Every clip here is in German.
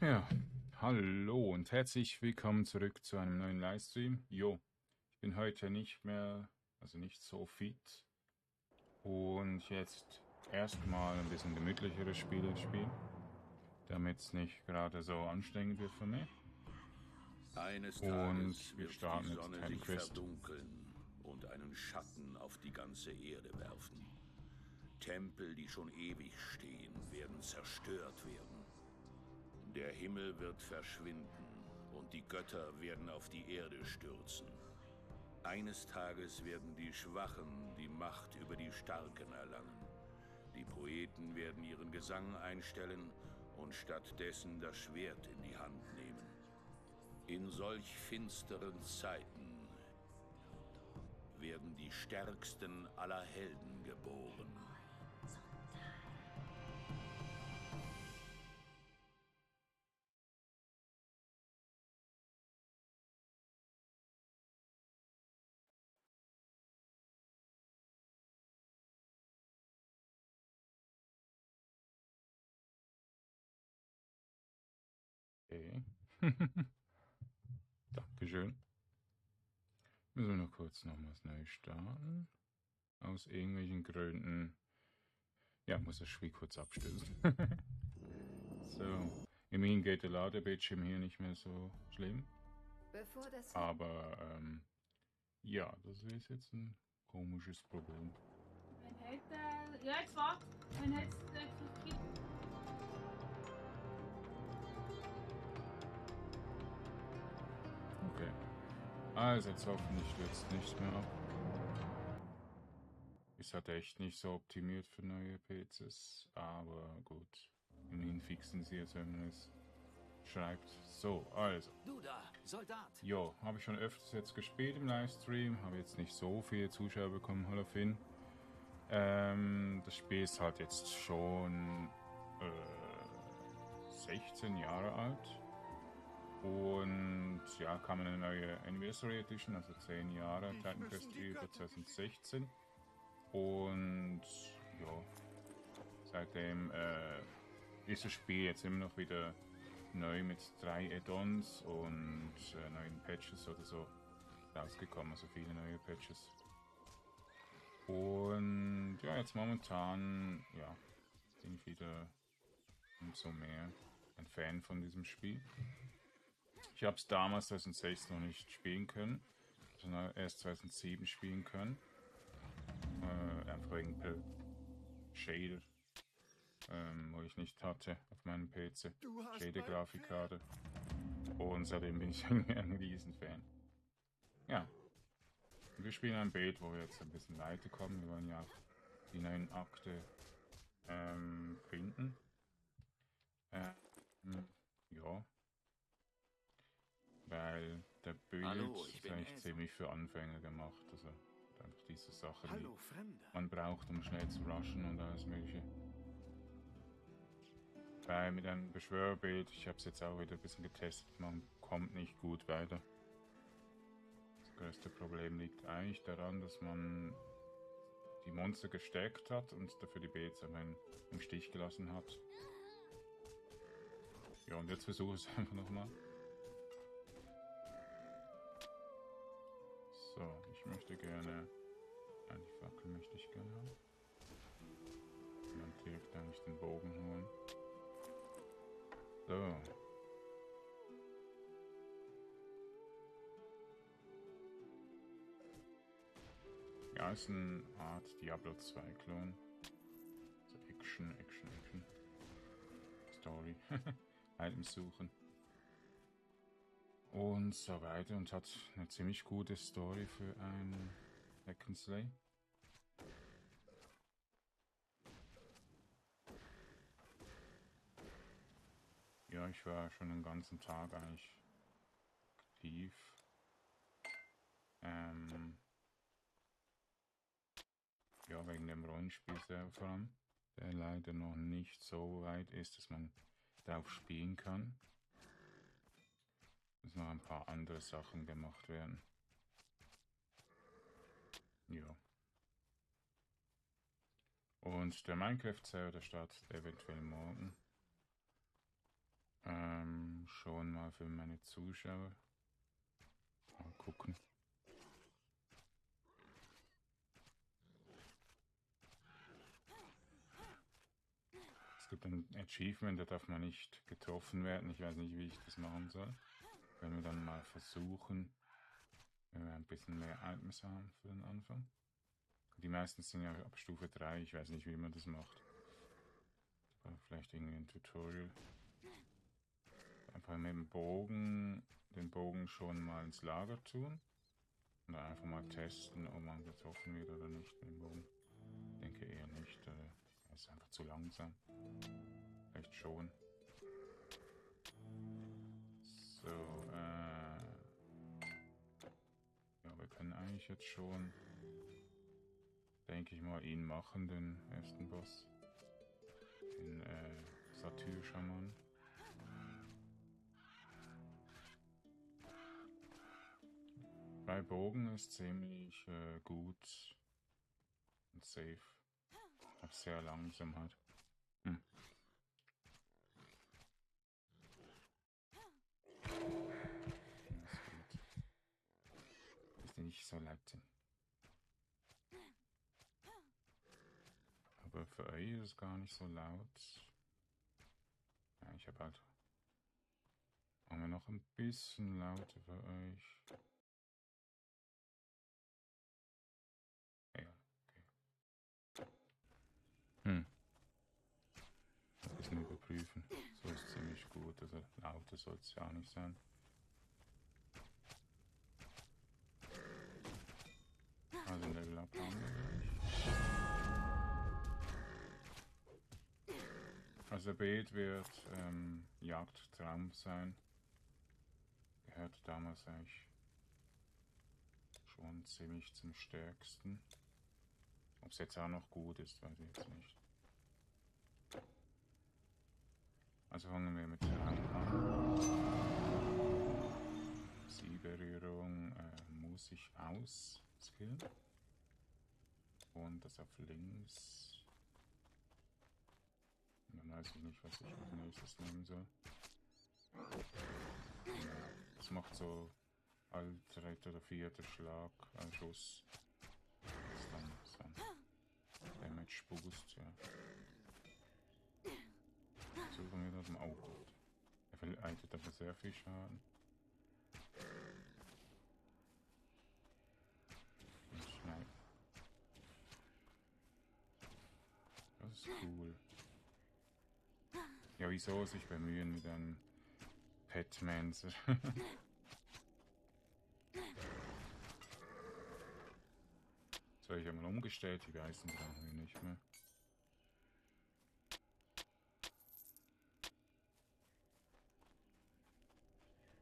Ja, hallo und herzlich willkommen zurück zu einem neuen Livestream. Jo, ich bin heute nicht mehr, also nicht so fit und jetzt erstmal ein bisschen gemütlichere Spiele spielen, damit es nicht gerade so anstrengend wird für mich. Eines Und Tages wir wird starten die mit Sonne sich Quest. verdunkeln und einen Schatten auf die ganze Erde werfen. Tempel, die schon ewig stehen, werden zerstört werden. Der Himmel wird verschwinden und die Götter werden auf die Erde stürzen. Eines Tages werden die Schwachen die Macht über die Starken erlangen. Die Poeten werden ihren Gesang einstellen und stattdessen das Schwert in die Hand nehmen. In solch finsteren Zeiten werden die stärksten aller Helden geboren. Dankeschön. Müssen wir noch kurz nochmals neu starten. Aus irgendwelchen Gründen. Ja, muss das Spiel kurz abstürzen. so. Immerhin geht der Ladebildschirm hier nicht mehr so schlimm. Bevor das Aber, ähm, ja, das ist jetzt ein komisches Problem. Wen hat der... Ja, jetzt warte. Wen hat es Okay. Also jetzt hoffentlich stürzt nichts mehr ab. Ist halt echt nicht so optimiert für neue PCs, aber gut. Immerhin fixen sie es, wenn man es schreibt. So, also. Du da, Soldat. Jo, habe ich schon öfters jetzt gespielt im Livestream, habe jetzt nicht so viele Zuschauer bekommen, hallo Finn. Ähm, das Spiel ist halt jetzt schon äh, 16 Jahre alt. Und ja, kam eine neue Anniversary Edition, also 10 Jahre Titan Quest 3 für 2016. Und ja, seitdem äh, ist das Spiel jetzt immer noch wieder neu mit drei Add-ons und äh, neuen Patches oder so rausgekommen, also viele neue Patches. Und ja, jetzt momentan, ja, bin ich wieder umso mehr ein Fan von diesem Spiel. Ich habe es damals 2006 noch nicht spielen können, sondern erst 2007 spielen können. Äh, einfach wegen per Shader, ähm, wo ich nicht hatte auf meinem PC. Shader-Grafikkarte. Und seitdem bin ich irgendwie ein Riesenfan. Ja. Wir spielen ein Bild, wo wir jetzt ein bisschen weiterkommen. Wir wollen ja auch die neuen Akte ähm, finden. Ähm, ja. Weil der Bild ist eigentlich ziemlich für Anfänger gemacht. Also einfach diese Sachen, Hallo, die man braucht, um schnell zu rushen und alles mögliche. Weil mit einem Beschwörerbild, ich habe es jetzt auch wieder ein bisschen getestet, man kommt nicht gut weiter. Das größte Problem liegt eigentlich daran, dass man die Monster gestärkt hat und dafür die in- im Stich gelassen hat. Ja, und jetzt versuche ich es einfach nochmal. So, ich möchte gerne. Ja, die Fackel möchte ich gerne haben. Und dann direkt eigentlich den Bogen holen. So. Ja, ist eine Art Diablo 2 Klon. So Action, Action, Action. Story. Items suchen. Und so weiter und hat eine ziemlich gute Story für ein Hack and Slay. Ja, ich war schon den ganzen Tag eigentlich aktiv. Ähm, ja, wegen dem Rollenspiel selber vor allem, der leider noch nicht so weit ist, dass man darauf spielen kann. Müssen noch ein paar andere Sachen gemacht werden. Ja. Und der Minecraft-Server, startet eventuell morgen. Äh, ähm, schon mal für meine Zuschauer. Mal gucken. Es gibt ein Achievement, da darf man nicht getroffen werden. Ich weiß nicht, wie ich das machen soll. Wenn wir dann mal versuchen, wenn wir ein bisschen mehr Items haben für den Anfang. Die meisten sind ja ab Stufe 3, ich weiß nicht, wie man das macht. Aber vielleicht irgendwie ein Tutorial. Einfach mit dem Bogen, den Bogen schon mal ins Lager tun. Und einfach mal testen, ob man getroffen wird oder nicht mit dem Bogen. Ich denke eher nicht, äh, er ist einfach zu langsam. Vielleicht schon. So, äh. Ja, wir können eigentlich jetzt schon, denke ich mal, ihn machen, den ersten Boss. Den äh, Satyr-Schaman. Bei Bogen ist ziemlich äh, gut und safe. Aber sehr langsam halt. Hm. Ist gut. Ist nicht so laut. Aber für euch ist es gar nicht so laut. Ja, ich habe halt. Machen wir noch ein bisschen lauter für euch. Ja, okay. Hm. So ist ziemlich gut. Also lauter soll es ja auch nicht sein. Also Level Up haben. Also Beet wird ähm, Jagdtraum sein. Gehört damals eigentlich schon ziemlich zum stärksten. Ob es jetzt auch noch gut ist, weiß ich jetzt nicht. Also fangen wir mit Rang an. Sie-Berührung äh, muss ich ausskillen. Und das auf links. Und dann weiß ich nicht, was ich als nächstes nehmen soll. Das macht so all dritter oder vierter Schlag, ein Schuss. Das ist dann so Damage Boost, ja. Suchen wir das mal. Oh Gott. Er verleitet aber sehr viel Schaden. Und. Das ist cool. Ja, wieso sich bemühen mit einem Petmancer? so, ich habe mal umgestellt, die weißen brauchen wir nicht mehr.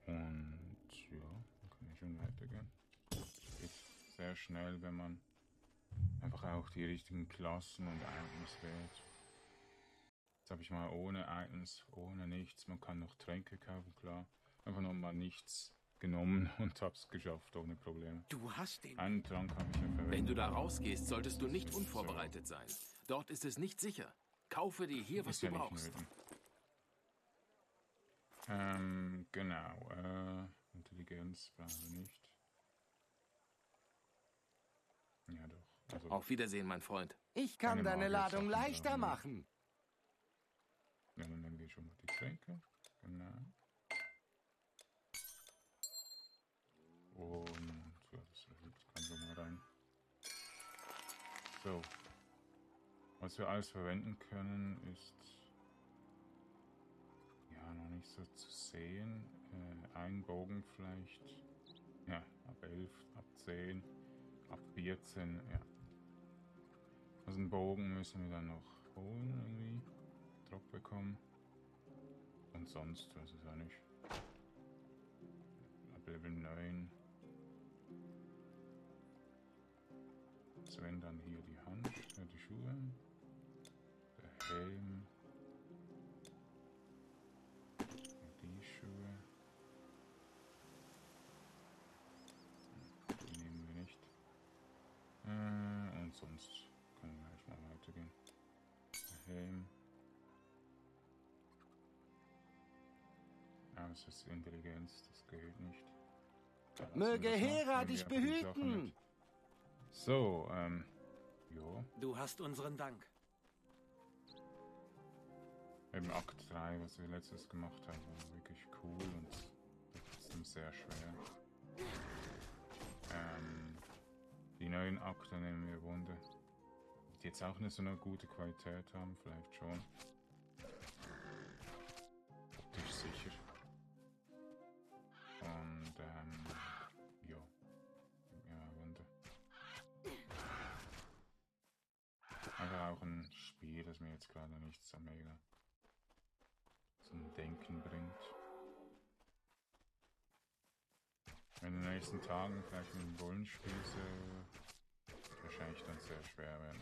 Und ja, dann kann ich schon weitergehen. Geht sehr schnell, wenn man einfach auch die richtigen Klassen und Items wählt. Jetzt habe ich mal ohne Items, ohne nichts. Man kann noch Tränke kaufen, klar. Einfach noch mal nichts genommen und hab's geschafft ohne Probleme. Du hast den. Einen Trank habe ich ja verwendet. Wenn du da rausgehst, solltest du nicht unvorbereitet sein. Dort ist es nicht sicher. Kaufe dir hier, was du ja brauchst. Ähm, genau. Äh, Intelligenz brauchen wir nicht. Ja, doch. Also, Auf Wiedersehen, mein Freund. Ich kann deine Ladung leichter wir. machen. ja, dann nehmen wir schon mal die Tränke. Genau. Und ja, das kann so mal rein. So. Was wir alles verwenden können, ist ja noch nicht so zu sehen. Äh, ein Bogen vielleicht. Ja, ab 11, ab 10, ab 14, ja. Also einen Bogen müssen wir dann noch holen irgendwie. Drop bekommen. Und sonst, weiß ich auch nicht. Ab Level 9. Sven dann hier die Hand, äh, die Schuhe. Der Helm. Das ist Intelligenz, das geht nicht. Ja, Möge Hera dich behüten! So, ähm, jo. Du hast unseren Dank. Im Akt 3, was wir letztes gemacht haben, war wirklich cool und trotzdem sehr schwer. Ähm, die neuen Akte nehmen wir Wunder. Die jetzt auch nicht so eine gute Qualität haben, vielleicht schon. Optisch sicher. Und, ähm, ja. Wunder. Aber auch ein Spiel, das mir jetzt gerade nicht so mega zum Denken bringt. In den nächsten Tagen vielleicht ein Rollenspiel so wahrscheinlich dann sehr schwer werden.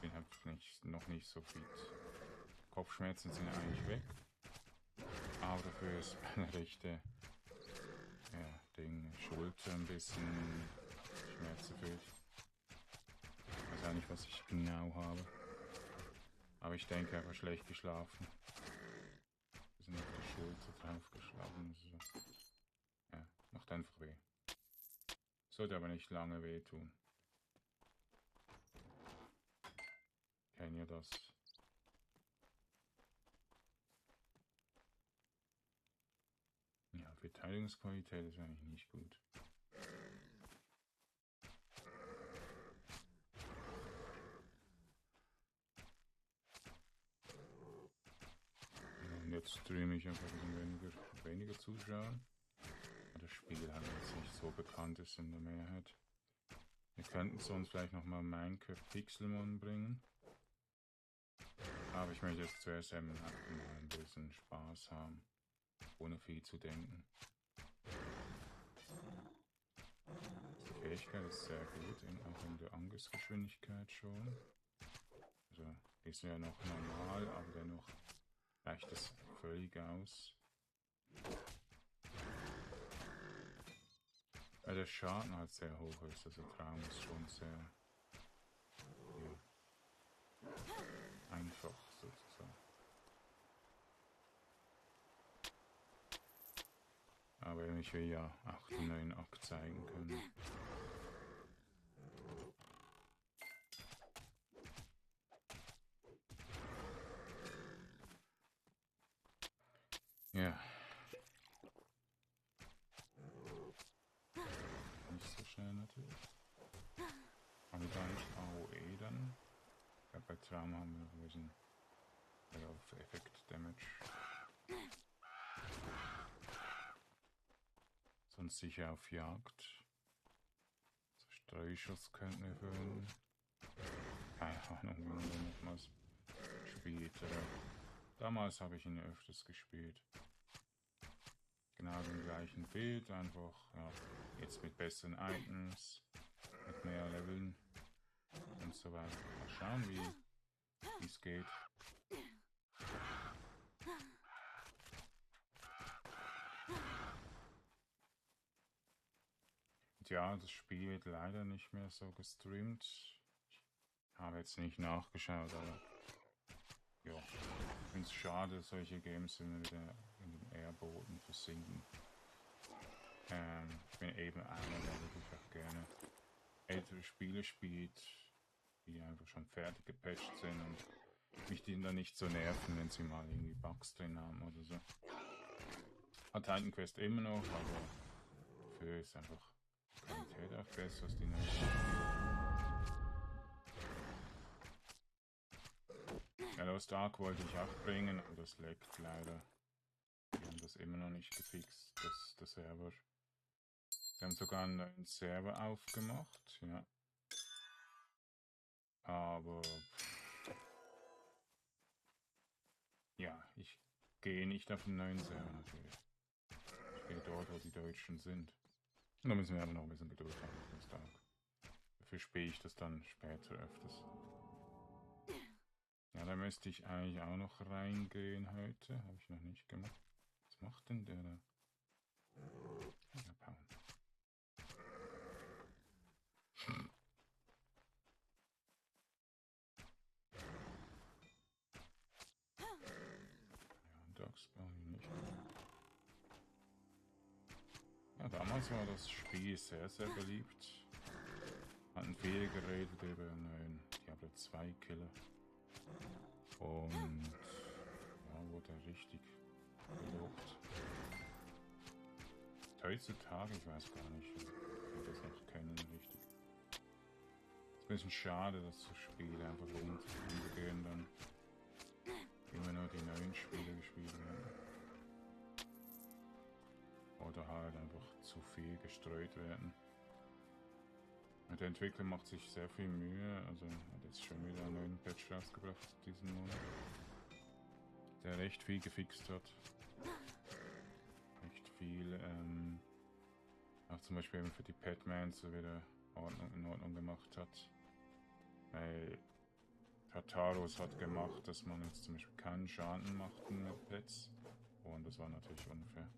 Bin halt nicht, noch nicht so fit. Kopfschmerzen sind eigentlich weg. Aber dafür ist meine rechte ja, Ding, Schulter ein bisschen schmerzerfüllt. Ich weiß auch nicht, was ich genau habe. Aber ich denke einfach schlecht geschlafen bisschen auf die Schulter draufgeschlagen. So. Ja, macht einfach weh. Sollte aber nicht lange wehtun. Kennt ihr das? Ja, Verteidigungsqualität ist eigentlich nicht gut. jetzt streame ich einfach ein weniger, weniger Zuschauer. Das Spiel hat jetzt nicht so bekannt ist in der Mehrheit. Wir könnten sonst vielleicht nochmal Minecraft Pixelmon bringen. Aber ich möchte jetzt zuerst eben mal ein bisschen Spaß haben, ohne viel zu denken. Die Fähigkeit ist sehr gut, in der Angriffsgeschwindigkeit schon. Also ist ja noch normal, aber dennoch reicht es völlig aus. Weil der Schaden halt sehr hoch ist, also Traum ist schon sehr ja, einfach sozusagen. Aber ich will ja auch den neuen Akt zeigen können. Ja. Nicht so schnell natürlich. Aber dann AOE dann. Ja, bei Traum haben wir noch ein bisschen auf Effekt Damage. Sonst sicher auf Jagd. So Streuschuss könnten wir verwenden. Keine Ahnung, man den nochmals spielt. Damals habe ich ihn öfters gespielt genau dem gleichen Bild, einfach ja, jetzt mit besseren Items, mit mehr Leveln und so weiter. Mal schauen, wie es geht. Ja, das Spiel wird leider nicht mehr so gestreamt. Ich habe jetzt nicht nachgeschaut, aber ja, ich finde es schade, solche Games immer wieder Erdboden versinken. Ähm, ich bin eben einer, der wirklich auch gerne ältere Spiele spielt, die einfach schon fertig gepatcht sind und mich die dann nicht so nerven, wenn sie mal irgendwie Bugs drin haben oder so. Hat Titan Quest immer noch, aber dafür ist einfach Qualität auch besser als die neuen Ja, Lost Ark wollte ich auch bringen, aber das leckt leider. Die haben das immer noch nicht gefixt, das, der Server. Sie haben sogar einen neuen Server aufgemacht, ja. Aber... Ja, ich gehe nicht auf den neuen Server natürlich. Ich gehe dort, wo die Deutschen sind. Da müssen wir aber noch ein bisschen Geduld haben, das Tag. Dafür spiele ich das dann später öfters. Ja, da müsste ich eigentlich auch noch reingehen heute. Habe ich noch nicht gemacht macht denn der da? Ja, Pound. War das Spiel sehr, sehr beliebt. Hatten viele geredet über einen Diablo 2 Killer. Und ja, wurde richtig gelobt. Heutzutage, ich weiß gar nicht, wir das noch kennen richtig. Ist ein bisschen schade, dass so Spiele einfach untergehen dann immer nur die neuen Spiele gespielt werden. Oder halt einfach zu viel gestreut werden. Der Entwickler macht sich sehr viel Mühe, also hat jetzt schon wieder einen neuen Patch rausgebracht diesen Monat, der recht viel gefixt hat. Recht viel, ähm, auch zum Beispiel eben für die Padmans so wieder Ordnung, in Ordnung gemacht hat. Weil Tartarus hat gemacht, dass man jetzt zum Beispiel keinen Schaden macht mit Pets. Und das war natürlich unfair.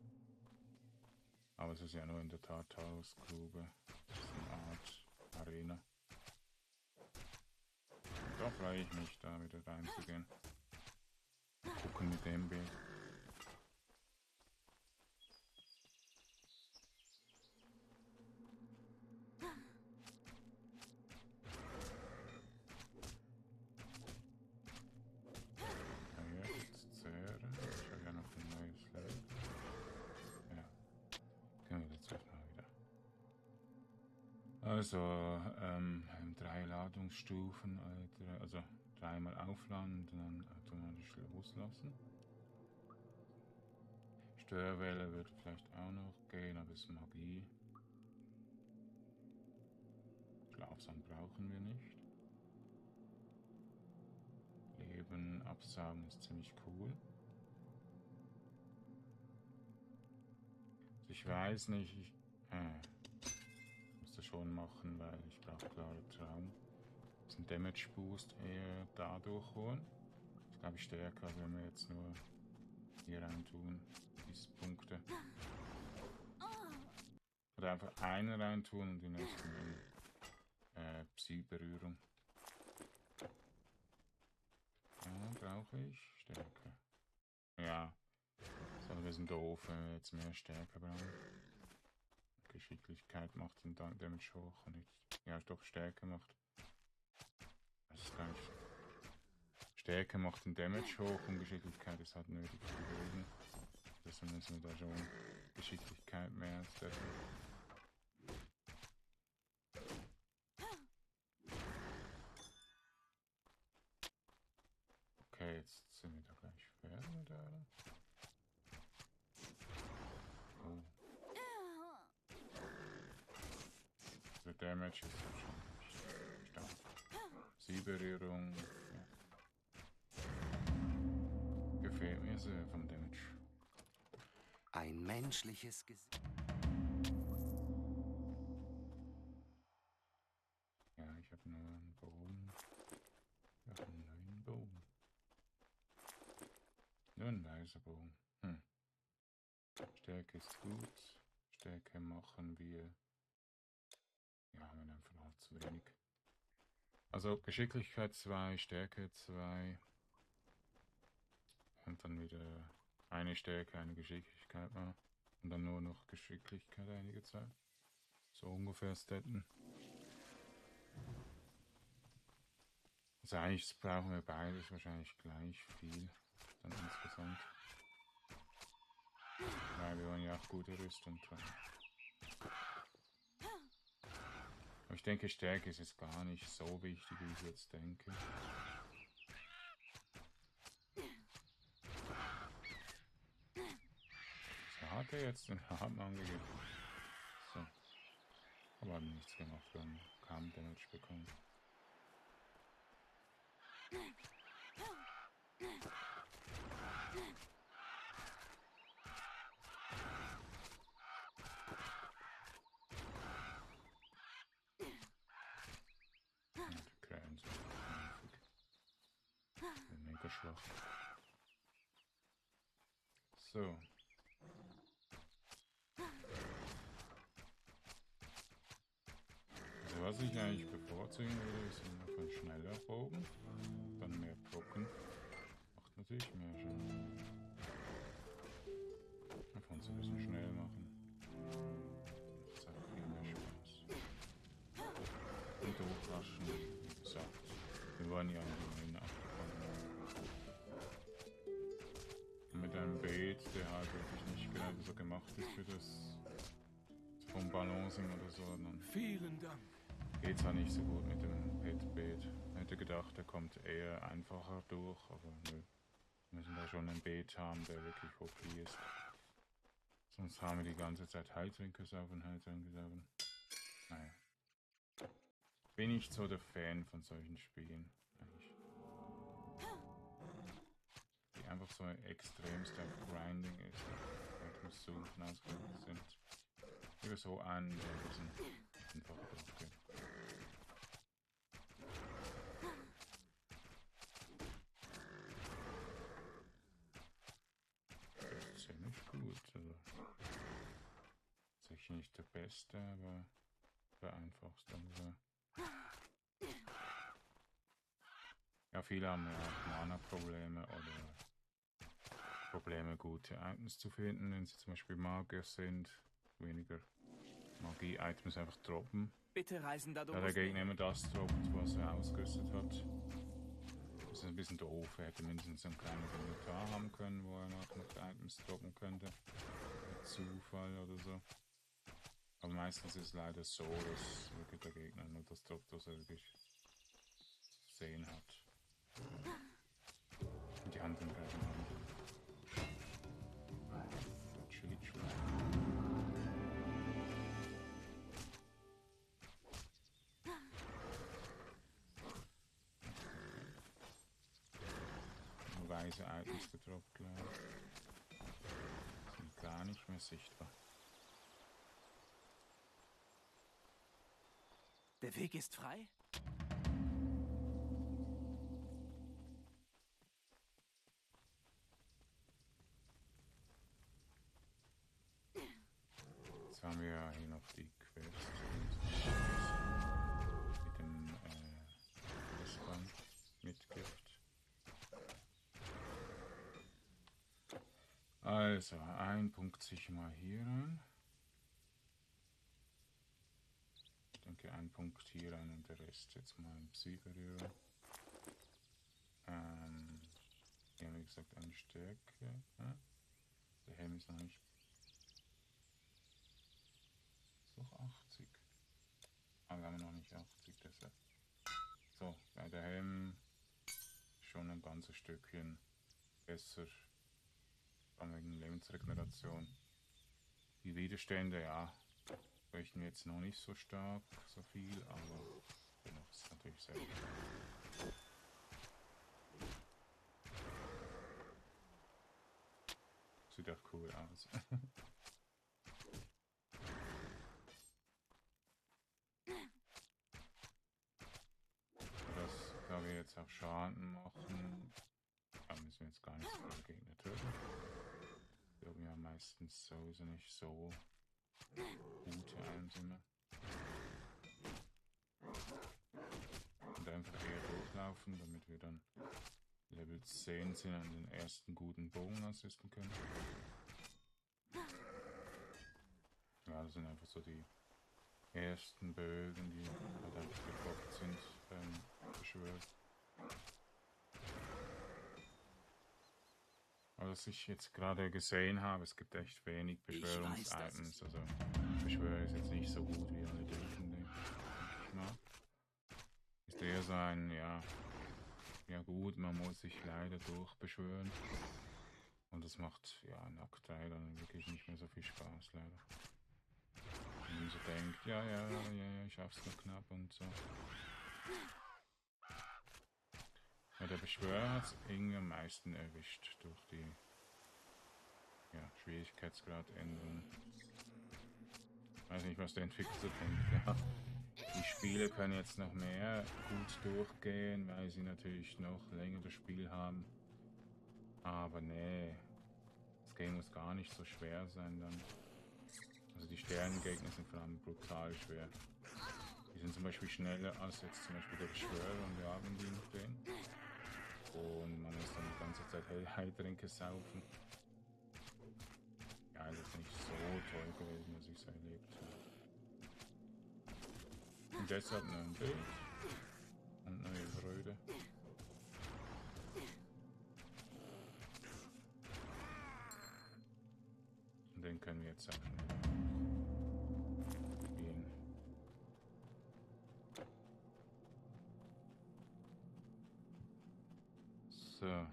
Aber es ist ja nur in der Tartarus-Grube. Eine Art Arena. Da freue ich mich, da wieder reinzugehen. Gucken mit dem Bild. Also ähm, drei Ladungsstufen, äh, also dreimal aufladen und dann automatisch loslassen. Steuerwelle wird vielleicht auch noch gehen, aber ist Magie. Schlafsaum brauchen wir nicht. Leben absagen ist ziemlich cool. Also ich weiß nicht, ich, äh, schon machen, weil ich brauche klare Traum. Das ist ein Damage Boost eher dadurch holen. Ich glaube, ich stärker, wenn wir jetzt nur hier rein tun, diese Punkte. Oder einfach einen rein tun und die nächsten in äh, Psy-Berührung. Ja, brauche ich Stärke. Ja, das ist ein bisschen doof, wenn wir jetzt mehr Stärke brauchen. Geschicklichkeit macht den Damage hoch und jetzt, ja, doch Stärke macht. Das ist gar nicht. Stärke macht den Damage hoch und Geschicklichkeit ist halt nötig zu bewegen. Deswegen müssen wir da schon Geschicklichkeit mehr setzen. Okay, jetzt sind wir da gleich fertig mit der. Der Damage ist schon stark. Sie-Berührung. Ja. Gefällt mir sehr vom Damage. Ein menschliches Gesicht. Ja, ich habe nur einen Bogen. Ich habe einen neuen Bogen. Nur ein weißer Bogen. Hm. Stärke ist gut. Stärke machen wir ja, haben wir einfach noch zu wenig. Also Geschicklichkeit 2, Stärke 2. Und dann wieder eine Stärke, eine Geschicklichkeit mal. Und dann nur noch Geschicklichkeit einige Zeit. So ungefähr Staten. Also eigentlich brauchen wir beides wahrscheinlich gleich viel. Dann insgesamt. Weil wir wollen ja auch gute Rüstung tragen. Aber ich denke, Stärke ist jetzt gar nicht so wichtig, wie ich jetzt denke. So hat er jetzt den Haken angegeben. So. Aber hat nichts gemacht, wir haben kaum Damage bekommen. Arschloch. So. Also was ich eigentlich bevorzugen würde, ist von schneller Bogen, dann mehr Brocken. Macht natürlich mehr Schaden. Einfach uns ein bisschen schnell machen. Das hat viel mehr Spaß. Und hochraschen. So, wir waren ja gemacht ist für das vom Balancing oder so, dann Vielen Dank. geht's halt nicht so gut mit dem Pet-Beet. Hätte gedacht, der kommt eher einfacher durch, aber nö. Wir müssen da schon ein Beet haben, der wirklich OP ist. Sonst haben wir die ganze Zeit Heiltränke saufen, Heiltränke saufen. Naja. Bin ich so der Fan von solchen Spielen. Eigentlich. Die einfach so extremst auf Grinding ist. Items suchen ausgelegt sind. Über so einen, diesen einfach durchgeht. Das ist ziemlich gut. Also. Sicher nicht der beste, aber der einfachste. Also. Ja, viele haben ja Mana-Probleme oder Probleme, gute Items zu finden, wenn sie zum Beispiel Magier sind, weniger Magie-Items einfach droppen. Bitte reisen da Da der Gegner immer das droppt, was er ausgerüstet hat. Das ist ein bisschen doof. Er hätte mindestens ein kleines Inventar haben können, wo er noch, noch Items droppen könnte. Per Zufall oder so. Aber meistens ist es leider so, dass wirklich der Gegner nur das droppt, was er wirklich sehen hat. Und die anderen bleiben weise Items gedroppt, glaube ich. Sind gar nicht mehr sichtbar. Der Weg ist frei? Jetzt haben wir ja hier noch die Quest mit dem äh, Questband Mitgift. Also, ein Punkt sicher mal hier rein. Ich denke, ein Punkt hier rein und der Rest jetzt mal in Psyberührung. Ähm, ja, wie gesagt, eine Stärke. Ja? Der Helm ist noch nicht ist doch 80. Aber wir haben noch nicht 80, deshalb. So, bei der Helm schon ein ganzes Stückchen besser. Allem wegen Lebensregeneration. Die Widerstände, ja, wir jetzt noch nicht so stark, so viel, aber dennoch ist es natürlich sehr gut. Sieht auch cool aus. Das, da wir jetzt auch Schaden machen, wir jetzt gar nicht so töten. Irgendwie ja meistens sowieso nicht so gute Einsimme. Und einfach eher durchlaufen, damit wir dann Level 10 sind und den ersten guten Bogen assisten können. Ja, das sind einfach so die ersten Bögen, die halt einfach geblockt sind beim Beschwören. Was ich jetzt gerade gesehen habe, es gibt echt wenig Beschwörungs-Items. Also Beschwörer ist jetzt nicht so gut wie alle denken, mal. Ist eher so ein, ja, ja gut, man muss sich leider durchbeschwören. Und das macht ja 3 dann wirklich nicht mehr so viel Spaß, leider. Wenn man so denkt, ja, ja, ja, ja, ich schaff's nur knapp und so. Ja, der Beschwörer hat's irgendwie am meisten erwischt durch die ja, Schwierigkeitsgradänderung. Weiß nicht, was der Entwickler denkt. Ja. Die Spiele können jetzt noch mehr gut durchgehen, weil sie natürlich noch länger das Spiel haben. Aber nee, das Game muss gar nicht so schwer sein dann. Also die Sternengegner sind vor allem brutal schwer. Die sind zum Beispiel schneller als jetzt zum Beispiel der Beschwörer und wir haben die noch drin. Und man muss dann die ganze Zeit Heiltränke saufen. Ja, das ist nicht so toll gewesen, dass ich es erlebt habe. Und deshalb nur ein Bild. Und neue Freude. Und den können wir jetzt abnehmen. So, ja.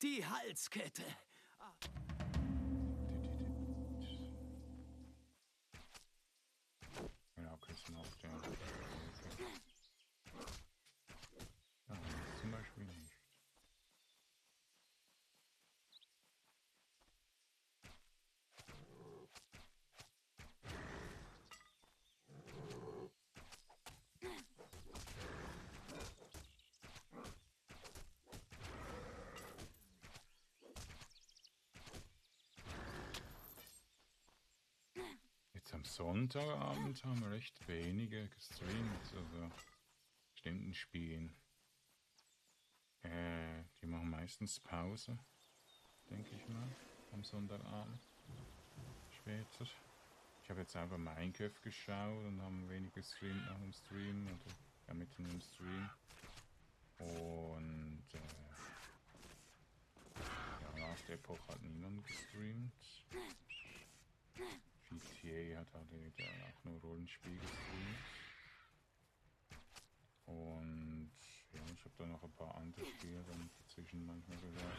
Die Halskette. Genau, Küssen auf der. Ah, das zum Beispiel nicht. Jetzt am Sonntagabend haben recht wenige gestreamt, also bestimmten Spielen. Äh, die machen meistens Pause, denke ich mal, am Sonntagabend. Später. Ich habe jetzt einfach Minecraft geschaut und haben wenig gestreamt nach dem Stream oder ja, mitten im Stream. Und äh, ja, nach der Epoche hat niemand gestreamt. GTA hat halt auch nur Rollenspiel gestreamt. Und ja, ich habe da noch ein paar andere Spiele dann dazwischen manchmal gehört.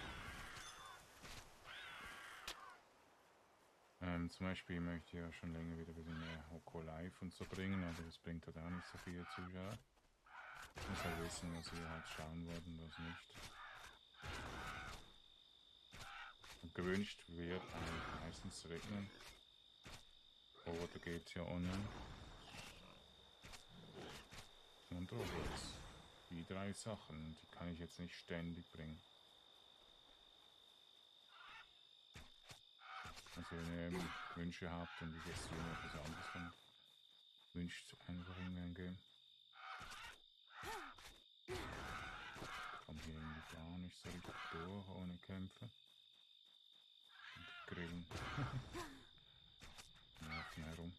Ähm, zum Beispiel möchte ich ja schon länger wieder ein bisschen mehr Hoko Live und so bringen, aber das bringt halt auch nicht so viele Zuschauer. Ich muss halt wissen, was wir halt schauen werden, was nicht. Und gewünscht wird eigentlich meistens regnen. Oder geht's ja online. Und Roblox. Die drei Sachen, die kann ich jetzt nicht ständig bringen. Also wenn ihr Wünsche habt und ich jetzt hier etwas anderes dann wünscht einfach in ein Game. Komm hier irgendwie gar nicht so richtig durch ohne Kämpfe. Und grillen. Nerven herum.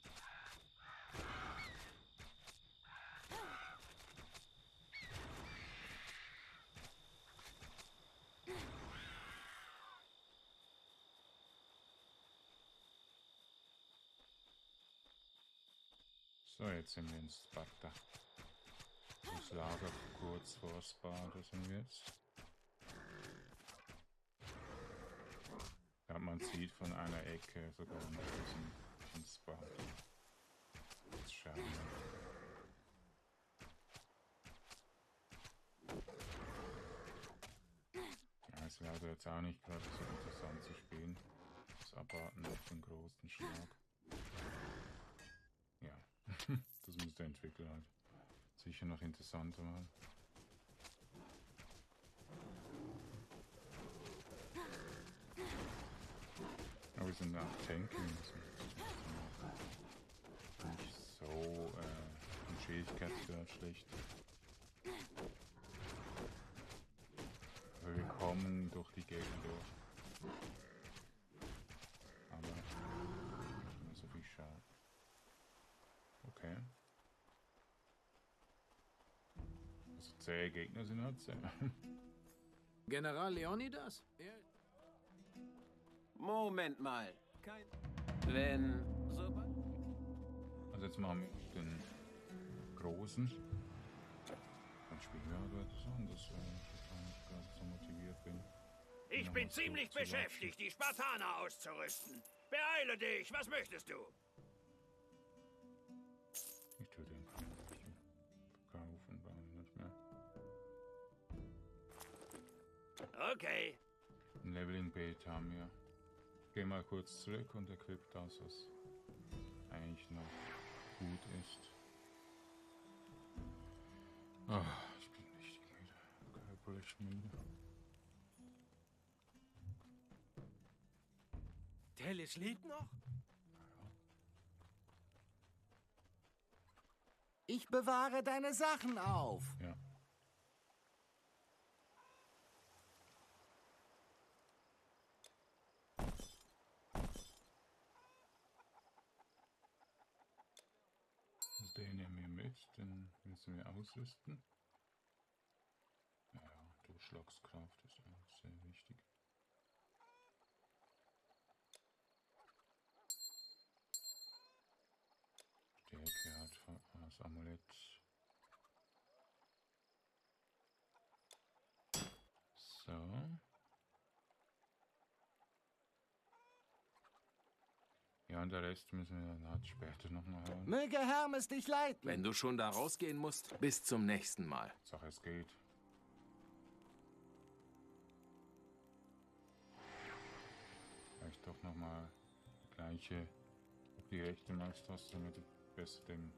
So, jetzt sind wir in Sparta. Das Lager kurz vor Sparta sind wir jetzt. Ja, man sieht von einer Ecke sogar noch diesen, diesen Sparta. Das wir. Ja, ist leider jetzt auch nicht gerade so interessant zu spielen. Das Abwarten auf den großen Schlag. Ja, das muss der Entwickler halt sicher noch interessanter machen. Aber wir sind auch. Das ist so äh, im Schwierigkeitsgrad schlecht. Aber wir kommen durch die Gegend durch. Aber nicht mehr so viel Schaden. Okay. Also zähe Gegner sind halt zäh. General Leonidas? Moment mal. Kein. Wenn. Also jetzt machen wir den großen. Dann spielen wir aber etwas anderes, weil ich nicht gerade so motiviert bin. Ich bin ziemlich beschäftigt, die Spartaner auszurüsten. Beeile dich, was möchtest du? Ich tue den kaufen, bauen nicht mehr. Okay. Ein Leveling Bait haben wir. Geh mal kurz zurück und equip das, was eigentlich noch gut ist. Ah, ich bin richtig müde. Körperlich müde. Tellis lebt noch? Ich bewahre deine Sachen auf. Ja. Also Den mit, den müssen wir ausrüsten. Ja, Durchschlagskraft ist auch sehr wichtig. Stärke hat das Amulett. So. Und der Rest müssen wir dann halt später nochmal hören. Möge Hermes dich leiten. Wenn du schon da rausgehen musst, bis zum nächsten Mal. Sache, es geht. Vielleicht doch nochmal die gleiche, auf die rechte Maustaste, damit ich besser den,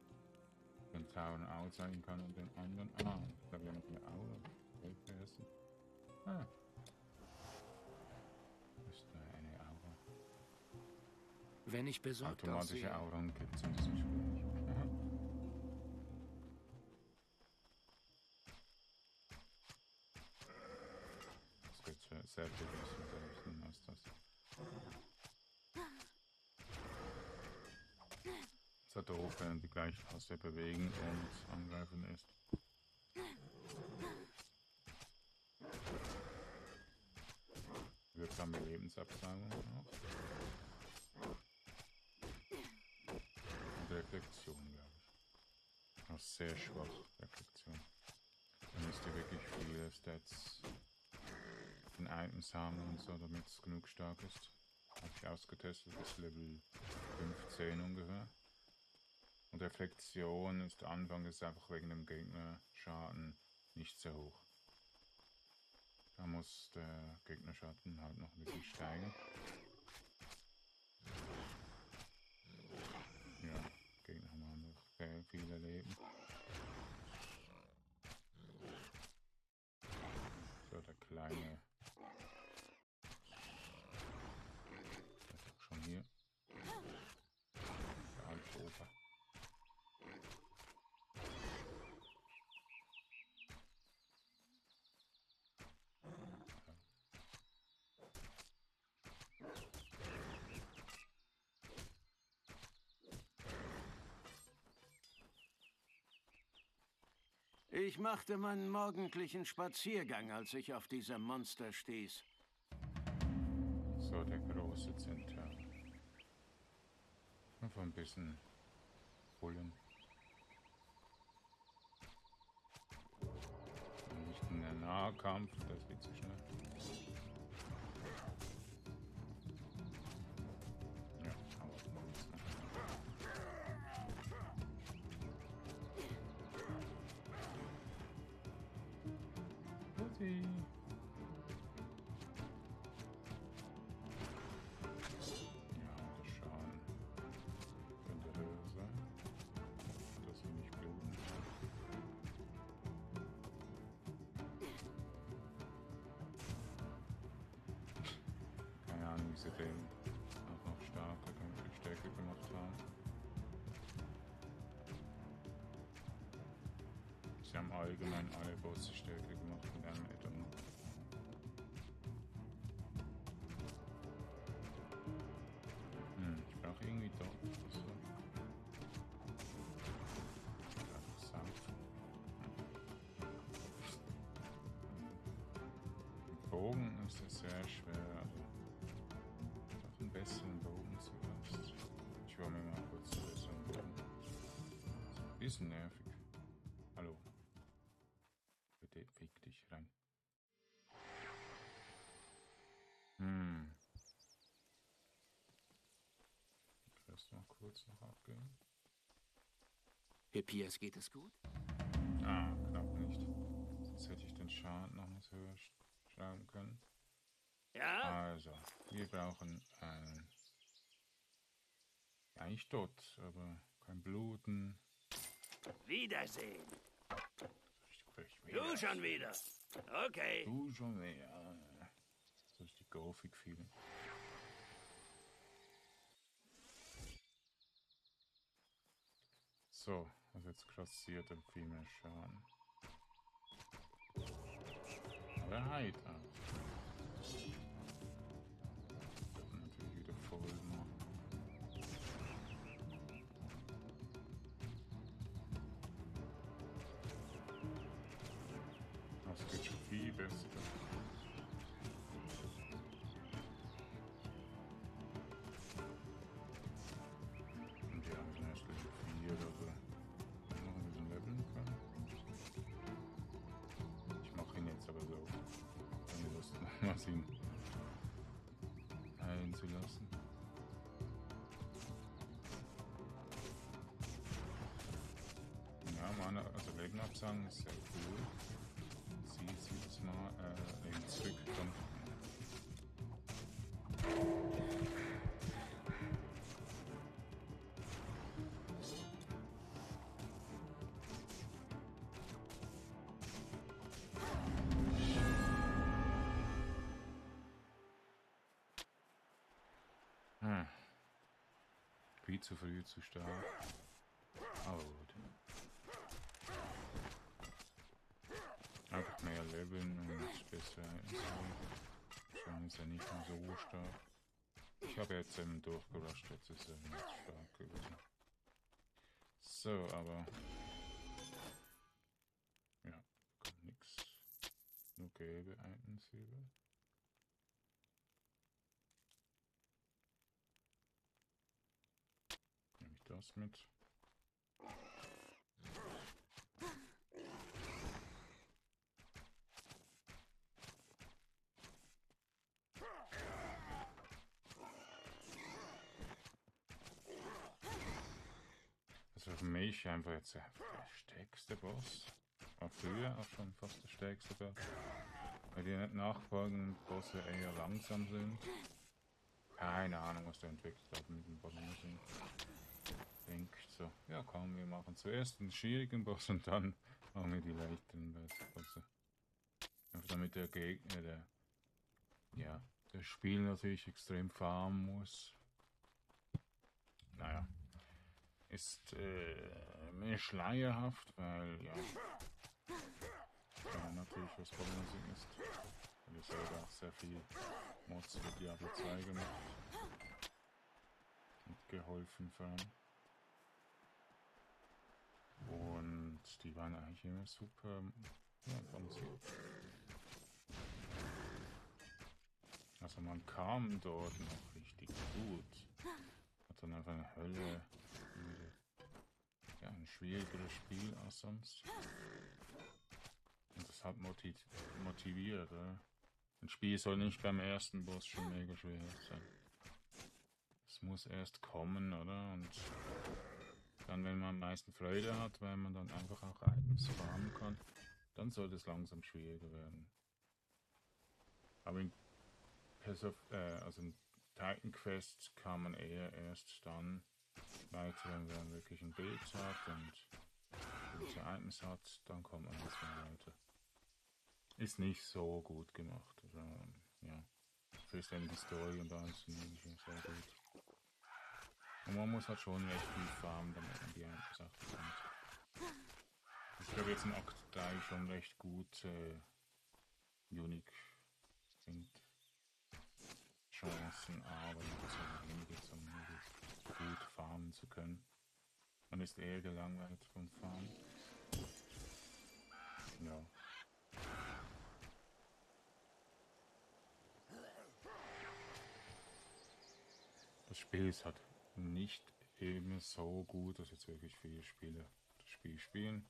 den Town ausweichen kann und den anderen. Ah, ich glaube, wir haben noch eine Aura. Ah. Wenn ich besorgt Automatische Auren gibt es in diesem Spiel. Aha. Das geht sehr, sehr mit der rechten Maustaste. Es hat doof, wenn die gleiche Taste bewegen und angreifen ist. Wirksame Lebensabsaugung auch. Und Reflexion, glaube ich. Auch sehr schwach, Reflexion. Da müsst ihr wirklich viele Stats in Items haben und so, damit es genug stark ist. Habe ich ausgetestet bis Level 15 ungefähr. Und Reflexion ist Anfang ist einfach wegen dem Gegnerschaden nicht so hoch. Da muss der Gegnerschaden halt noch ein bisschen steigen. Ja, Gegner haben einfach sehr viele Leben. So, der kleine. Der ist auch schon hier. Der alte Opa. Ich machte meinen morgendlichen Spaziergang, als ich auf diese Monster stieß. So, der große Zentral. Einfach ein bisschen bullen. Nicht in der Nahkampf, das geht zu schnell. Ja, der Schaden könnte höher sein, dass sie nicht bluten. Keine Ahnung, wie sie den auch noch stärker, stärker gemacht haben. Sie haben allgemein alle Bosse stärker gemacht mit einem Bogen ist es sehr schwer, doch einen besseren Bogen zu lassen. Ich hole mir mal kurz einen besseren Bogen. Ist ein bisschen nervig. Kurz noch abgehen. Hippias geht es gut? Ah, knapp nicht. Sonst hätte ich den Schaden noch was höher sch- schrauben können. Ja? Also, wir brauchen einen. Eigentlich tot, aber kein Bluten. Wiedersehen. Du schon wieder. Okay. Du schon wieder. So ist die Grafik viel. So, also jetzt kassiert er viel mehr Schaden. Aber er heilt Lust, nochmals ihn heilen zu lassen. Ja, meine, also Leben absagen ist sehr cool. Sie jetzt jedes Mal äh, Viel zu früh zu stark. Aber gut. Einfach mehr leveln und besser ist Schon ist er nicht mehr so stark. Ich habe jetzt eben durchgerusht, jetzt ist er nicht stark gewesen. So, aber. Ja, kommt nix. Nur gelbe Items über. Ich das mit. Also für mich einfach jetzt der stärkste Boss. War früher auch schon fast der stärkste Boss. Weil die nachfolgenden Bosse eher langsam sind. Keine Ahnung, was der entwickelt hat mit dem Bossen. Denkt so, ja komm, wir machen zuerst den schwierigen Boss und dann machen wir die leichteren Bosse. Einfach damit der Gegner, der, ja, das Spiel natürlich extrem farmen muss. Naja ist äh, mehr schleierhaft, weil ja, ja natürlich was Balancing ist. Und ich selber auch sehr viel Mods für Diablo 2 gemacht. Und geholfen vor allem. Und die waren eigentlich immer super ja, balanciert. Also man kam dort noch richtig gut. Hat dann einfach eine Hölle ja, ein schwierigeres Spiel als sonst. Und das hat motiv motiviert. Oder? Ein Spiel soll nicht beim ersten Boss schon mega schwer sein. Es muss erst kommen, oder? Und dann, wenn man am meisten Freude hat, weil man dann einfach auch Items farmen kann, dann soll es langsam schwieriger werden. Aber in, äh, also in Titan Quest kann man eher erst dann weiter, wenn man wirklich ein Bild hat und gute Items hat, dann kommt man jetzt mal weiter. Ist nicht so gut gemacht. Also, ja. Für die Story und alles ich sehr gut. Und man muss halt schon recht viel farmen, damit man die auch bekommt. Ich glaube jetzt in Akt 3 schon recht gut äh, Unique sind. Chancen, aber noch so wenige zum gut farmen zu können. Man ist eher gelangweilt vom Farmen. Ja. Das Spiel ist halt nicht eben so gut, dass jetzt wirklich viele Spieler das Spiel spielen.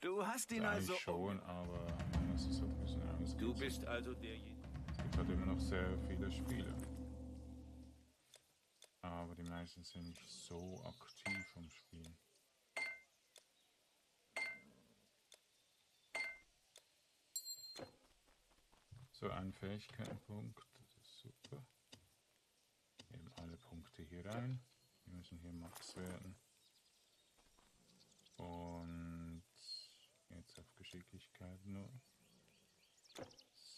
Du hast ihn also. schon, aber es ist halt ein bisschen anders. Du bist also derjenige. Es gibt halt immer noch sehr viele Spiele. Aber die meisten sind nicht so aktiv am Spielen. So, ein Fähigkeitenpunkt, das ist super. Nehmen alle Punkte hier rein. Wir müssen hier Max werden. Und jetzt auf Geschicklichkeit nur.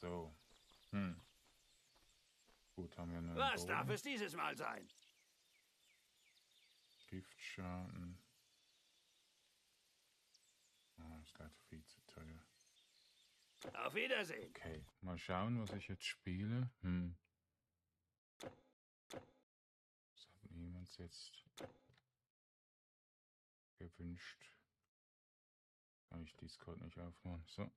So. Hm. Gut, haben wir einen Was darf Bogen. es dieses Mal sein? Giftschaden. Ah, ist leider viel zu teuer. Auf Wiedersehen. Okay, mal schauen, was ich jetzt spiele. Hm. Das jetzt gewünscht. Kann ich Discord nicht aufmachen. So.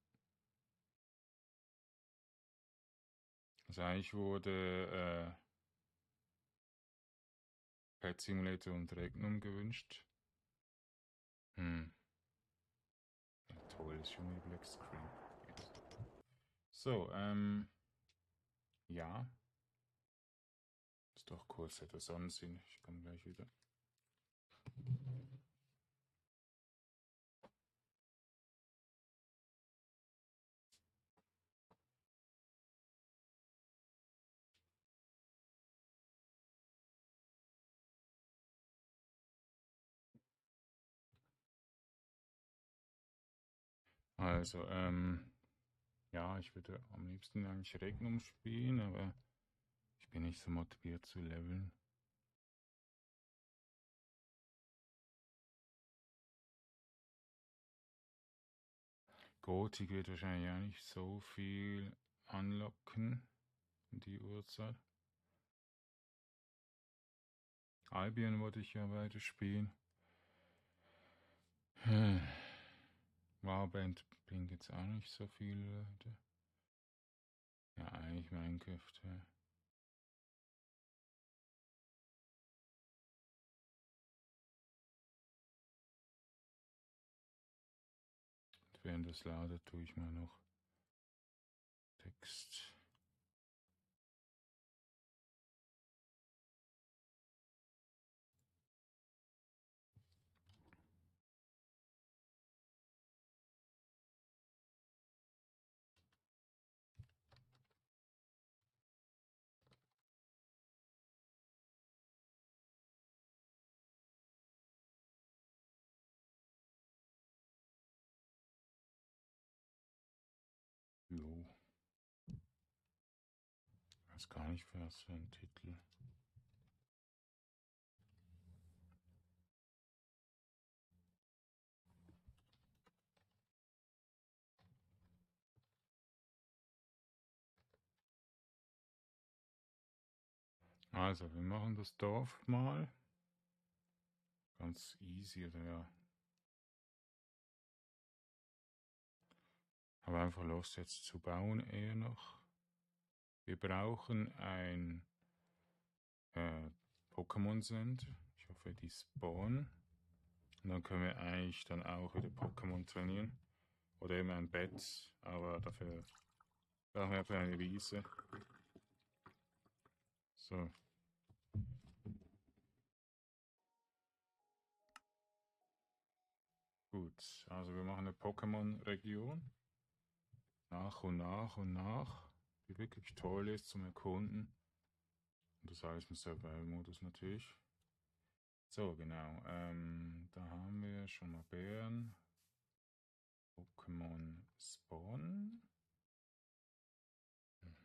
Also eigentlich wurde äh, Pet Simulator und Regnum gewünscht. Hm. Ja, toll, ist schon wieder Black Screen. So, ähm. Ja. Doch kurz etwas Sonnensinn. Ich komme gleich wieder. Also, ähm, ja, ich würde am liebsten eigentlich Regnum spielen, aber bin nicht so motiviert zu leveln. Gothic wird wahrscheinlich auch nicht so viel anlocken die Uhrzeit. Albion wollte ich ja weiter spielen. Warband bringt jetzt auch nicht so viele Leute. Ja, eigentlich Minecraft, ja. Während das ladet, tue ich mal noch Text. Gar nicht, was für ein Titel. Also, wir machen das Dorf mal. Ganz easy, oder. Aber einfach Lust jetzt zu bauen eher noch. Wir brauchen ein äh, Pokémon Send. Ich hoffe, die spawnen. Und dann können wir eigentlich dann auch wieder Pokémon trainieren. Oder eben ein Bett, aber dafür brauchen wir eine Wiese. So. Gut, also wir machen eine Pokémon-Region. Nach und nach und nach. Die wirklich toll ist zum Erkunden. Und das alles im Survival-Modus natürlich. So, genau. Ähm, da haben wir schon mal Bären. Pokémon Spawn. Hm.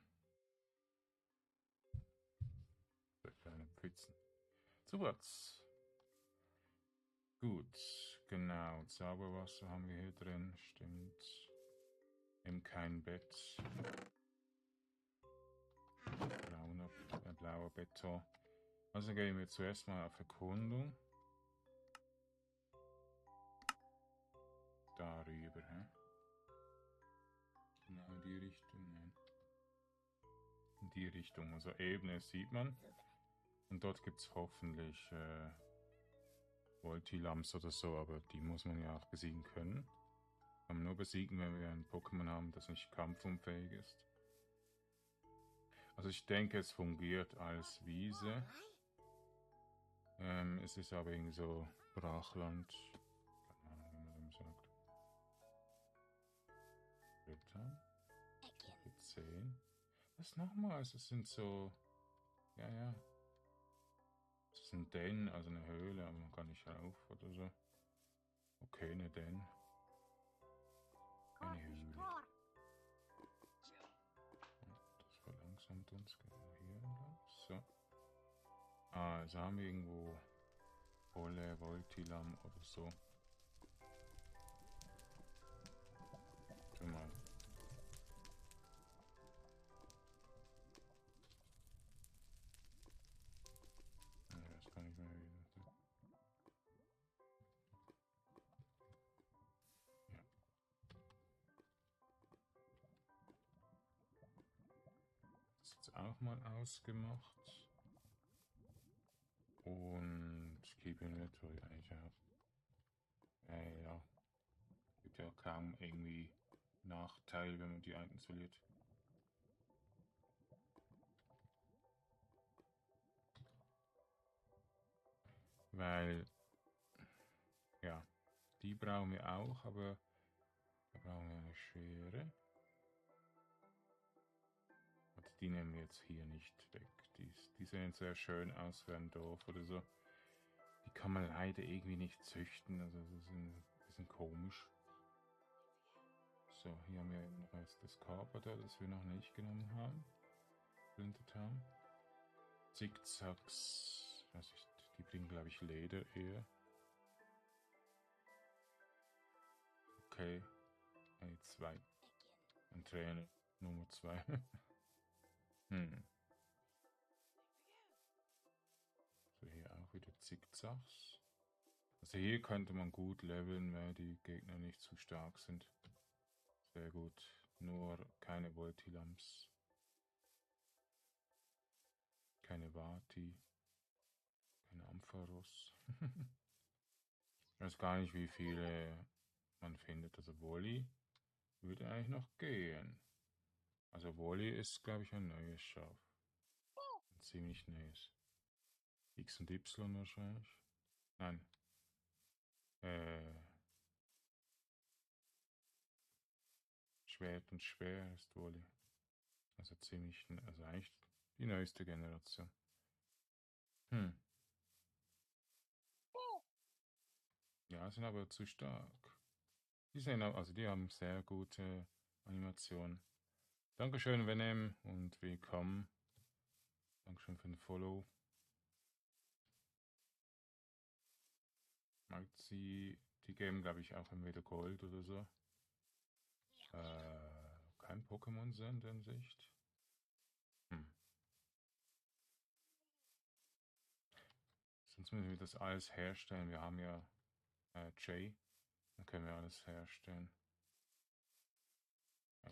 So kleine Pfützen. Super. Gut, genau. Zauberwasser haben wir hier drin. Stimmt. Eben kein Bett. Brauner, äh, blauer Beton. Also gehen wir zuerst mal auf Erkundung. Darüber, hä? Genau in die Richtung, nein. In die Richtung, also Ebene sieht man. Und dort gibt es hoffentlich äh, Voltilams oder so, aber die muss man ja auch besiegen können. Kann man nur besiegen, wenn wir ein Pokémon haben, das nicht kampfunfähig ist. Also ich denke, es fungiert als Wiese. Ähm, es ist aber irgendwie so Brachland. Keine Ahnung, wie man dem sagt. Blätter. 10. Was nochmals? Es sind so. Ja, ja. Es ist ein Den, also eine Höhle, aber man kann nicht rauf oder so. Okay, eine Den. Eine Höhle. Uns genau hier entlang. So. Also haben wir irgendwo Wolle, Voltilam oder so. Jetzt auch mal ausgemacht. Und Keep Inventory eigentlich auch. Äh, ja. Gibt ja kaum irgendwie Nachteil, wenn man die Items verliert. Weil, ja, die brauchen wir auch, aber da brauchen wir eine Schere. Die nehmen wir jetzt hier nicht weg. Die, die sehen sehr schön aus für ein Dorf oder so. Die kann man leider irgendwie nicht züchten, also das ist ein bisschen komisch. So, hier haben wir noch jetzt das Körper da, das wir noch nicht genommen haben. Geblendet haben. Zickzacks, weiß ich, die bringen glaube ich Leder eher. Okay, eine 2. Ein Trainer Nummer 2. hm. So, hier auch wieder Zickzacks. Also hier könnte man gut leveln, weil die Gegner nicht zu stark sind. Sehr gut. Nur keine Voltilamps. Keine Vati. Keine Ampharos. ich weiß gar nicht, wie viele man findet. Also Woli würde eigentlich noch gehen. Also Woli ist, glaube ich, ein neues Schaf. Ein ziemlich neues. X und Y wahrscheinlich. Nein. Äh, Schwert und Schwer ist Woli. Also ziemlich, also eigentlich die neueste Generation. Hm. Ja, sind aber zu stark. Die sehen also die haben sehr gute Animationen. Dankeschön, Venom und willkommen. Dankeschön für den Follow. Mag sie, die geben glaube ich auch entweder Gold oder so. Äh, kein Pokémon sind in Sicht. Hm. Sonst müssen wir das alles herstellen. Wir haben ja äh, Jay. Dann können wir alles herstellen.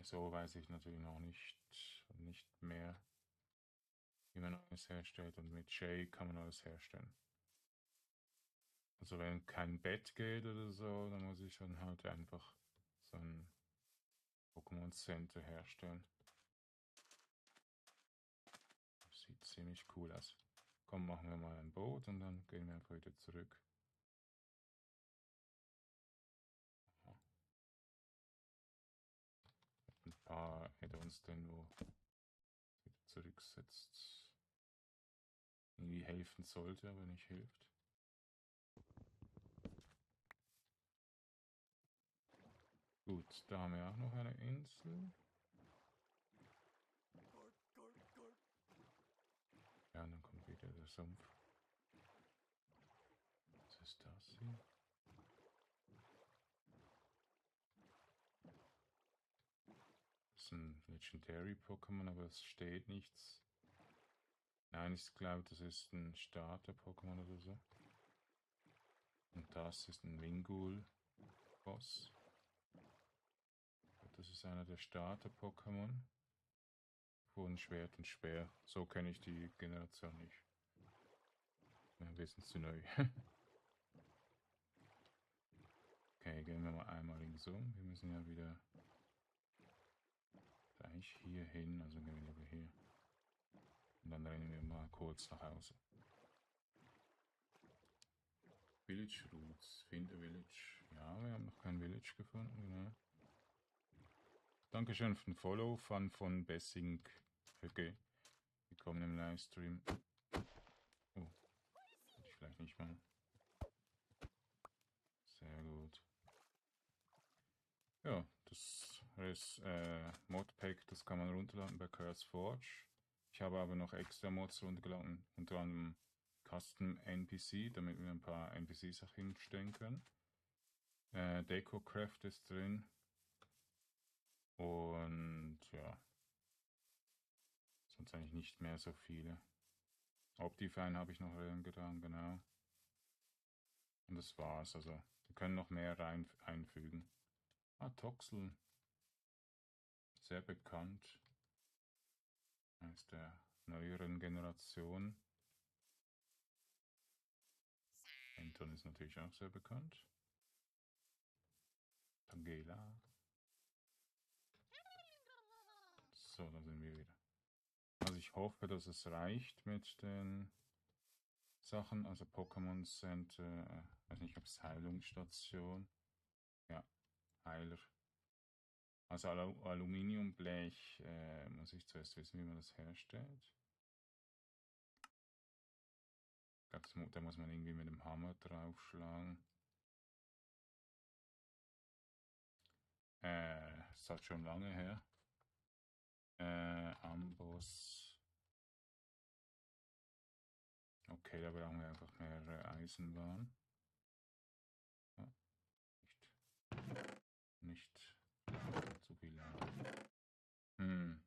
So weiß ich natürlich noch nicht, nicht mehr, wie man alles herstellt. Und mit Jay kann man alles herstellen. Also wenn kein Bett geht oder so, dann muss ich dann halt einfach so ein Pokémon Center herstellen. Sieht ziemlich cool aus. Komm, machen wir mal ein Boot und dann gehen wir einfach wieder zurück. Ein paar Add-ons, den wo wieder zurücksetzt. Irgendwie helfen sollte, aber nicht hilft. Gut, da haben wir auch noch eine Insel. Ja, und dann kommt wieder der Sumpf. Was ist das hier? Das ist ein Legendary Pokémon, aber es steht nichts. Nein, ich glaube, das ist ein Starter-Pokémon oder so. Und das ist ein Wingul-Boss. Das ist einer der Starter-Pokémon. Von Schwert und Speer. So kenne ich die Generation nicht. Wir sind zu neu. okay, gehen wir mal einmal links um. Wir müssen ja wieder gleich hier hin. Also gehen wir wieder hier. Und dann rennen wir mal kurz nach Hause. Village Routes. Finde Village. Ja, wir haben noch kein Village gefunden, genau. Dankeschön für den Follow von, von Bessing Höcke. Willkommen im Livestream. Oh, hätte ich vielleicht nicht mal. Sehr gut. Ja, das ist äh, Modpack, das kann man runterladen bei Curse Forge. Ich habe aber noch extra Mods runtergeladen, unter anderem Custom NPC, damit wir ein paar NPCs auch hinstellen können. Äh, DecoCraft ist drin. Und ja, sonst eigentlich nicht mehr so viele. Optifine habe ich noch getan, genau. Und das war's. Also, wir können noch mehr rein einfügen. Ah, Toxel. Sehr bekannt. Aus der neueren Generation. Anton ist natürlich auch sehr bekannt. Tangela. So, da sind wir wieder. Also ich hoffe, dass es reicht mit den Sachen. Also Pokémon Center, äh, weiß nicht, ob es Heilungsstation. Ja, Heiler. Also Al Aluminiumblech äh, muss ich zuerst wissen, wie man das herstellt. Da muss man irgendwie mit dem Hammer draufschlagen. Äh, ist halt schon lange her. Äh, Amboss. Okay, da brauchen wir einfach mehr Eisenbahn. Ja, nicht, nicht. Hm.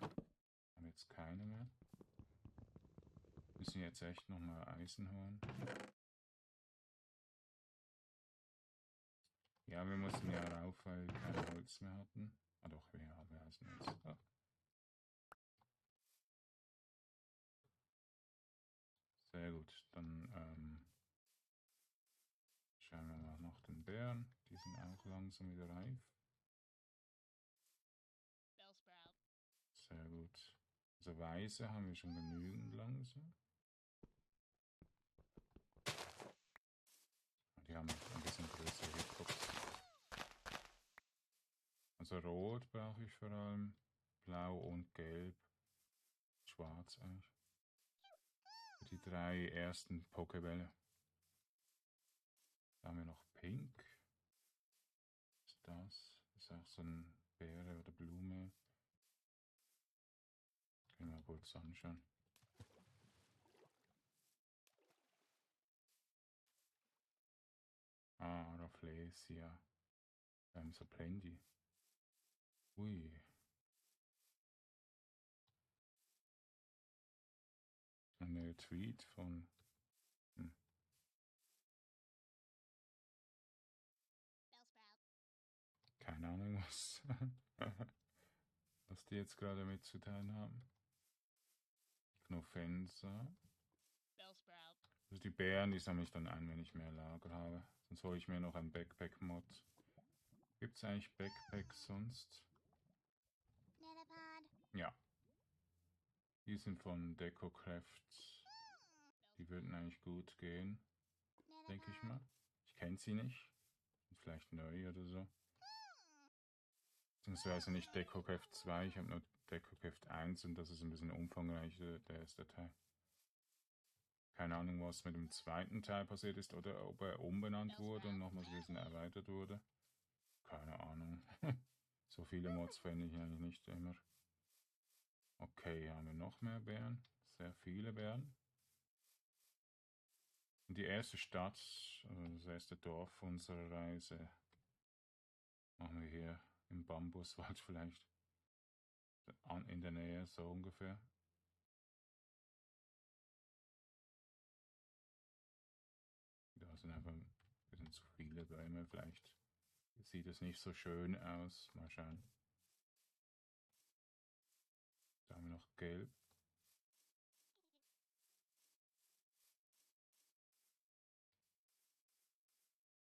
Haben jetzt keine mehr. Müssen jetzt echt nochmal Eisen holen. Ja, wir mussten ja rauf, weil wir kein Holz mehr hatten. Ah doch, wir haben Eisen jetzt. Ah. Sehr gut, dann ähm, schauen wir mal nach den Bären. Die sind auch langsam wieder reif. Sehr gut. Also Weiße haben wir schon genügend langsam. Die haben ein bisschen größere Hitbox. Also Rot brauche ich vor allem, Blau und Gelb, Schwarz eigentlich. Die drei ersten Pokebälle. Da haben wir noch Pink. Was ist das? Das ist auch so ein Beere oder Blume. Können wir kurz anschauen. Ah, Rafflesia. Wir haben so plenty. Ui. Ein Tweet von. Hm. Keine Ahnung, was, was die jetzt gerade mitzuteilen haben. Knofensa. Also die Bären, die sammle ich dann ein, wenn ich mehr Lager habe. Sonst hole ich mir noch ein Backpack-Mod. Gibt es eigentlich Backpacks sonst? Ja. Die sind von DecoCraft. Die würden eigentlich gut gehen. Denke ich mal. Ich kenne sie nicht. Vielleicht neu oder so. Beziehungsweise nicht DecoCraft 2, ich habe nur DecoCraft 1 und das ist ein bisschen umfangreicher, der erste Teil. Keine Ahnung, was mit dem zweiten Teil passiert ist oder ob er umbenannt wurde und nochmals ein bisschen erweitert wurde. Keine Ahnung. so viele Mods fände ich eigentlich nicht immer. Okay, haben wir noch mehr Bären. Sehr viele Bären. Und die erste Stadt, also das erste Dorf unserer Reise, machen wir hier im Bambuswald vielleicht. In der Nähe, so ungefähr. Da sind einfach ein bisschen zu viele Bäume, vielleicht sieht es nicht so schön aus. Mal schauen. Da haben wir noch gelb.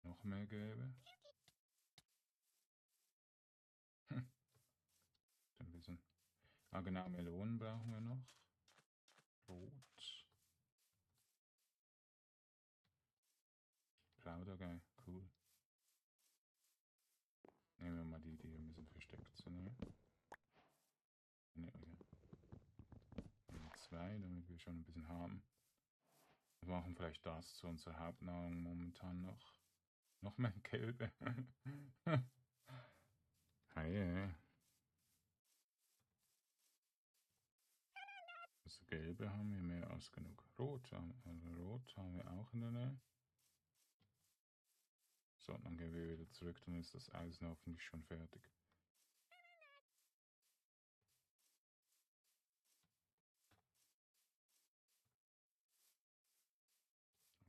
Noch mehr gelbe. Hm. Ein bisschen. Ah genau, Melonen brauchen wir noch. Rot. Plaudergeil, cool. Nehmen wir mal die, die ein bisschen versteckt sind. Ne? Ne, okay. Zwei, damit wir schon ein bisschen haben. Wir machen vielleicht das zu unserer Hauptnahrung momentan noch. Noch mehr Gelbe. hey, Also gelbe haben wir mehr als genug. Rot, also rot haben wir auch in der Nähe. So, dann gehen wir wieder zurück, dann ist das Eisen hoffentlich schon fertig.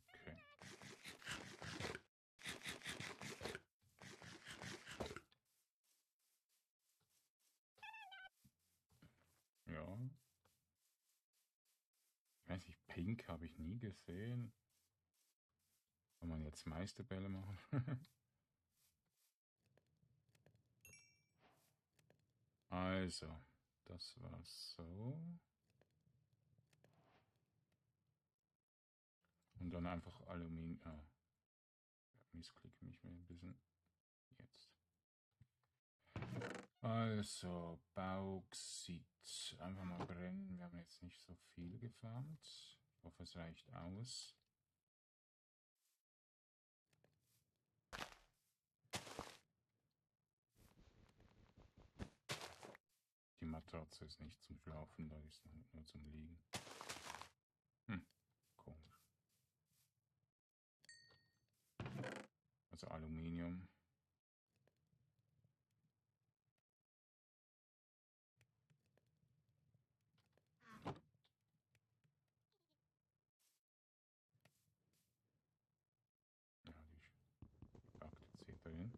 Okay. Ja, Pink habe ich nie gesehen. Kann man jetzt Meisterbälle machen? also, das war so. Und dann einfach Aluminium. Ah, missklick mich mir ein bisschen. Jetzt. Also, Bauxit. Einfach mal brennen. Wir haben jetzt nicht so viel gefarmt. Hoffe, es reicht aus. Die Matratze ist nicht zum Schlafen, da ist nur zum Liegen. Hm, komisch. Also Aluminium. Ja, die packt jetzt hier drin.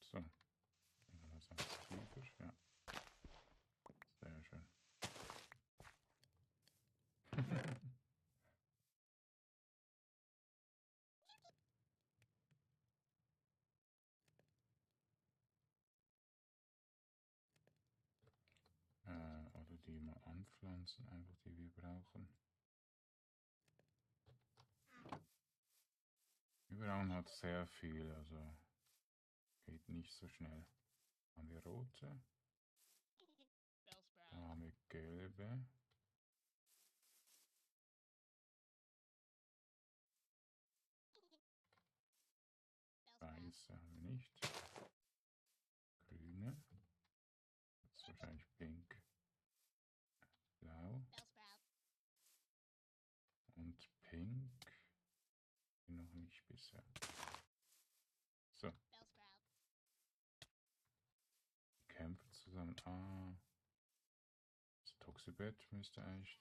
So. Nehmen wir das etwas tiefer. Ja. Sehr schön. äh, oder die mal anpflanzen, einfach die wir brauchen. Brauchen halt sehr viel, also geht nicht so schnell. Haben wir rote? Da haben wir gelbe. Weiße haben wir nicht. Grüne. Das ist wahrscheinlich pink. Blau. Und pink. Noch nicht bisher. So. Kämpfe zusammen. Ah. Das Toxibet müsste eigentlich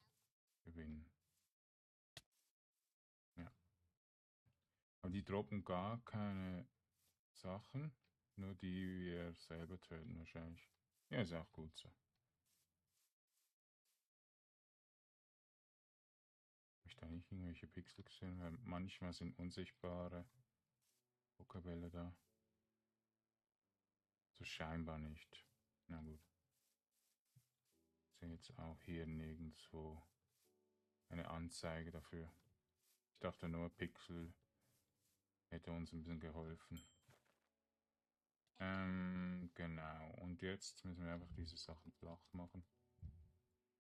gewinnen. Ja. Aber die droppen gar keine Sachen. Nur die wir selber töten wahrscheinlich. Ja, ist auch gut so. Habe ich da nicht irgendwelche Pixel gesehen? Weil manchmal sind unsichtbare Pokebälle da. So scheinbar nicht. Na gut. Sehe jetzt auch hier nirgendwo eine Anzeige dafür. Ich dachte nur, Pixel hätte uns ein bisschen geholfen. Ähm, genau. Und jetzt müssen wir einfach diese Sachen flach machen.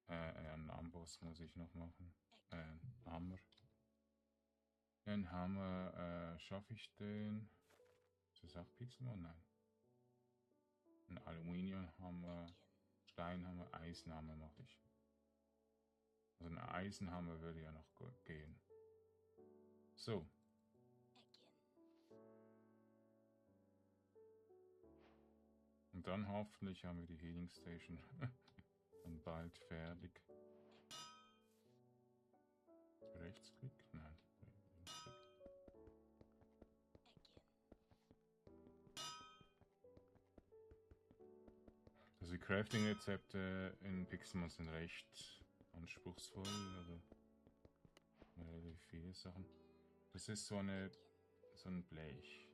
Äh, einen Amboss muss ich noch machen. Äh, einen Hammer. Den Hammer, äh, schaffe ich den? Ist das auch Pixelmon? Nein. Ein Aluminiumhammer, Steinhammer, Eisenhammer mache ich. Also ein Eisenhammer würde ja noch gehen. So. Und dann hoffentlich haben wir die Healing Station dann bald fertig. Rechtsklick? Crafting-Rezepte in Pixelmon sind recht anspruchsvoll, also relativ viele Sachen. Das ist so eine so ein Blech.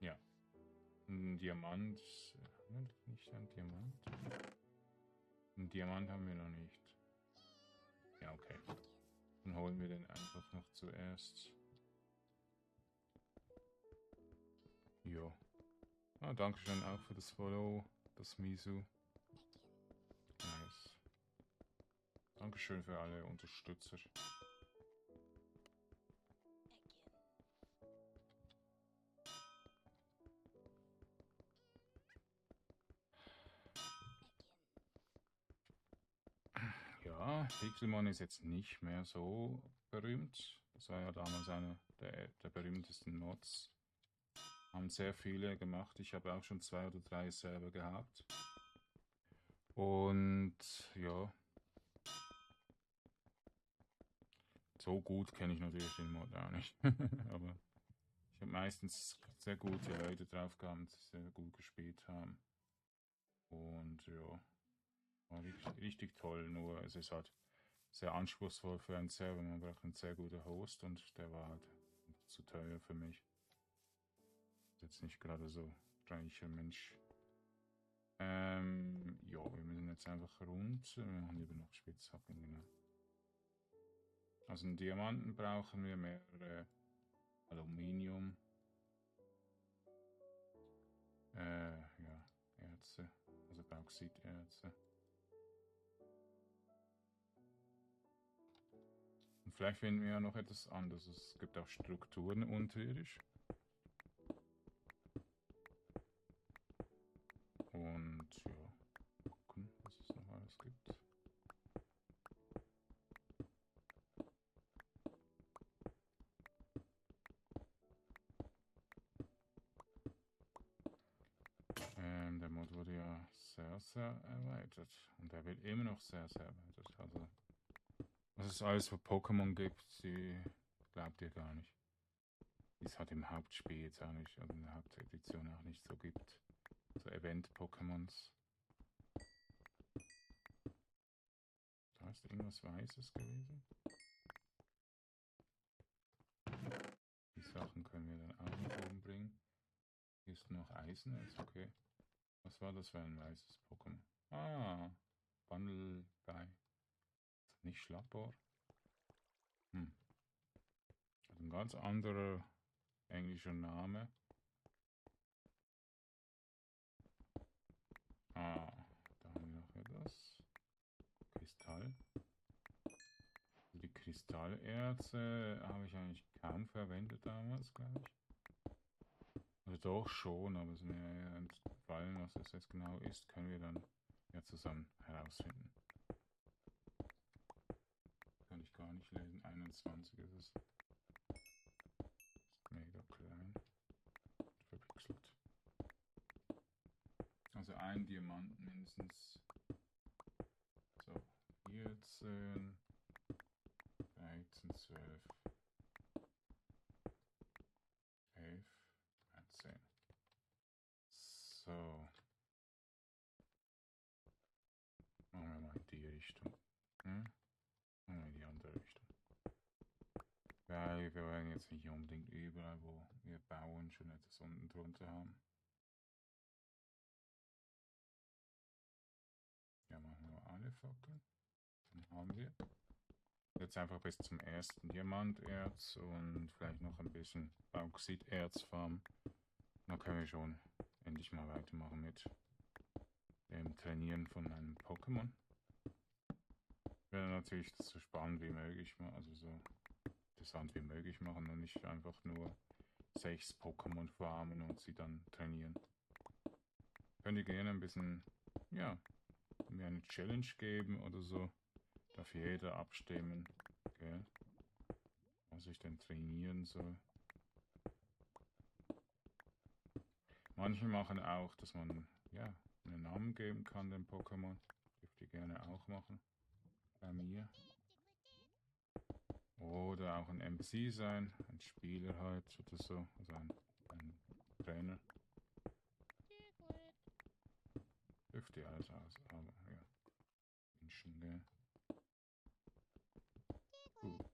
Ja. Ein Diamant. Haben wir nicht einen Diamant? Ein Diamant haben wir noch nicht. Ja, okay. Dann holen wir den einfach noch zuerst. Jo. Ah, danke schön auch für das Follow, das Misu. Nice. Dankeschön für alle Unterstützer. Ja, Pixelmon ist jetzt nicht mehr so berühmt. Das war ja damals einer der, der berühmtesten Mods. Haben sehr viele gemacht. Ich habe auch schon zwei oder drei selber gehabt. Und ja. So gut kenne ich natürlich den Mod auch nicht. Aber ich habe meistens sehr gute Leute drauf gehabt, die sehr gut gespielt haben. Und ja, war richtig, richtig toll, nur es ist halt sehr anspruchsvoll für einen Server. Man braucht einen sehr guten Host und der war halt zu teuer für mich. Jetzt nicht gerade so reicher Mensch. Ähm, ja, wir müssen jetzt einfach rund. Wir machen lieber noch Spitzhacken, genau. Also einen Diamanten brauchen wir mehrere Aluminium. Äh, ja, Erze, also Bauxiterze. Und vielleicht finden wir ja noch etwas anderes. Es gibt auch Strukturen unterirdisch. Sehr, erweitert. Und er wird immer noch sehr, sehr erweitert. Also, was es alles für Pokémon gibt, die glaubt ihr gar nicht. Die es halt im Hauptspiel jetzt auch nicht, also in der Hauptedition auch nicht so gibt. So Event-Pokémons. Da ist irgendwas Weißes gewesen. Die Sachen können wir dann auch nach oben bringen. Hier ist noch Eisen, ist okay. Was war das für ein weißes Pokémon? Ah, Bundle bei. Nicht Schlappohr? Hm. Hat ein ganz anderer englischer Name. Ah, da haben wir noch etwas. Kristall. Die Kristallerze habe ich eigentlich kaum verwendet damals, glaube ich. Also doch schon, aber es ist mir entfallen, was das jetzt genau ist, können wir dann ja zusammen herausfinden. Kann ich gar nicht lesen. 21 ist es. Ist mega klein. Verpixelt. Also ein Diamant mindestens. So, 14, 13, 12, 11, 13. So. Machen wir mal in die Richtung. Hm? Machen wir in die andere Richtung. Weil wir wollen jetzt nicht unbedingt überall, wo wir bauen, schon etwas unten drunter haben. Ja, machen wir alle Fackeln. Dann haben wir. Jetzt einfach bis zum ersten Diamanterz und vielleicht noch ein bisschen Bauxiterz farmen. Dann können wir schon endlich mal weitermachen mit dem Trainieren von einem Pokémon. Werde natürlich so spannend wie möglich machen, also so interessant wie möglich machen und nicht einfach nur sechs Pokémon farmen und sie dann trainieren. Könnt ihr gerne ein bisschen, ja, mir eine Challenge geben oder so. Darf jeder abstimmen, gell? Was ich denn trainieren soll. Manche machen auch, dass man, ja, einen Namen geben kann dem Pokémon. Dürft ihr gerne auch machen. Bei mir. Oder auch ein MC sein, ein Spieler halt oder so, also ein, ein Trainer. Dürft ihr alles aus, aber ja. Wünschen, gell? Gut.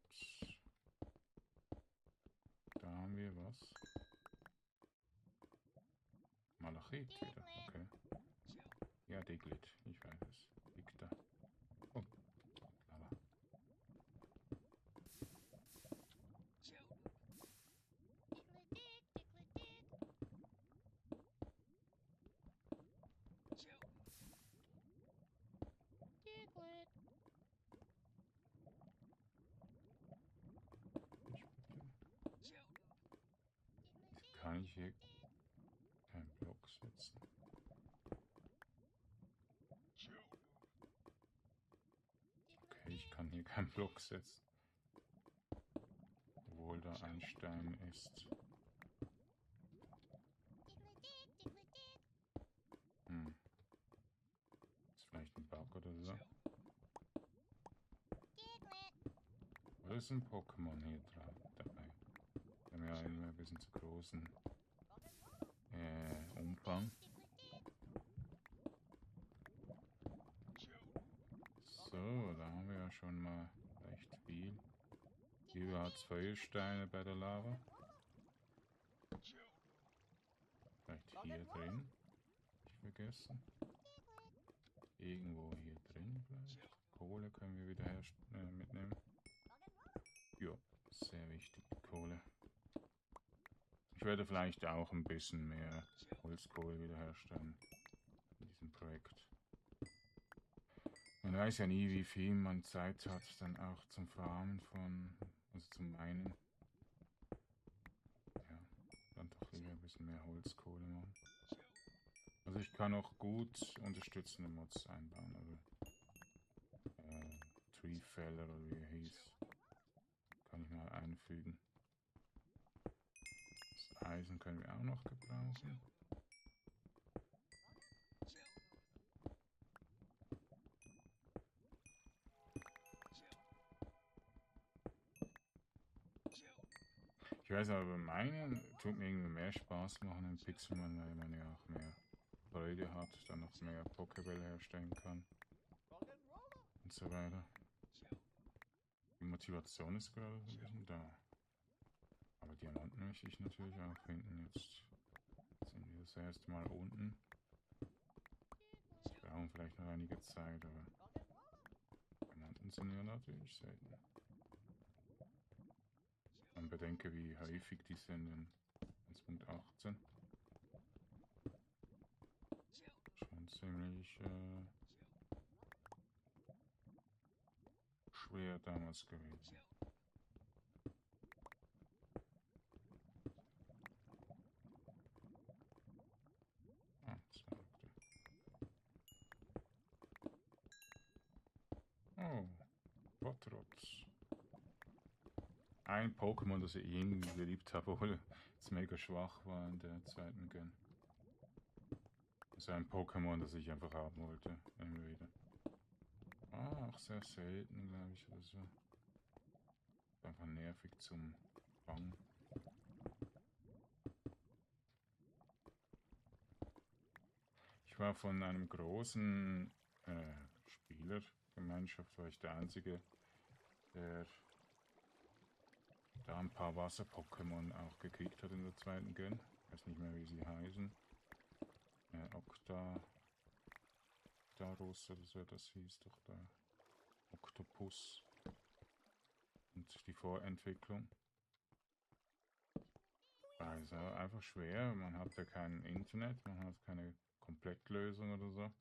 Da haben wir was. Malachit wieder, okay. Ja, Diglett, ich weiß es. Liegt da. Oh, Lava. Kann ich hier keinen Block setzen? Okay, ich kann hier keinen Block setzen. Obwohl da ein Stein ist. Hm. Ist vielleicht ein Bug oder so. Oder ist ein Pokémon hier dabei? Der mir ja immer ein bisschen zu großen äh, Umfang. So, da haben wir ja schon mal recht viel. Hier hat Feuersteine bei der Lava. Vielleicht hier drin. Nicht vergessen. Irgendwo hier drin vielleicht. Kohle können wir wieder äh, mitnehmen. Ja, sehr wichtig, die Kohle. Ich werde vielleicht auch ein bisschen mehr Holzkohle wiederherstellen in diesem Projekt. Man weiß ja nie, wie viel man Zeit hat, dann auch zum Farmen von, also zum Meinen. Ja, dann doch lieber ein bisschen mehr Holzkohle machen. Also ich kann auch gut unterstützende Mods einbauen, also äh, Tree Feller oder wie er hieß, kann ich mal einfügen. Eisen können wir auch noch gebrauchen. Ich weiß aber, meinen tut mir irgendwie mehr Spaß machen im Pixelman, weil man ja auch mehr Freude hat, dann noch mehr Pokéball herstellen kann. Und so weiter. Die Motivation ist gerade ein bisschen da. Aber Diamanten möchte ich natürlich auch finden. Jetzt sind wir das erste Mal unten. Wir brauchen vielleicht noch einige Zeit, aber Diamanten sind ja natürlich selten. Man bedenke, wie häufig die sind in 1.18. Schon ziemlich äh, schwer damals gewesen. Ah, Zwergte. Oh, Botrots. Ein Pokémon, das ich irgendwie geliebt habe, obwohl es mega schwach war in der zweiten Gen. Also ein Pokémon, das ich einfach haben wollte, immer wieder. Auch sehr selten, glaube ich, oder so. Einfach nervig zum Fangen. Ich war von einem großen äh, Spielergemeinschaft, war ich der Einzige, der da ein paar Wasser-Pokémon auch gekriegt hat in der zweiten Gen. Ich weiß nicht mehr, wie sie heißen. Äh, Octa... Octarus oder so, das hieß doch da. Octopus. Und die Vorentwicklung. Also einfach schwer, man hat ja kein Internet, man hat keine Komplettlösung oder so.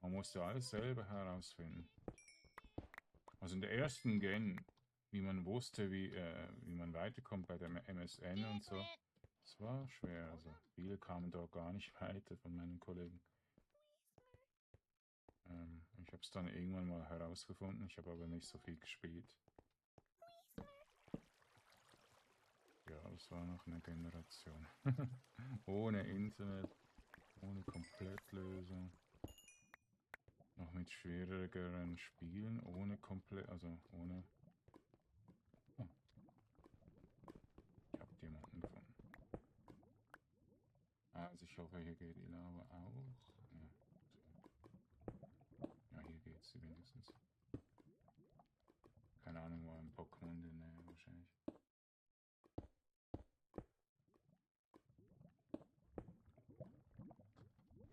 Man musste alles selber herausfinden. Also in der ersten Gen, wie man wusste, wie, äh, wie man weiterkommt bei der MSN und so, das war schwer. Also viele kamen dort gar nicht weiter von meinen Kollegen. Ähm, ich habe es dann irgendwann mal herausgefunden, ich habe aber nicht so viel gespielt. Ja, das war noch eine Generation. ohne Internet, ohne Komplettlösung. Noch mit schwierigeren Spielen, ohne komplett, also ohne... Oh. Ich habe jemanden gefunden. Also ich hoffe, hier geht die Lava auch. Ja, hier geht sie wenigstens. Keine Ahnung, wo ein Pokémon der Nähe wahrscheinlich.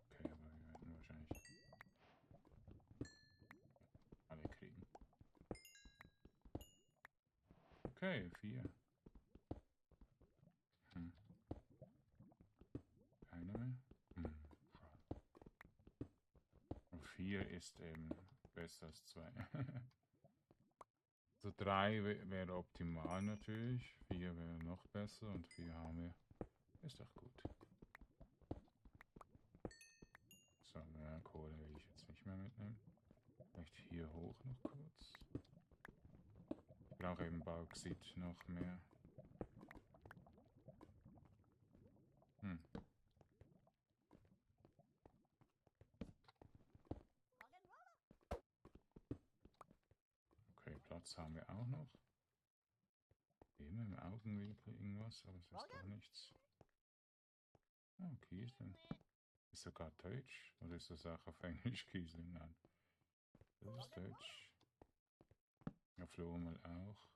Okay, aber wir werden wahrscheinlich alle kriegen. Okay, vier. 4 ist eben besser als 2. also 3 wäre optimal natürlich, 4 wäre noch besser und 4 haben wir. Ist doch gut. So, mehr Kohle will ich jetzt nicht mehr mitnehmen. Vielleicht hier hoch noch kurz. Ich brauche eben Bauxit noch mehr. Platz haben wir auch noch. Immer im Augenwinkel irgendwas, aber es ist doch nichts. Ah, Kiesling. Ist sogar Deutsch? Oder ist das auch auf Englisch Kiesling? Nein. Das ist Deutsch. Ja, Flohmel auch.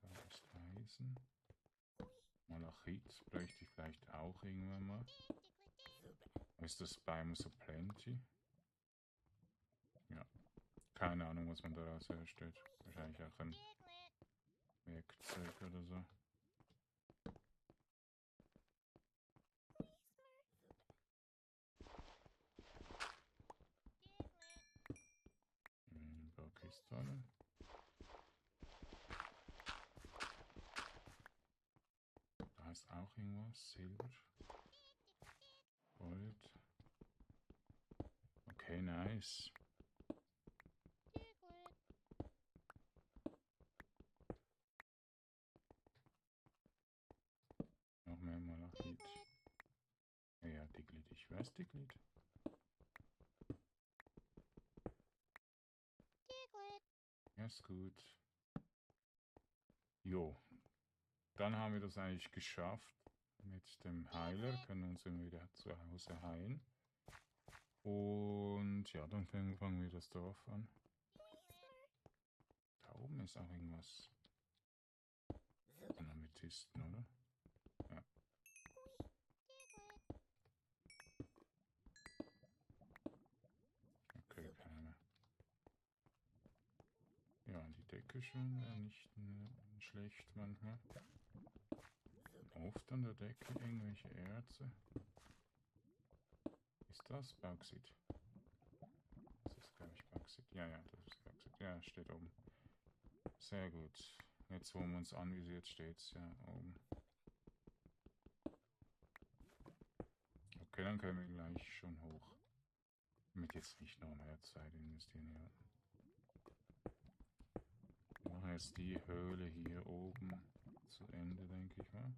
Da ist Eisen. Malachit bräuchte ich vielleicht auch irgendwann mal. Ist das Biome so plenty? Keine Ahnung, was man daraus herstellt. Wahrscheinlich auch ein Werkzeug oder so. Paar Kristalle. Da ist auch irgendwas. Silber. Gold. Okay, nice. Noch mehr Malachit. Ja, ja, Weiß Diglett. Ja, ist gut. Jo. Dann haben wir das eigentlich geschafft mit dem Heiler. Können uns dann wieder zu Hause heilen. Und ja, dann fangen wir das Dorf an. Da oben ist auch irgendwas. Ein Amethysten, oder? Ja. Okay, keine. Schon äh, nicht äh, schlecht manchmal. Oft an der Decke irgendwelche Erze. Ist das Bauxit? Das ist, glaube ich, Bauxit. Ja, ja, das ist Bauxit. Ja, steht oben. Sehr gut. Jetzt, wo man uns anvisiert, steht es ja oben. Okay, dann können wir gleich schon hoch. Damit jetzt nicht noch mehr Zeit investieren, ja. Jetzt die Höhle hier oben zu Ende, denke ich mal.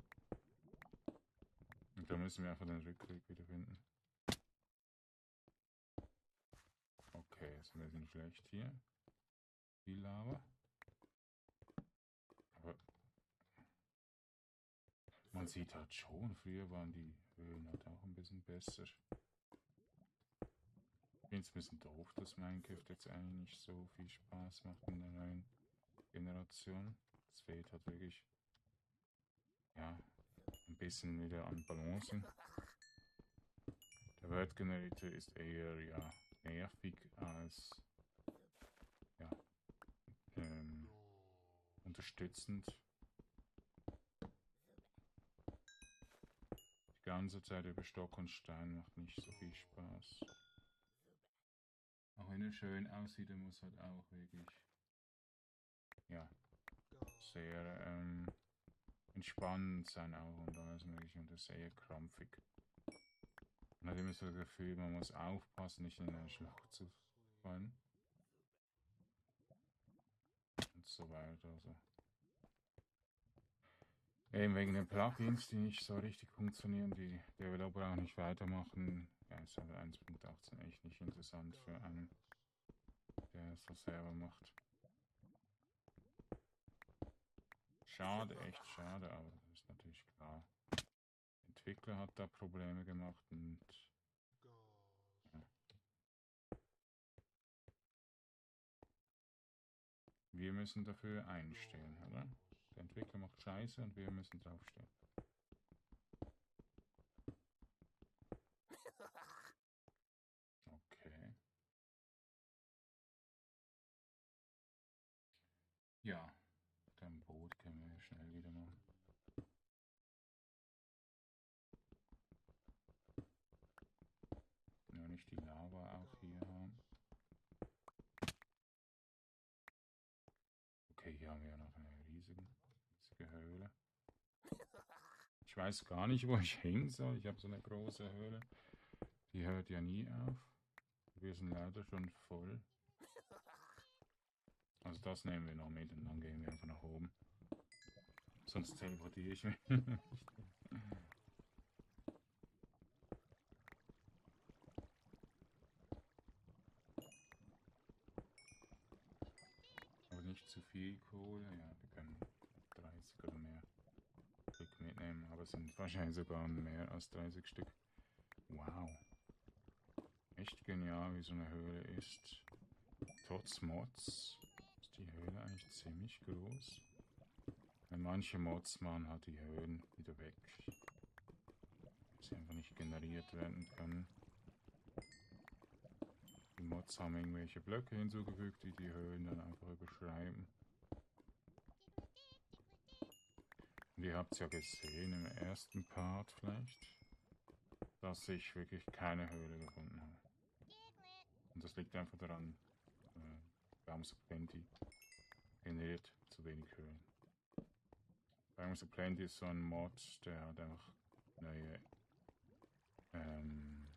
Und da müssen wir einfach den Rückweg wieder finden. Okay, ist ein bisschen schlecht hier. Die Lava. Aber man sieht halt schon, früher waren die Höhlen halt auch ein bisschen besser. Ich finde es ein bisschen doof, dass Minecraft jetzt eigentlich nicht so viel Spaß macht in der neuen Generation. Es fehlt halt wirklich, ja, ein bisschen wieder an Balance. Der Word Generator ist eher, ja, nervig als, ja, ähm, unterstützend. Die ganze Zeit über Stock und Stein macht nicht so viel Spaß. Auch wenn er schön aussieht, er muss halt auch wirklich, ja, sehr ähm, entspannend sein auch und alles mögliche und sehr krampfig. Man hat immer so das Gefühl, man muss aufpassen, nicht in eine Schlucht zu fallen. Und so weiter. Also. Eben wegen den Plugins, die nicht so richtig funktionieren, die Developer auch nicht weitermachen. Ja, ist aber 1.18 echt nicht interessant für einen, der es so selber macht. Schade, echt schade, aber das ist natürlich klar. Der Entwickler hat da Probleme gemacht und wir müssen dafür einstehen, oder? Der Entwickler macht Scheiße und wir müssen draufstehen. Okay. Ja, dein Boot können wir schnell wieder machen. Nur nicht die Lava auch hier haben. Okay, hier haben wir ja noch eine riesige, riesige Höhle. Ich weiß gar nicht, wo ich hin soll. Ich habe so eine große Höhle. Die hört ja nie auf. Wir sind leider schon voll. Also das nehmen wir noch mit und dann gehen wir einfach nach oben. Sonst teleportiere ich mich. Aber nicht zu viel Kohle. Ja, wir können 30 oder mehr Stück mitnehmen, aber es sind wahrscheinlich sogar mehr als 30 Stück. Wow. Echt genial, wie so eine Höhle ist. Trotz Mods ist die Höhle eigentlich ziemlich groß. Wenn manche Mods machen, hat die Höhen wieder weg. Sie einfach nicht generiert werden können. Die Mods haben irgendwelche Blöcke hinzugefügt, die die Höhen dann einfach überschreiben. Ihr habt es ja gesehen im ersten Part vielleicht, dass ich wirklich keine Höhle gefunden habe. Und das liegt einfach daran, äh, Baums of Plenty generiert zu wenig Höhlen. Baums of Plenty ist so ein Mod, der hat einfach neue ähm,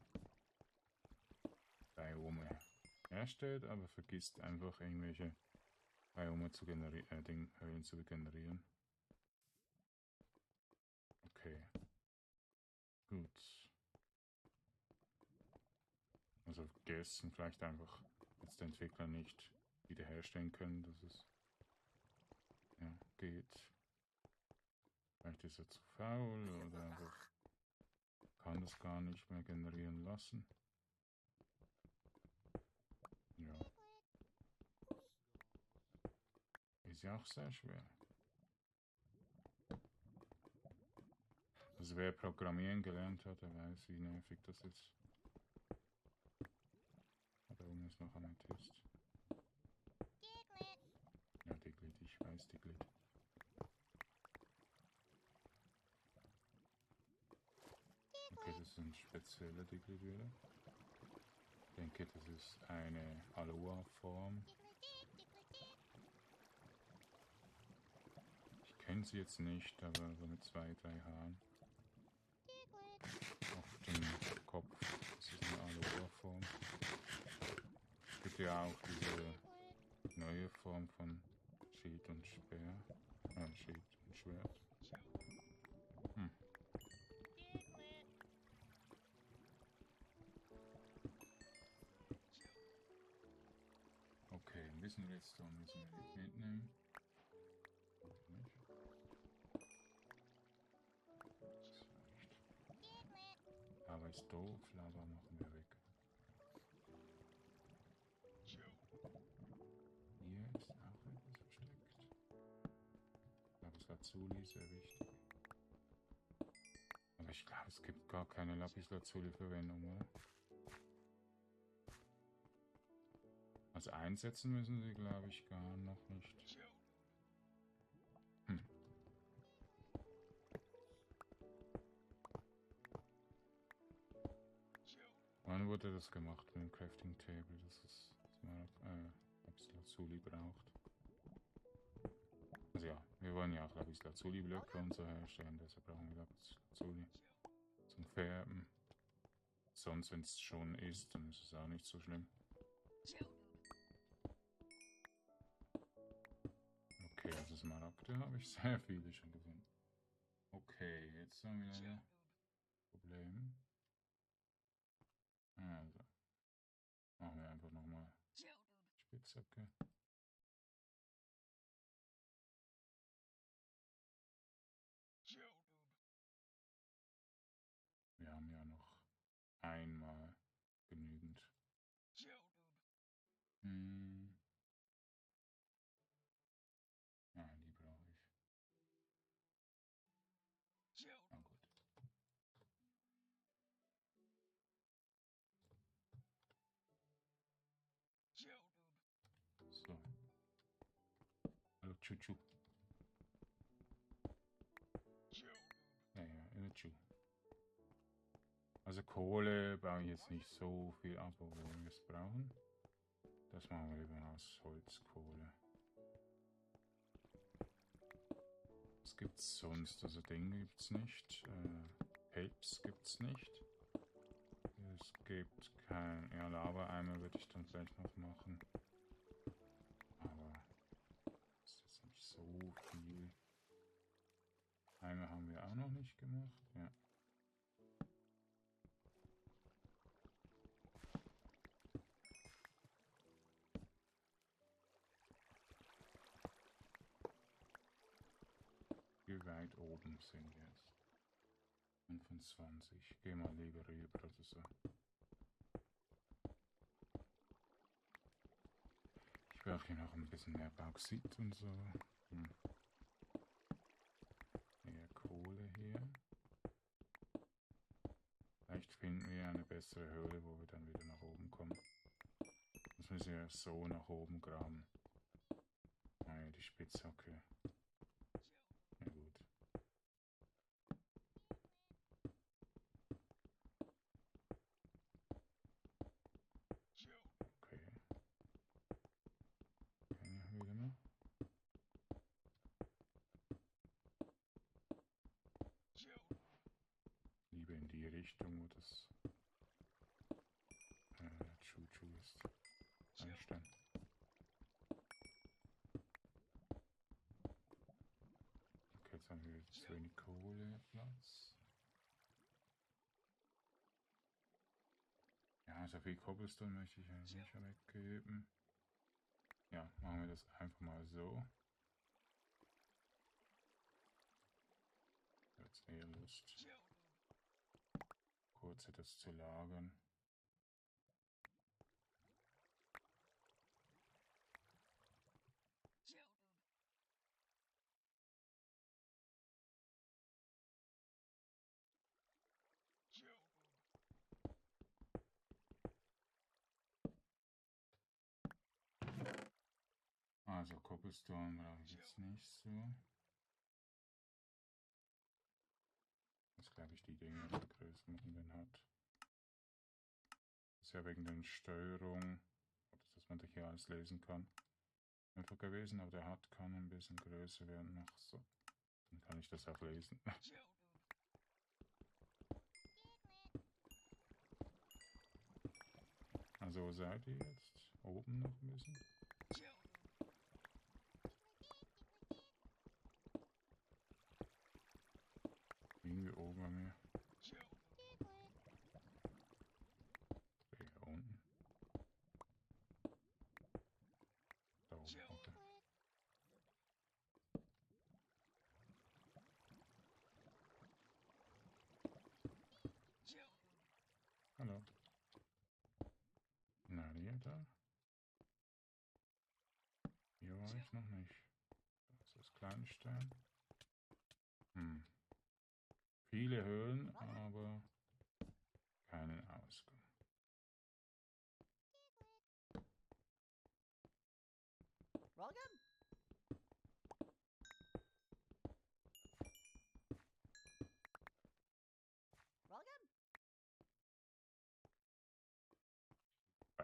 Biome herstellt, aber vergisst einfach irgendwelche Biome zu generieren, äh, Höhlen zu generieren. Okay. Gut. Also vergessen vielleicht einfach jetzt der Entwickler nicht wiederherstellen können, dass es ja, geht. Vielleicht ist er zu faul oder kann das gar nicht mehr generieren lassen. Ja. Ist ja auch sehr schwer. Also wer Programmieren gelernt hat, der weiß, wie nervig das ist. Ist noch Amethyst. Ja, Diglett, ich weiß Diglett. Okay, das sind spezielle Diglett wieder. Ich denke, das ist eine Aloha-Form. Ich kenne sie jetzt nicht, aber so mit zwei, drei Haaren. Auf dem Kopf. Das ist eine Aloha-Form. Gibt ja auch diese neue Form von Schild und Speer. Äh, Schild und Schwert. Hm. Okay, ein bisschen Redstone müssen wir nicht mitnehmen. Aber ist doof, Lava Lazuli, sehr wichtig. Aber ich glaube, es gibt gar keine Lapis Lazuli Verwendung, oder? Also einsetzen müssen sie, glaube ich, gar noch nicht. Hm. Wann wurde das gemacht mit dem Crafting Table, dass es dass man äh, Lapis Lazuli braucht? Also ja, wir wollen ja auch Lapis Lazuli Blöcke und so herstellen, deshalb brauchen wir Lazuli zum Färben. Sonst, wenn es schon ist, dann ist es auch nicht so schlimm. Okay, also Smaragde habe ich sehr viele schon gefunden. Okay, jetzt haben wir leider Problem. Also, machen wir einfach nochmal Spitzhacke. Wir Kohle baue ich jetzt nicht so viel ab, obwohl wir es brauchen. Das machen wir lieber aus Holzkohle. Was gibt's sonst? Also Dinge gibt's nicht. Äh, Pelps gibt's nicht. Es gibt kein... Ja, Lava-Eimer würde ich dann vielleicht noch machen. Aber ist jetzt nicht so viel. Eimer haben wir auch noch nicht gemacht. Ja. Sind jetzt? 25. Geh mal rüber so. Ich brauche hier noch ein bisschen mehr Bauxit und so. Hm. Mehr Kohle hier. Vielleicht finden wir eine bessere Höhle, wo wir dann wieder nach oben kommen. Sonst müssen wir so nach oben graben. Ah ja, die Spitzhacke. Na gut. Okay. Keine Höhle mehr. Lieber in die Richtung, wo das äh, Chuchu ist. Einstein. Okay, jetzt haben wir zu wenig Kohleplatz. Ja, Cobblestone möchte ich eigentlich nicht weggeben. Ja, machen wir das einfach mal so. Jetzt eher Lust, kurz etwas zu lagern. Cobblestone brauche ich jetzt nicht so. Das glaube ich die Dinge, die Größe man hat. Das ist ja wegen der Steuerung, oder dass man das hier alles lesen kann. Einfach gewesen, aber der hat kann ein bisschen größer werden noch so. Dann kann ich das auch lesen. Also wo seid ihr jetzt? Oben noch ein bisschen? Irgendwie oben bei mir. Hier unten. Da oben, okay. Hallo. Na, ihr da? Hier war ich noch nicht. Das ist Kleinstein. Viele Höhlen, aber keinen Ausgang.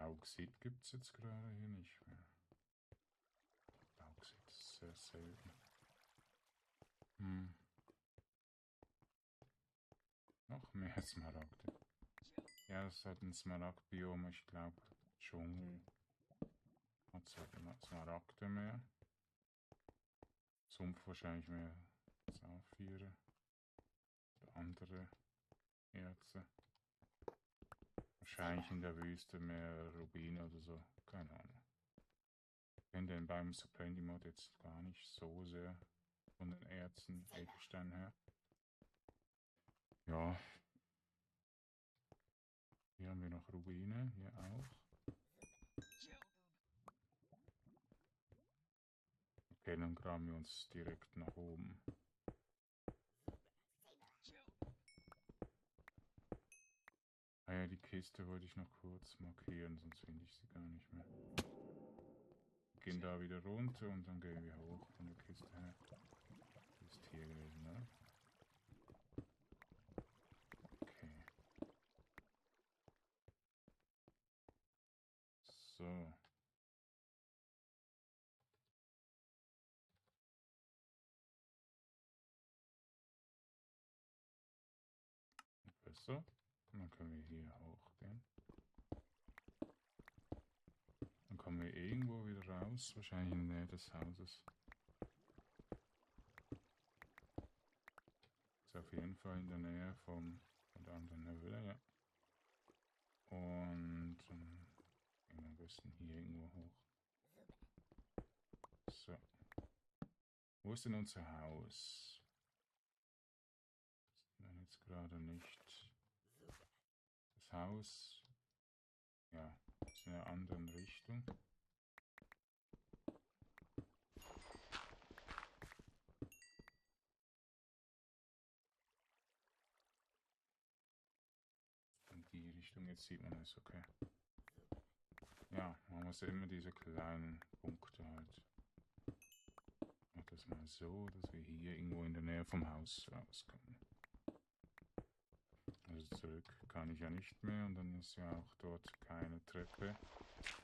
Bauxit gibt es jetzt gerade hier nicht mehr. Bauxit ist sehr selten. Hm. Noch mehr Smaragde. Ja, es hat ein Smaragdbiom, ich glaube, Dschungel. Hat es halt immer Smaragde mehr. Sumpf wahrscheinlich mehr Saphire. Oder andere Erze. Wahrscheinlich in der Wüste mehr Rubine oder so. Keine Ahnung. Ich kenne den beim Suprendi Mod jetzt gar nicht so sehr von den Erzen, Edelstein her. Ja. Hier haben wir noch Rubine, hier auch. Okay, dann graben wir uns direkt nach oben. Ah ja, die Kiste wollte ich noch kurz markieren, sonst finde ich sie gar nicht mehr. Gehen da wieder runter und dann gehen wir hoch von der Kiste her. Ist hier gewesen, ne? Okay. So. Besser. Und dann können wir hier hochgehen. Dann kommen wir irgendwo wieder raus, wahrscheinlich in der Nähe des Hauses. Ist auf jeden Fall in der Nähe vom, von der anderen Höhle, ja. Und besten hier irgendwo hoch. So. Wo ist denn unser Haus? gerade nicht. Das Haus, ja, ist in einer anderen Richtung. In die Richtung, jetzt sieht man es, okay. Man muss immer diese kleinen Punkte halt. Ich mach das mal so, dass wir hier irgendwo in der Nähe vom Haus rauskommen. Also zurück kann ich ja nicht mehr und dann ist ja auch dort keine Treppe,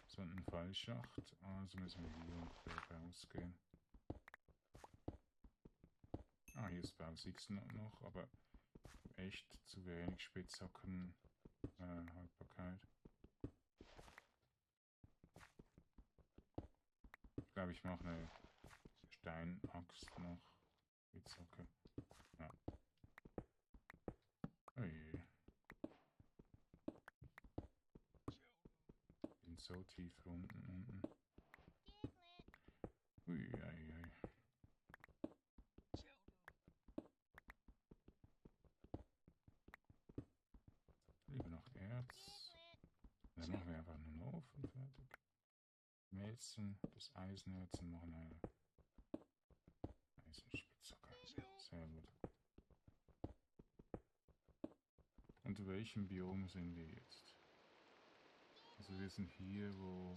sondern ein Fallschacht. Also müssen wir hier rausgehen. Ah, hier ist Bau 6 noch, aber echt zu wenig Spitzhacken äh, Haltbarkeit. Ich glaube, ich mache eine Steinaxt noch. Spitzhacke. Ja. Ui. Bin so tief unten unten. Ui, ei, ei. Lieber noch Erz. Dann machen wir einfach nur einen Ofen fertig. Melzen, das Eisenerz und machen eine Eisenspitzhacke. Sehr gut. Unter welchem Biom sind wir jetzt? Also wir sind hier, wo...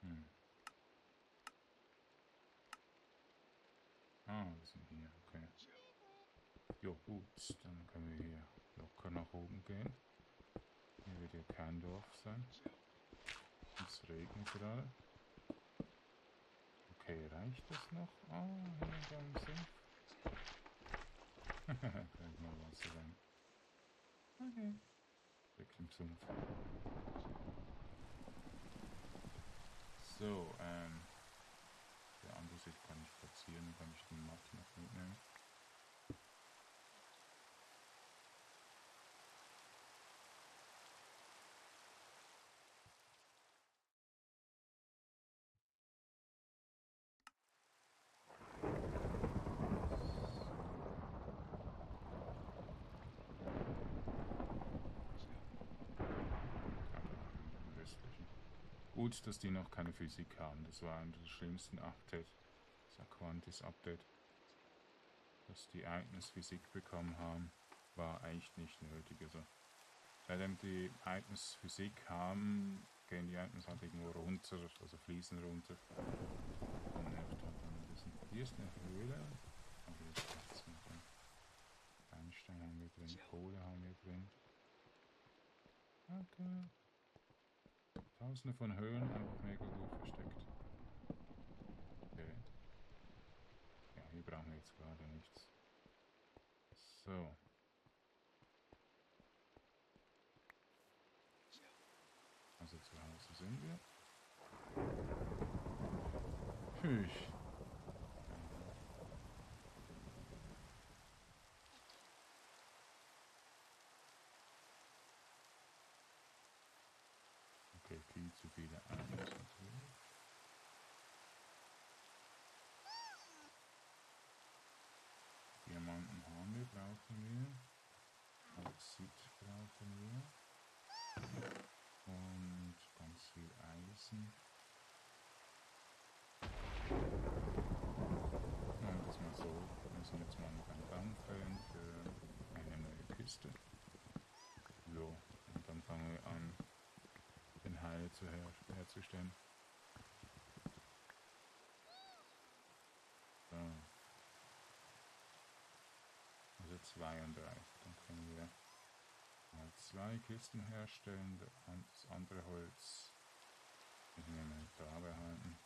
Hm. Ah, wir sind hier. Jo, gut, dann können wir hier locker nach oben gehen. Hier wird ja kein Dorf sein. Es regnet gerade. Okay, reicht das noch? Ah, hier beim Senf. Kann ich mal Wasser rein. Okay. Weg im Sumpf. So, ähm. Der andere Sicht kann ich platzieren, kann ich den Matt noch mitnehmen. im westlichen. Gut, dass die noch keine Physik haben. Das war ein der schlimmsten Update. Das Aquantis Update. Dass die Items Physik bekommen haben, war eigentlich nicht nötig. Also, seitdem die Items Physik haben, gehen die Items halt irgendwo runter, also fließen runter. Und nervt halt ein bisschen. Hier ist eine Höhle. Aber hier ist nichts mehr drin. Bernstein haben wir drin, Kohle haben wir drin. Okay. Tausende von Höhlen einfach mega gut versteckt. Okay. Ja, hier brauchen wir jetzt gerade nichts. So. Also zu Hause sind wir. Hüch. Okay, viel zu viele Items natürlich. Diamanten haben wir, brauchen wir. Bauxit brauchen wir. Und ganz viel Eisen. Ja, das mal so. Wir müssen jetzt mal noch einen Baum fällen für eine neue Kiste. So, und dann fangen wir an, den Heil zu her herzustellen. So. Also 32. Dann können wir mal zwei Kisten herstellen. Das andere Holz müssen wir mal da behalten.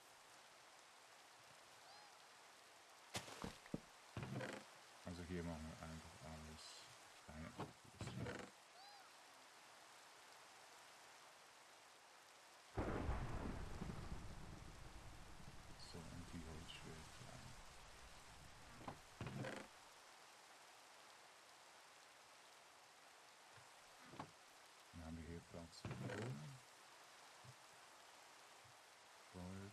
Also hier machen wir einfach alles kleine Abschlüsse. So, und die Holzschwerter. Dann haben wir hier Platz für Kohlen. Gold.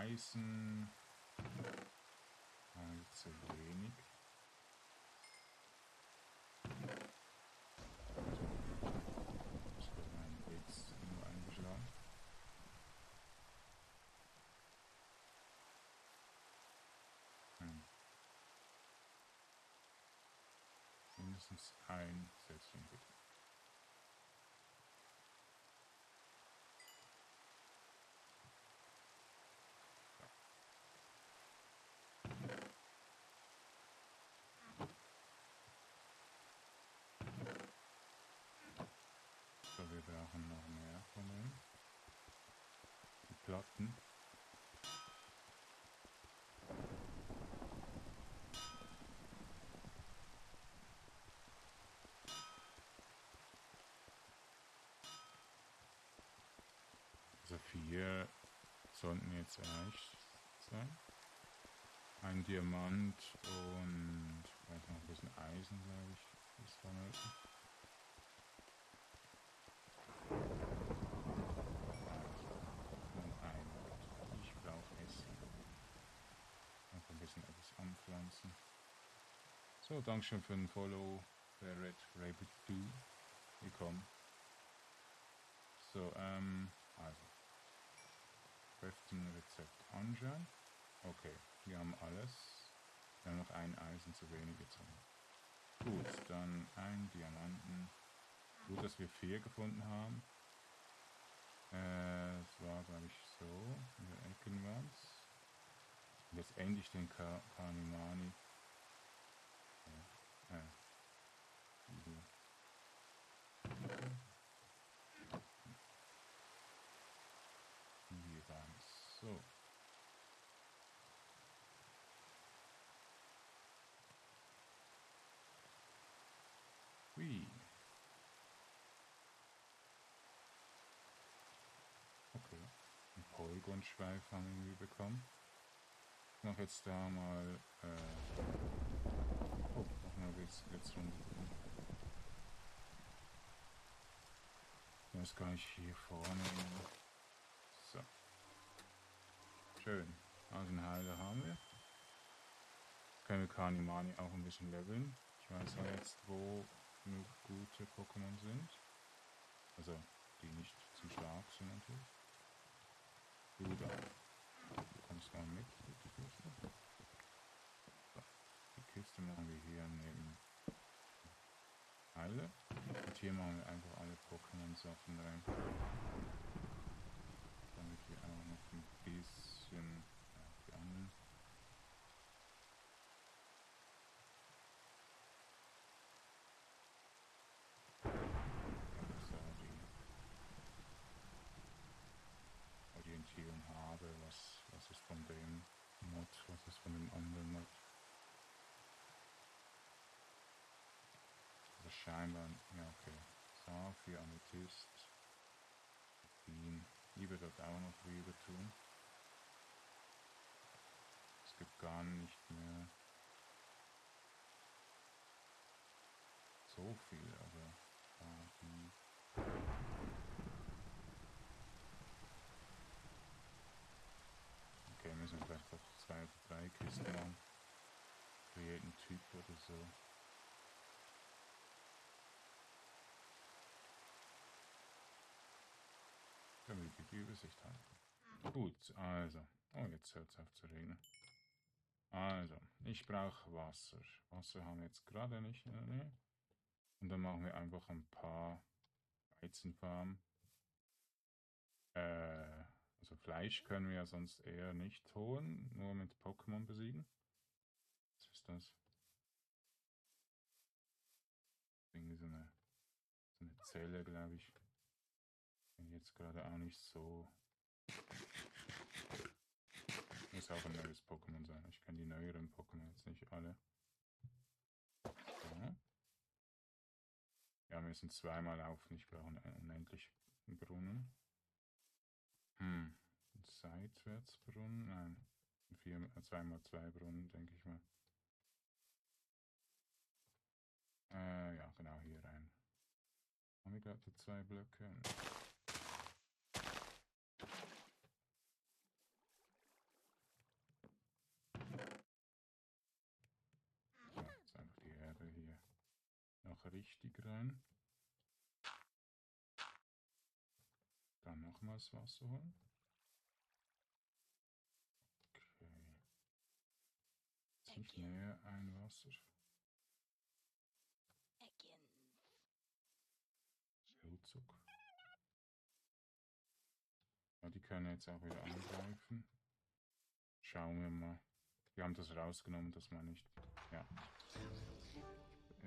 Eisen. Äh, zu wenig. Das wird mein X nur eingeschlagen. Mindestens ein bitte. So, wir brauchen noch mehr von dem. Platten. Also vier sollten jetzt erreicht sein. Ein Diamant und vielleicht noch ein bisschen Eisen, glaube ich, ist vonnöten. Und ein Wort. Ich brauche Essen. Noch ein bisschen etwas anpflanzen. So, Dankeschön für den Follow, der Red Rabbit 2. Willkommen. So, ähm, also. Crafting-Rezept anschauen. Okay, wir haben alles. Wir haben noch ein Eisen zu wenig gezogen. Gut, dann ein Diamanten. Gut, dass wir vier gefunden haben. Äh, es war, glaube ich, so. In den Ecken war es. Letztendlich den Ka Kanimani. Äh, äh, hier. So. Hui. Okay. Ein Polygonschweif haben wir bekommen. Mach jetzt da mal. Äh noch jetzt, jetzt runter. Ich weiß gar nicht hier vorne. So. Schön. Also einen Heiler haben wir. Können wir Kanimani auch ein bisschen leveln. Ich weiß ja jetzt, wo genug gute Pokémon sind. Also, die nicht zu stark sind natürlich. Du da. Du kommst mal mit. Die Kiste machen wir hier neben alle. Und hier machen wir einfach alle Pokémon-Sachen rein. Damit wir auch noch ein bisschen ja, die anderen. So, die Orientierung habe, was, was ist von dem Mod, was ist von dem anderen Mod. Also scheinbar, ja okay. Saphir, Amethyst, Rubin. Hier wird dort auch noch Rübe tun. Es gibt gar nicht mehr so viel, aber die Okay, müssen wir vielleicht doch zwei oder drei Kisten machen. Für jeden Typ oder so. Übersicht haben. Gut, also. Oh, jetzt hört es auf zu regnen. Also, ich brauche Wasser. Wasser haben wir jetzt gerade nicht in der Nähe. Und dann machen wir einfach ein paar Weizenfarmen. Äh, also Fleisch können wir ja sonst eher nicht holen, nur mit Pokémon besiegen. Was ist das? Irgendwie so eine, so eine Zelle, glaube ich. Jetzt gerade auch nicht so. Muss auch ein neues Pokémon sein. Ich kenne die neueren Pokémon jetzt nicht alle. So. Ja, wir müssen zweimal laufen. Ich brauche einen unendlichen Brunnen. Hm. Seitwärtsbrunnen? Nein. Ein vier, zweimal zwei Brunnen, denke ich mal. Äh, ja, genau hier rein. Haben wir gerade die zwei Blöcke? Richtig rein. Dann nochmals Wasser holen. Okay. Jetzt nicht näher ein Wasser. Blutzucker. Ja, die können jetzt auch wieder angreifen. Schauen wir mal. Wir haben das rausgenommen, dass man nicht. Ja.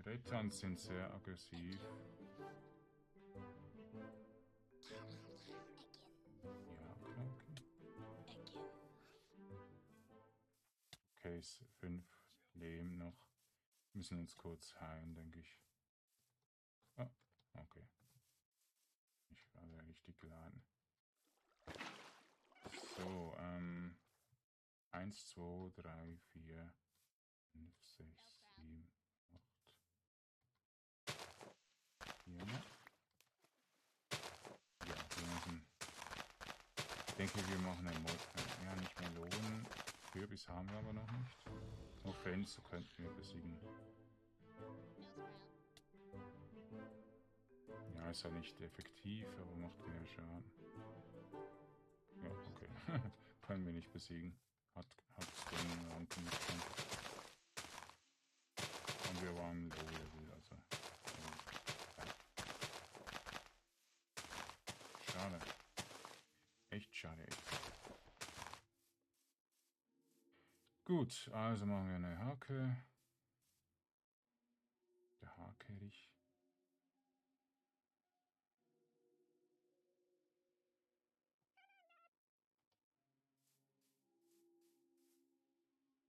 Rettans sind sehr aggressiv. Ja, okay. Okay, ist fünf Leben noch. Müssen uns kurz heilen, denke ich. Ah, okay. Ich war da richtig geladen. So, ähm. 1, 2, 3, 4, 5, 6, 7, 8. Hier noch. Ja, wir müssen. Ich denke, wir machen ein Mod. Ja, nicht Melonen. Kürbis haben wir aber noch nicht. Nur Fans könnten wir besiegen. Ja, ist ja nicht effektiv, aber macht mehr Schaden. Ja, okay. Können wir nicht besiegen. Hat, hat den Ranken nicht. Und wir waren low level, also. ja. Schade. Echt schade. Gut, also machen wir eine Hake. Der Hakerich.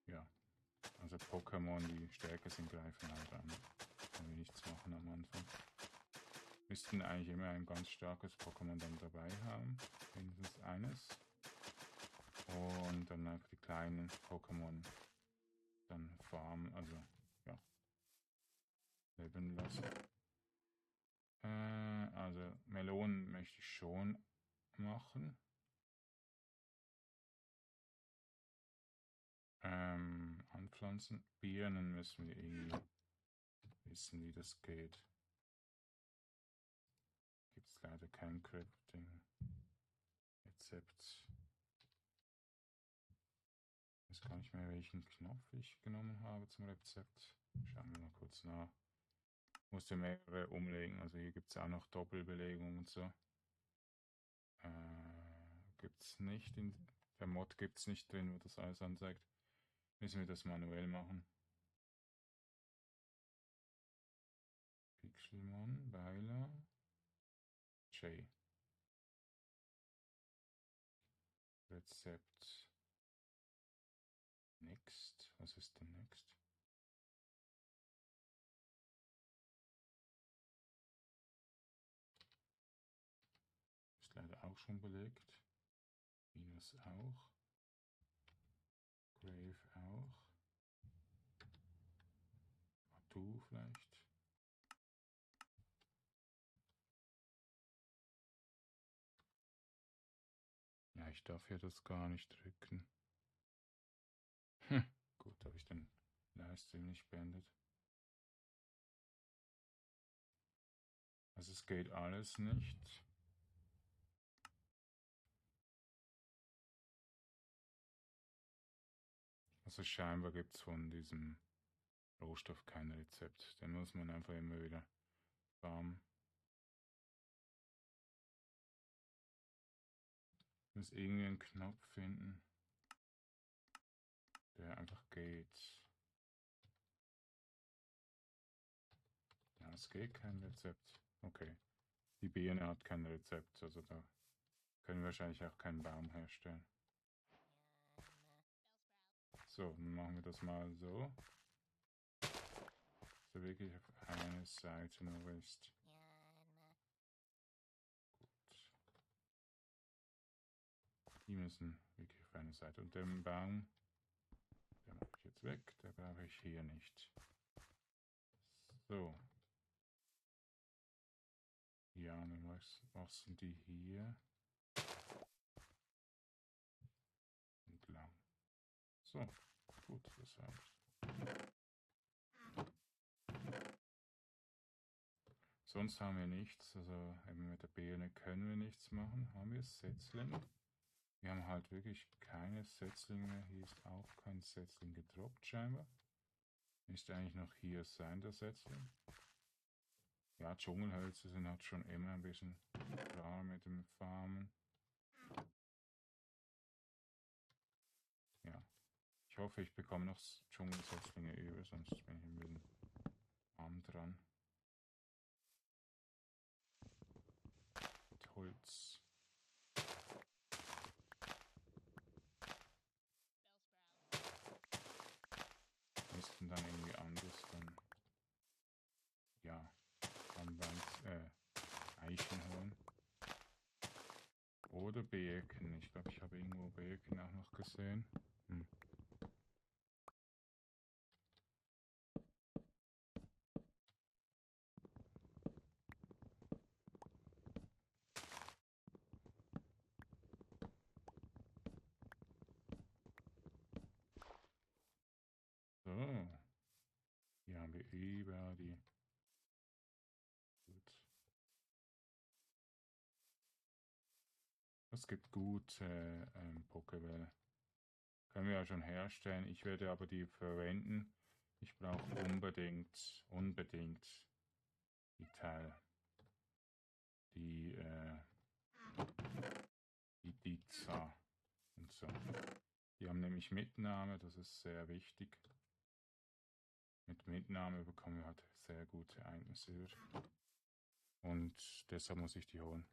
Ja, also Pokémon, die stärker sind, greifen halt an. Können wir nichts machen am Anfang. Müssten eigentlich immer ein ganz starkes Pokémon dann dabei haben. Mindestens eines. Und dann einfach die kleinen Pokémon dann farmen, also ja, leben lassen. Äh, also Melonen möchte ich schon machen. Ähm, anpflanzen. Birnen müssen wir irgendwie wissen, wie das geht. Leider kein Crafting-Rezept. Ich weiß gar nicht mehr, welchen Knopf ich genommen habe zum Rezept. Schauen wir mal kurz nach. Musste mehrere umlegen, also hier gibt es auch noch Doppelbelegung und so. Äh, gibt es nicht, in der Mod gibt es nicht drin, wo das alles anzeigt. Müssen wir das manuell machen. Pixelmon, Weiler, J. Rezept. Next. Was ist denn next? Ist leider auch schon belegt. Minus auch. Grave auch. Du vielleicht. Ich darf ja das gar nicht drücken. Hm, gut, habe ich den Livestream nicht beendet. Also es geht alles nicht. Also scheinbar gibt es von diesem Rohstoff kein Rezept. Den muss man einfach immer wieder farmen. Ich muss irgendwie einen Knopf finden, der einfach geht. Ja, es geht kein Rezept. Okay. Die Birne hat kein Rezept, also da können wir wahrscheinlich auch keinen Baum herstellen. So, dann machen wir das mal so. So wirklich auf eine Seite nur ist. Die müssen wirklich auf eine Seite. Und den Baum, den mache ich jetzt weg, der brauche ich hier nicht. So. Ja, dann wachsen die hier entlang. So, gut, das reicht. Sonst haben wir nichts. Also eben mit der Birne können wir nichts machen. Haben wir Setzlinge? Wir haben halt wirklich keine Setzlinge. Hier ist auch kein Setzling gedroppt scheinbar. Müsste eigentlich noch hier sein, der Setzling. Ja, Dschungelhölzer sind halt schon immer ein bisschen rar mit dem Farmen. Ja. Ich hoffe, ich bekomme noch Dschungelsetzlinge über, sonst bin ich ein bisschen arm dran. Mit Holz. Müssten dann irgendwie anders dann. Ja. Anwand, äh, Eichen holen. Oder Birken. Ich glaube, ich habe irgendwo Birken auch noch gesehen. Hm. So. Hier haben wir über die. Gut. Es gibt gute ähm, Pokébälle. Können wir ja schon herstellen. Ich werde aber die verwenden. Ich brauche unbedingt, unbedingt die Teil. Die, äh, die Diza und so. Die haben nämlich Mitnahme, das ist sehr wichtig. Mit Mitnahme bekommen wir halt sehr gute Eignisse. Und deshalb muss ich die holen.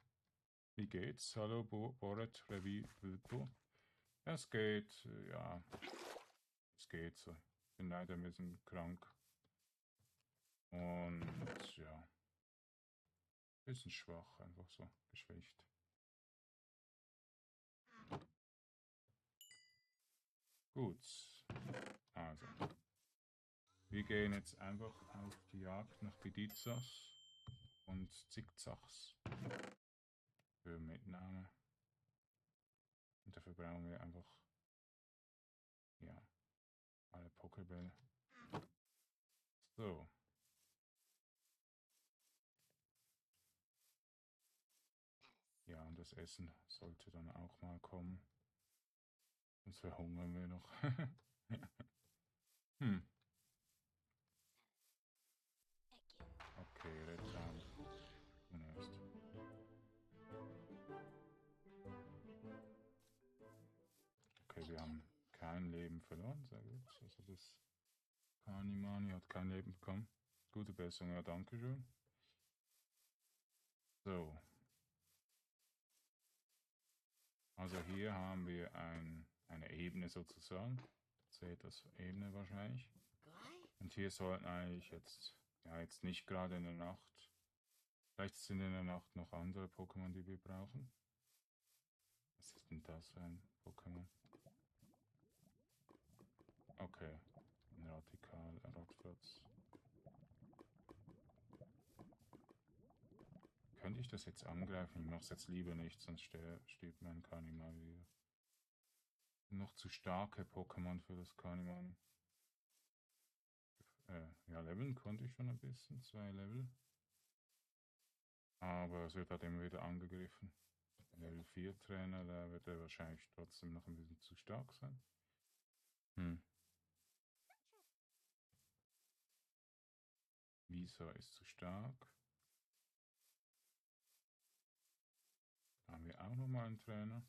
Wie geht's? Hallo Bo Boret Revi Wilpo. Es geht, äh, ja. Es geht so. Ich bin leider ein bisschen krank. Und ja. Bisschen schwach, einfach so. Geschwächt. Gut. Also. Wir gehen jetzt einfach auf die Jagd nach Bedizas und Zickzacks für Mitnahme. Und dafür brauchen wir einfach, ja, alle Pokébälle. So. Ja, und das Essen sollte dann auch mal kommen. Sonst verhungern wir noch. hm. Also das Kanimani hat kein Leben bekommen. Gute Besserung, ja, danke schön. So. Also hier haben wir ein, eine Ebene sozusagen. Seht das Ebene wahrscheinlich. Und hier sollten eigentlich jetzt, ja jetzt nicht gerade in der Nacht, vielleicht sind in der Nacht noch andere Pokémon, die wir brauchen. Was ist denn das für ein Pokémon? Okay, ein Radikal, Radfratz. Könnte ich das jetzt angreifen? Ich mache es jetzt lieber nicht, sonst stirbt mein Kanimal wieder. Noch zu starke Pokémon für das Kanimani. Äh, ja, leveln konnte ich schon ein bisschen, zwei Level. Aber es wird halt immer wieder angegriffen. Level 4 Trainer, da wird er wahrscheinlich trotzdem noch ein bisschen zu stark sein. Hm. Visa ist zu stark. Da haben wir auch nochmal einen Trainer.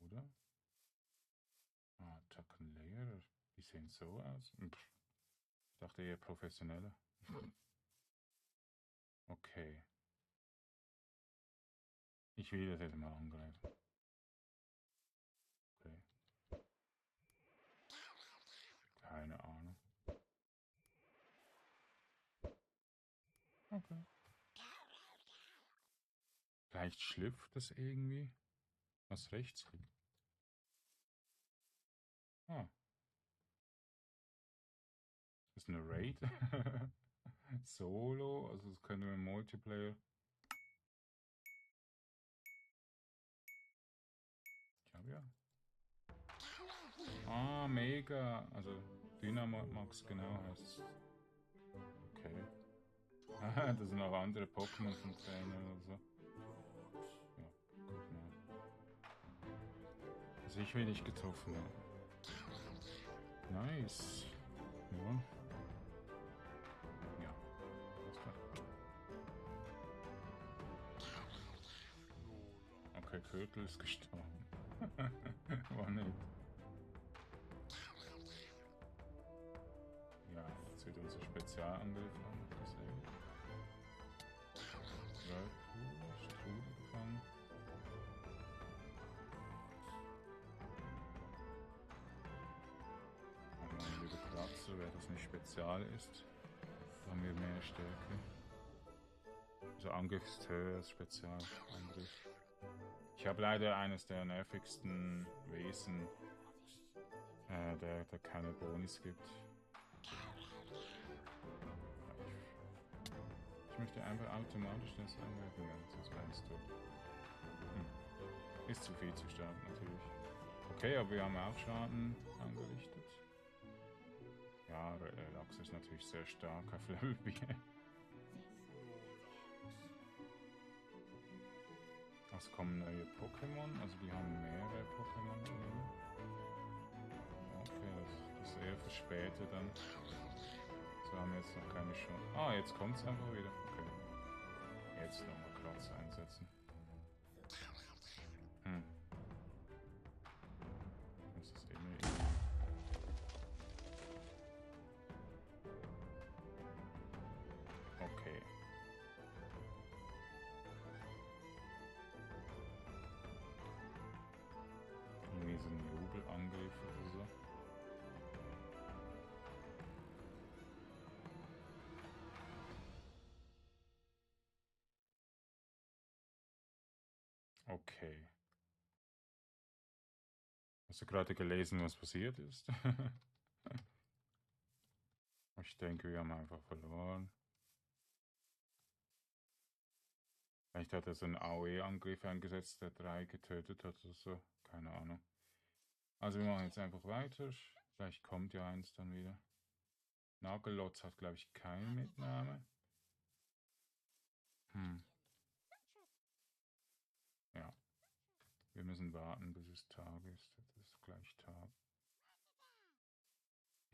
Oder? Ah, Tackenlehrer. Die sehen so aus. Hm. Ich dachte eher professioneller. Okay. Ich will das jetzt mal angreifen. Okay. Keine Ahnung. Okay. Vielleicht schlüpft das irgendwie, was rechts liegt. Ah. Das ist eine Raid. Solo, also das können wir im Multiplayer. Ich glaube ja. Ah, mega. Also Dynamax genau heißt. Okay. Das sind auch andere Pokémon vom Trainer oder so. Also ich will nicht getroffen werden. Nice. Ja. Ja. Alles klar. Okay, Viertel ist gestorben. War nicht. Ja, jetzt wird unser Spezialangriff auch noch gesehen. Spezial ist. Haben wir mehr Stärke. Also Angriff ist höher als Spezialangriff. Ich habe leider eines der nervigsten Wesen, äh, der, der keine Bonis gibt. Ich möchte einfach automatisch das angreifen, ja, das meinst du. Hm. Ist zu viel zu stark natürlich. Okay, aber wir haben auch Schaden angerichtet. Ja, Lachs ist natürlich sehr stark auf Level 4. Es kommen neue Pokémon, also die haben mehrere Pokémon. Okay, das, ist eher für später dann. So haben wir jetzt noch keine Chance. Ah, jetzt kommt es einfach wieder. Okay. Jetzt nochmal Kratz einsetzen. Hm. Okay. Hast du gerade gelesen, was passiert ist? ich denke, wir haben einfach verloren. Vielleicht hat er so einen AOE-Angriff eingesetzt, der drei getötet hat oder so. Keine Ahnung. Also wir machen jetzt einfach weiter. Vielleicht kommt ja eins dann wieder. Nagellotz hat, glaube ich, keine Mitnahme. Hm. Ja. Wir müssen warten, bis es Tag ist. Das ist gleich Tag.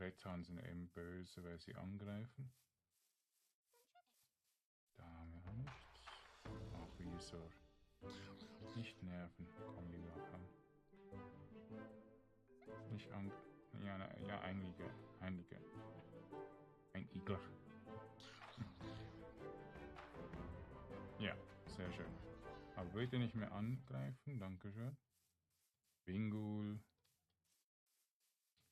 Rettan sind eben böse, weil sie angreifen. Da haben wir nichts. Ach, Visor. Nicht nerven. Komm, lieber an. Nicht an. Ja, na, ja, einige. Einige. Ein. Ja, bitte nicht mehr angreifen, Dankeschön. Bingul.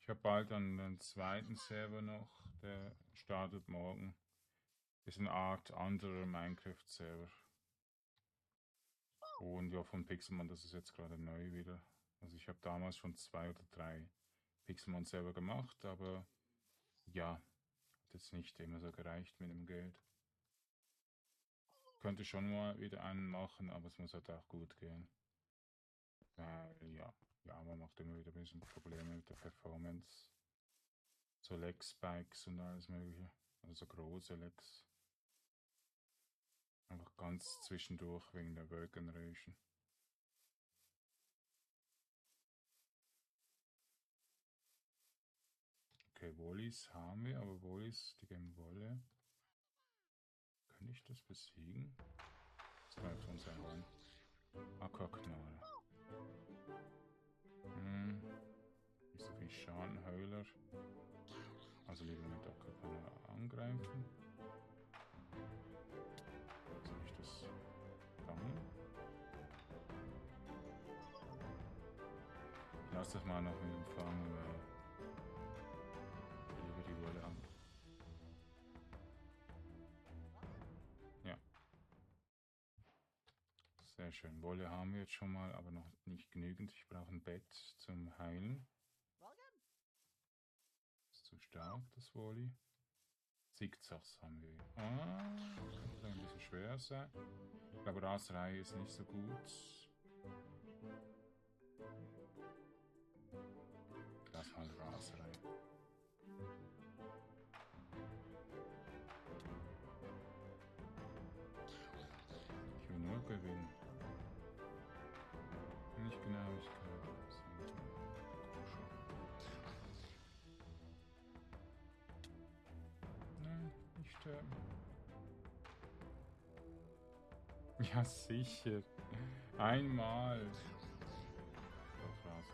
Ich habe bald dann den zweiten Server noch, der startet morgen. Ist eine Art anderer Minecraft-Server. Und ja, von Pixelmon, das ist jetzt gerade neu wieder. Also ich habe damals schon zwei oder drei Pixelmon-Server gemacht, aber ja, hat jetzt nicht immer so gereicht mit dem Geld. Könnte schon mal wieder einen machen, aber es muss halt auch gut gehen. Weil, ja, ja, man macht immer wieder ein bisschen Probleme mit der Performance. So Leg-Spikes und alles mögliche. Also so große Legs. Einfach ganz zwischendurch wegen der Work Generation. Okay, Wollis haben wir, aber Wollis, die geben Wolle. Kann ich das besiegen? Das greift uns heran. Ackerknall. Hm. Nicht so viel Schaden, Heuler. Also lieber mit Ackerknall angreifen. Soll ich das fangen? Ich lass das mal noch mit Sehr schön. Wolle haben wir jetzt schon mal, aber noch nicht genügend. Ich brauche ein Bett zum Heilen. Ist zu stark, das Wolli. Zickzacks haben wir. Ah, könnte ein bisschen schwer sein. Ich glaube, Raserei ist nicht so gut. Sterben. Ja, sicher. Einmal. Raus rein.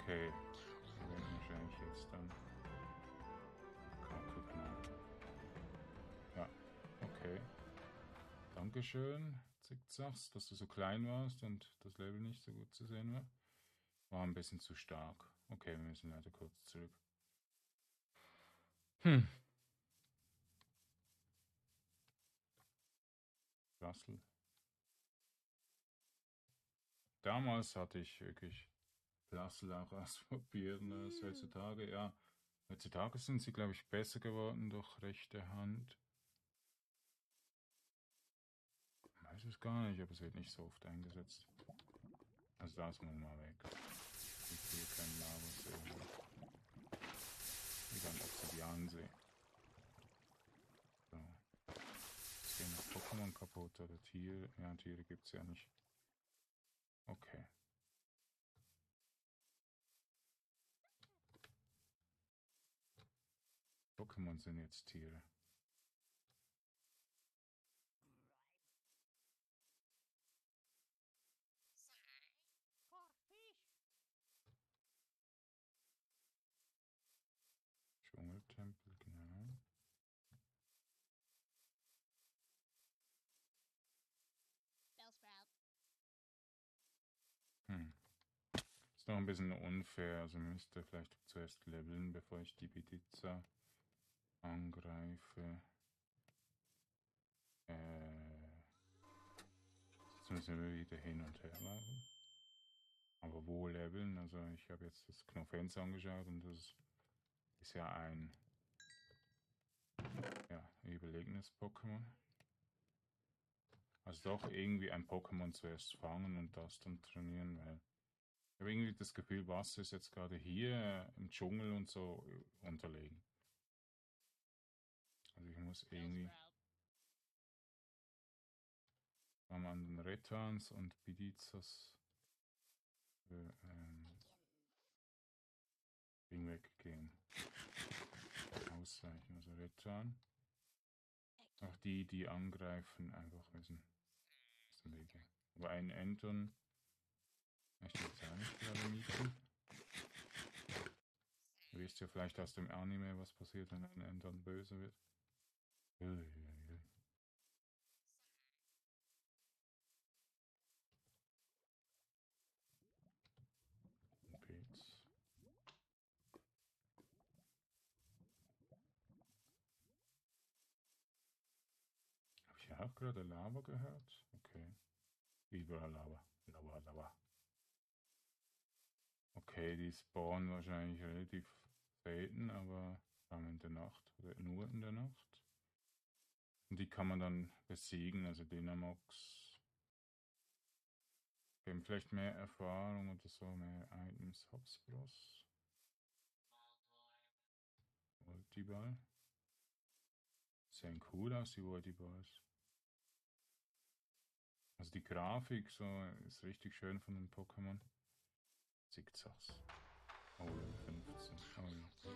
Okay. Wir werden wahrscheinlich jetzt dann. Kacke, genau. Ja, okay. Dankeschön, Zickzacks, dass du so klein warst und das Level nicht so gut zu sehen war. War ein bisschen zu stark. Okay, wir müssen leider kurz zurück. Hm. Russell. Damals hatte ich wirklich Russell auch ausprobiert. Ne? als Heutzutage, ja. Heutzutage sind sie, glaube ich, besser geworden durch rechte Hand. Ich weiß es gar nicht, aber es wird nicht so oft eingesetzt. Also das muss mal weg. Ich will kein Lavasee. Wieder ein Obsidiansee. So. Jetzt gehen noch Pokémon kaputt oder Tiere. Ja, Tiere gibt es ja nicht. Okay. Pokémon sind jetzt Tiere. Dschungeltempel, genau. Bellsprout. Hm. Ist noch ein bisschen unfair. Also müsste vielleicht zuerst leveln, bevor ich die Bediza angreife. Äh, jetzt müssen wir wieder hin und her laufen. Aber wo leveln? Also ich habe jetzt das Knofenz angeschaut und das ist ja ein ja, überlegenes Pokémon. Also doch irgendwie ein Pokémon zuerst fangen und das dann trainieren, weil ich habe irgendwie das Gefühl, Wasser ist jetzt gerade hier äh, im Dschungel und so äh, unterlegen. Also ich muss irgendwie am an den Retans und Bidizas äh, ähm, Ding weggehen. Ausweichen. Also Retan. Auch die, die angreifen, einfach müssen aus dem Weg gehen. Aber ein Enton möchte ich jetzt auch nicht gerade mieten. Du wisst ja vielleicht aus dem Anime, was passiert, wenn ein Enton böse wird. Uiuiui. Pilz. Habe ich auch gerade Lava gehört? Okay. Überall Lava. Lava, Lava. Okay, die spawnen wahrscheinlich relativ selten, aber in der Nacht oder nur in der Nacht. Und die kann man dann besiegen, also Dynamox. Wir haben vielleicht mehr Erfahrung oder so, mehr Items. Hopsbros. Voltiball. Sehen cool aus, die Voltiballs. Also die Grafik so ist richtig schön von den Pokémon. Zickzacks. Level 15. Oh, ja. So.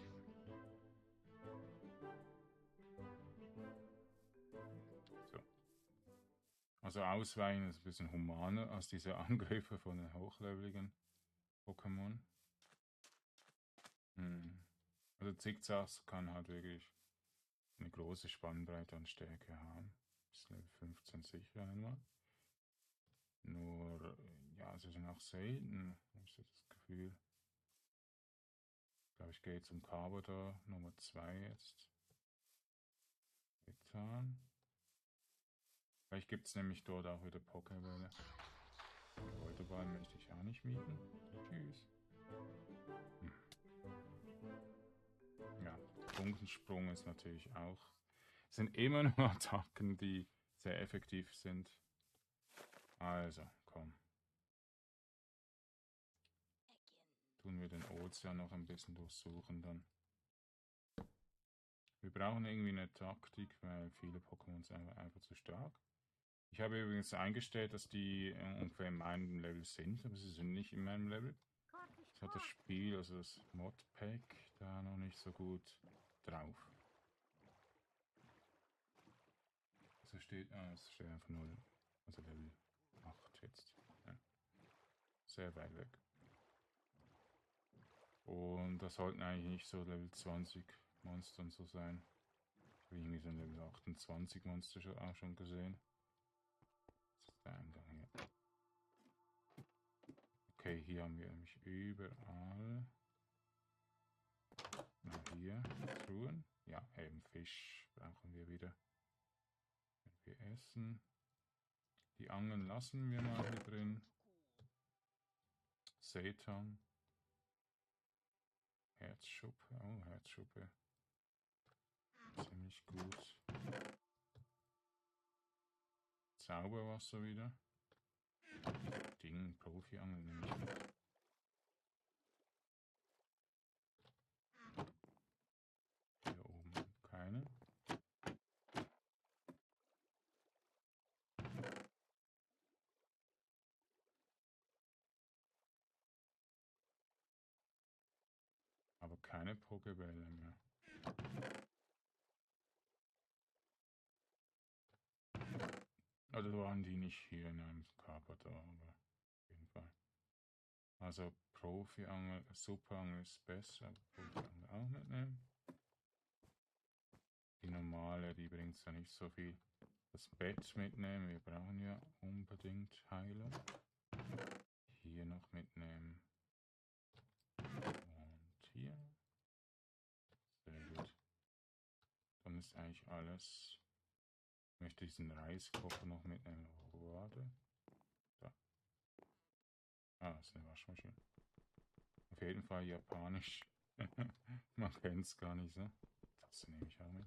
Also Ausweichen ist ein bisschen humaner als diese Angriffe von den hochleveligen Pokémon. Hm. Also Zickzacks kann halt wirklich eine große Spannbreite an Stärke haben. Bis Level 15 sicher einmal. Nur, ja, sie sind auch selten, ich so das Gefühl. Ich glaube, ich gehe zum Carboda Nummer 2 jetzt. Getan. Vielleicht gibt es nämlich dort auch wieder Pokébälle. Volteball möchte ich auch nicht mieten. Tschüss. Hm. Ja, Funkensprung ist natürlich auch. Sind immer nur Attacken, die sehr effektiv sind. Also, komm. Tun wir den Ozean noch ein bisschen durchsuchen dann. Wir brauchen irgendwie eine Taktik, weil viele Pokémon sind einfach, zu stark. Ich habe übrigens eingestellt, dass die äh, ungefähr in meinem Level sind, aber sie sind nicht in meinem Level. Das hat das Spiel, also das Modpack, da noch nicht so gut drauf. Also steht, ah, es steht einfach 0, also Level 8 jetzt. Ja. Sehr weit weg. Und das sollten eigentlich nicht so Level 20 Monster und so sein. Habe irgendwie so ein Level 28 Monster schon, auch schon gesehen. Das ist der Eingang hier. Okay, hier haben wir nämlich überall. Na, hier, Truhen. Ja, eben Fisch brauchen wir wieder. Wenn wir essen. Die Angeln lassen wir mal hier drin. Satan. Herzschuppe. Oh, Herzschuppe. Ziemlich gut. Zauberwasser wieder. Ding, Profi-Angel nehme ich mit. Hier oben keine. Aber keine Pokebälle mehr. Also waren die nicht hier in einem da, aber auf jeden Fall. Also Profi-Angel, Superangel ist besser, Profi-Angel auch mitnehmen. Die normale, die bringt ja nicht so viel. Das Bett mitnehmen, wir brauchen ja unbedingt Heilung. Hier noch mitnehmen. Und hier. Sehr gut. Dann ist eigentlich alles. Ich möchte diesen Reiskocher noch. Wo war der? Da. Ah, ist eine Waschmaschine. Auf jeden Fall japanisch. Man kennt es gar nicht so. Das nehme ich auch mit.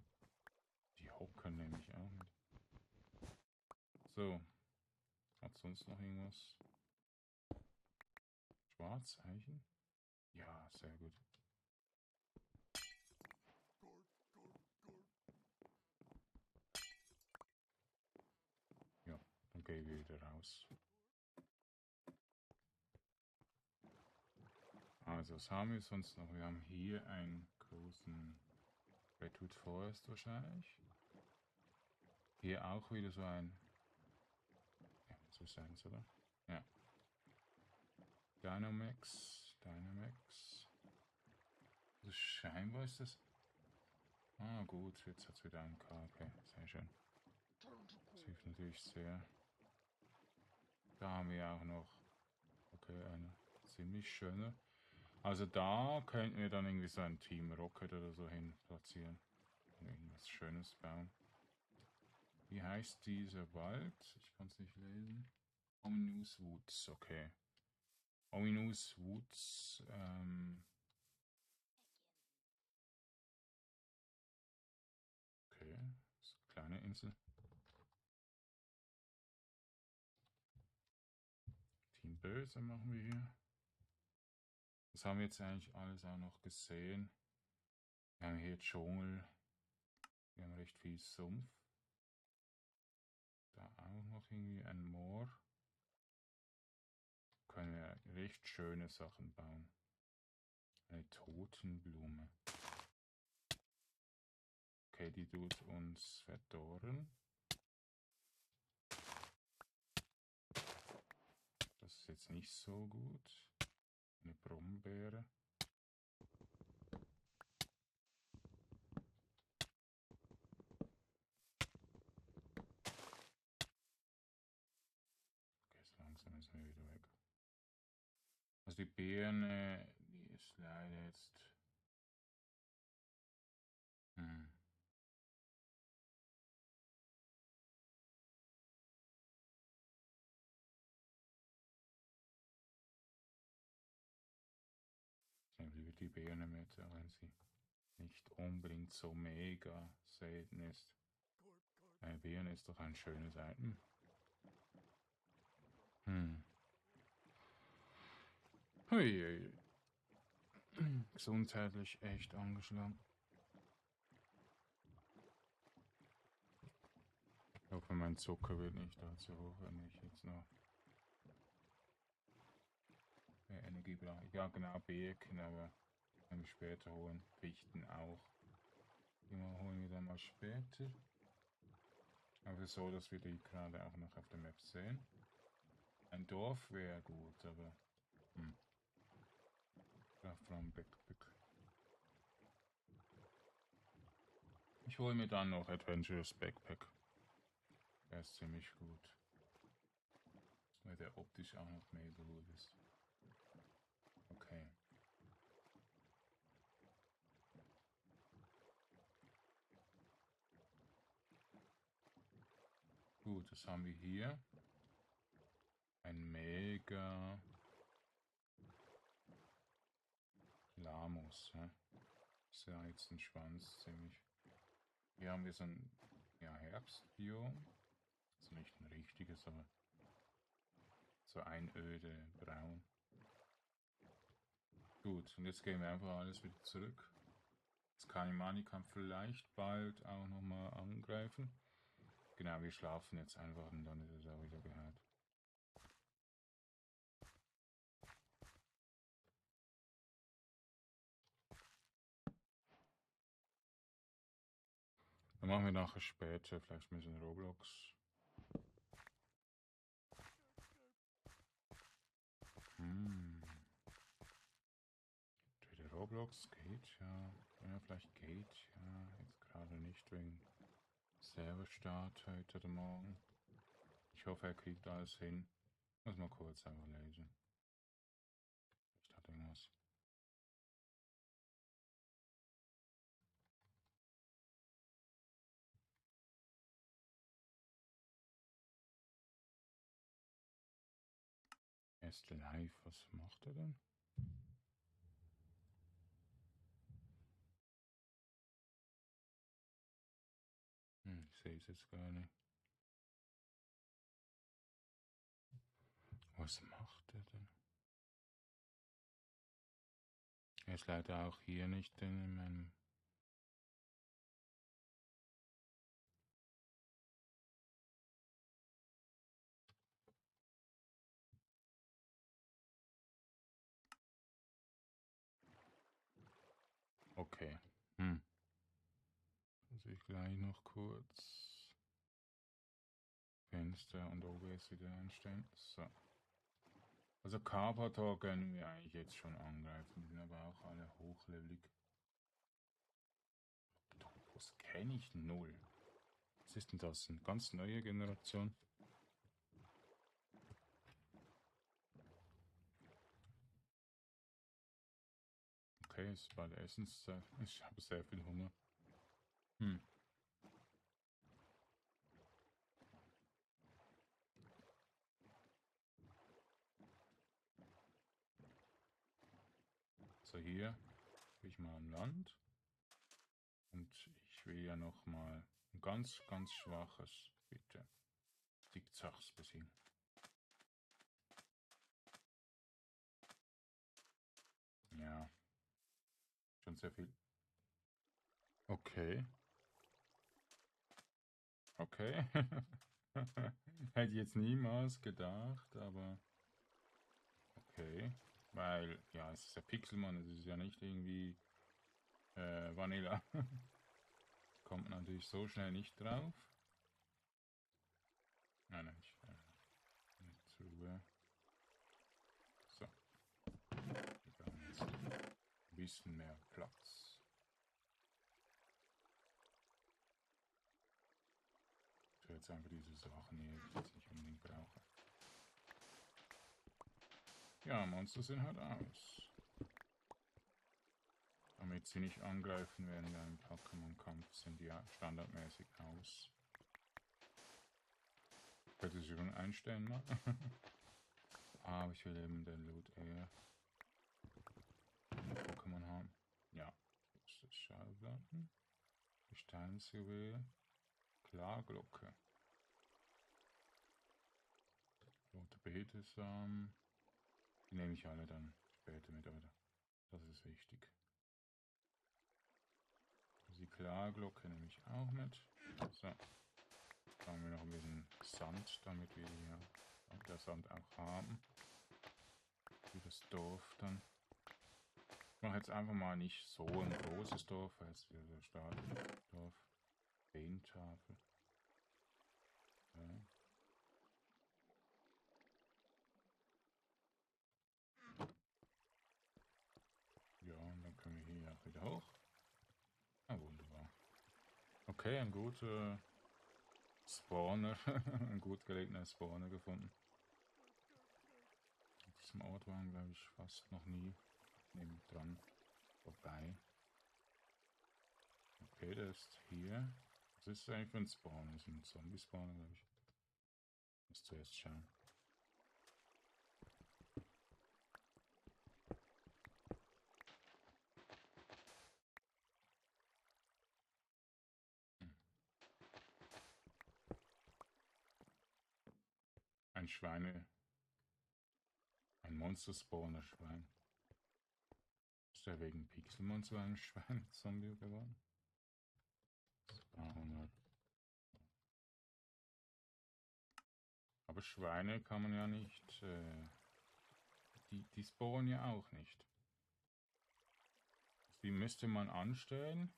Die Hocker nehme ich auch mit. So. Hat sonst noch irgendwas? Schwarzeichen? Ja, sehr gut. Ja, dann gehe ich wieder raus. Also, was haben wir sonst noch? Wir haben hier einen großen Redwood Forest wahrscheinlich. Hier auch wieder so ein. Ja, so sein oder? Ja. Dynamax, Dynamax. Also scheinbar ist das. Ah, gut, jetzt hat es wieder einen K. Okay, sehr schön. Das hilft natürlich sehr. Da haben wir auch noch. Okay, eine ziemlich schöne. Also da könnten wir dann irgendwie so ein Team Rocket oder so hin platzieren. Und irgendwas Schönes bauen. Wie heißt dieser Wald? Ich kann es nicht lesen. Ominous Woods, okay. Ominous Woods, ähm. Okay, das ist eine kleine Insel. Team Böse machen wir hier. Das haben wir jetzt eigentlich alles auch noch gesehen. Wir haben hier Dschungel. Wir haben recht viel Sumpf. Da auch noch irgendwie ein Moor. Können wir recht schöne Sachen bauen. Eine Totenblume. Okay, die tut uns verdorren. Das ist jetzt nicht so gut. Eine Brombeere. Langsam ist mir wieder weg. Also die Birne, die ist leider jetzt. Die Birne mit, auch wenn sie nicht unbedingt so mega selten ist. Eine Birne ist doch ein schönes Item. Hm. Hui. Gesundheitlich echt angeschlagen. hoffe, mein Zucker wird nicht allzu hoch, wenn ich jetzt noch mehr Energie brauche. Ja, genau, Birken, aber ich später holen. Fichten auch. Die holen wir dann mal später. Aber so, dass wir die gerade auch noch auf der Map sehen. Ein Dorf wäre gut, aber... Hm. From Backpack. Ich hole mir dann noch Adventurous Backpack. Der ist ziemlich gut. Weil der optisch auch noch mega gut ist. Okay. Gut, das haben wir hier. Ein mega Lamus. Ja? Ist ja jetzt ein Schwanz ziemlich. Hier haben wir so ein ja, Herbstbiom. Also nicht ein richtiges, aber so einöde Braun. Gut, und jetzt gehen wir einfach alles wieder zurück. Das Kanimani kann vielleicht bald auch nochmal angreifen. Genau, wir schlafen jetzt einfach und dann ist es auch wieder gehört. Dann machen wir nachher später vielleicht ein bisschen Roblox. Hm. Roblox geht ja. Ja, vielleicht geht ja. Jetzt gerade nicht wegen Serverstart heute morgen. Ich hoffe, er kriegt alles hin. Muss mal kurz einfach lesen. Ich hatte irgendwas. Er ist live. Was macht er denn? Sehe es jetzt gar nicht. Was macht er denn? Er ist leider auch hier nicht in meinem Okay. Hm. Muss ich gleich noch kurz Fenster und OBS wieder einstellen. So. Also Carpator können wir eigentlich jetzt schon angreifen. Sind aber auch alle hochlevelig. Octopus kenne ich null. Was ist denn das? Eine ganz neue Generation? Okay, es ist bald Essenszeit. Ich habe sehr viel Hunger. Hm. So, hier bin ich mal am Land. Und ich will ja noch mal ein ganz, ganz schwaches, bitte. Zickzacks besiegen. Ja. Schon sehr viel. Okay. Okay. Hätte ich jetzt niemals gedacht, aber okay. Weil, ja, es ist ja Pixelmann, es ist ja nicht irgendwie äh, Vanilla. Kommt natürlich so schnell nicht drauf. Nein, nein, ich, äh. Äh. So. Wir brauchen jetzt ein bisschen mehr Platz. Ich tue jetzt einfach diese Sachen hier, die ich jetzt nicht unbedingt brauche. Ja, Monster sind halt aus. Damit sie nicht angreifen während einem Pokémon-Kampf, sind die standardmäßig aus. Ich könnte sie schon einstellen mal. Aber ich will eben den Loot eher Pokémon haben. Ja, das ist Schallplatten. Gesteinsjuwel. Klarglocke. Rote Betesamen. Nehme ich alle dann später mit, oder? Das ist wichtig. Die Klarglocke nehme ich auch mit. So. Machen wir noch ein bisschen Sand, damit wir hier der Sand auch haben. Für das Dorf dann. Ich mache jetzt einfach mal nicht so ein großes Dorf, weil es wieder der Startdorf. Beentafel. Ja. ja, und dann können wir hier auch wieder hoch. Ah, wunderbar. Okay, ein guter Spawner, ein gut gelegener Spawner gefunden. An diesem Ort waren, glaube ich, fast noch nie neben dran vorbei. Okay, der ist hier. Was ist das eigentlich für ein Spawn? Das ist ein Zombie-Spawner, glaube ich. Muss zuerst schauen. Schweine. Ein Monster-Spawner-Schwein. Ist der wegen Pixelmon so ein Schwein-Zombie geworden? 200. Aber Schweine kann man ja nicht. Äh, die, die spawnen ja auch nicht. Die müsste man anstellen.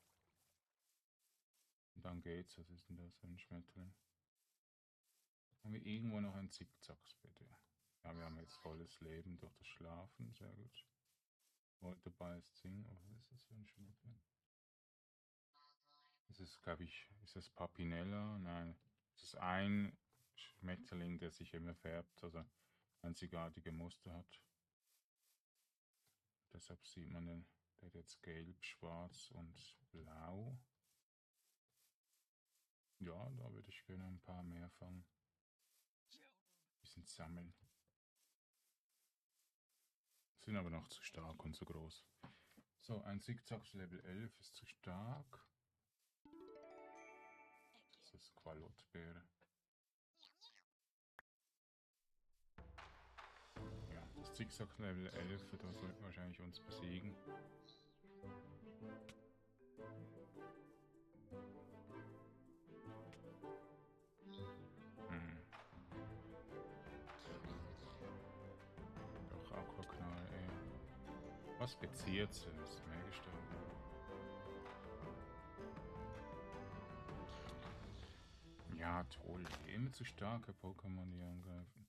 Und dann geht's. Was ist denn das für ein Schmetterling? Haben wir irgendwo noch ein Zickzacks, bitte? Ja, wir haben jetzt volles Leben durch das Schlafen. Sehr gut. Wollte beißt singen. Aber was ist das für ein Schmetterling? Das ist, glaube ich, ist das Papinella? Nein. Es ist ein Schmetterling, der sich immer färbt, also einzigartige Muster hat. Deshalb sieht man den, der hat jetzt gelb, schwarz und blau. Ja, da würde ich gerne ein paar mehr fangen. Bisschen sammeln. Sind aber noch zu stark und zu groß. So, ein Zickzacks Level 11 ist zu stark. Das ist Qualotbeere. Ja, das Zickzack Level 11 wird also wahrscheinlich uns besiegen. Was geziert ist mehr gestorben. Ja, toll. Immer zu starke Pokémon, die angreifen.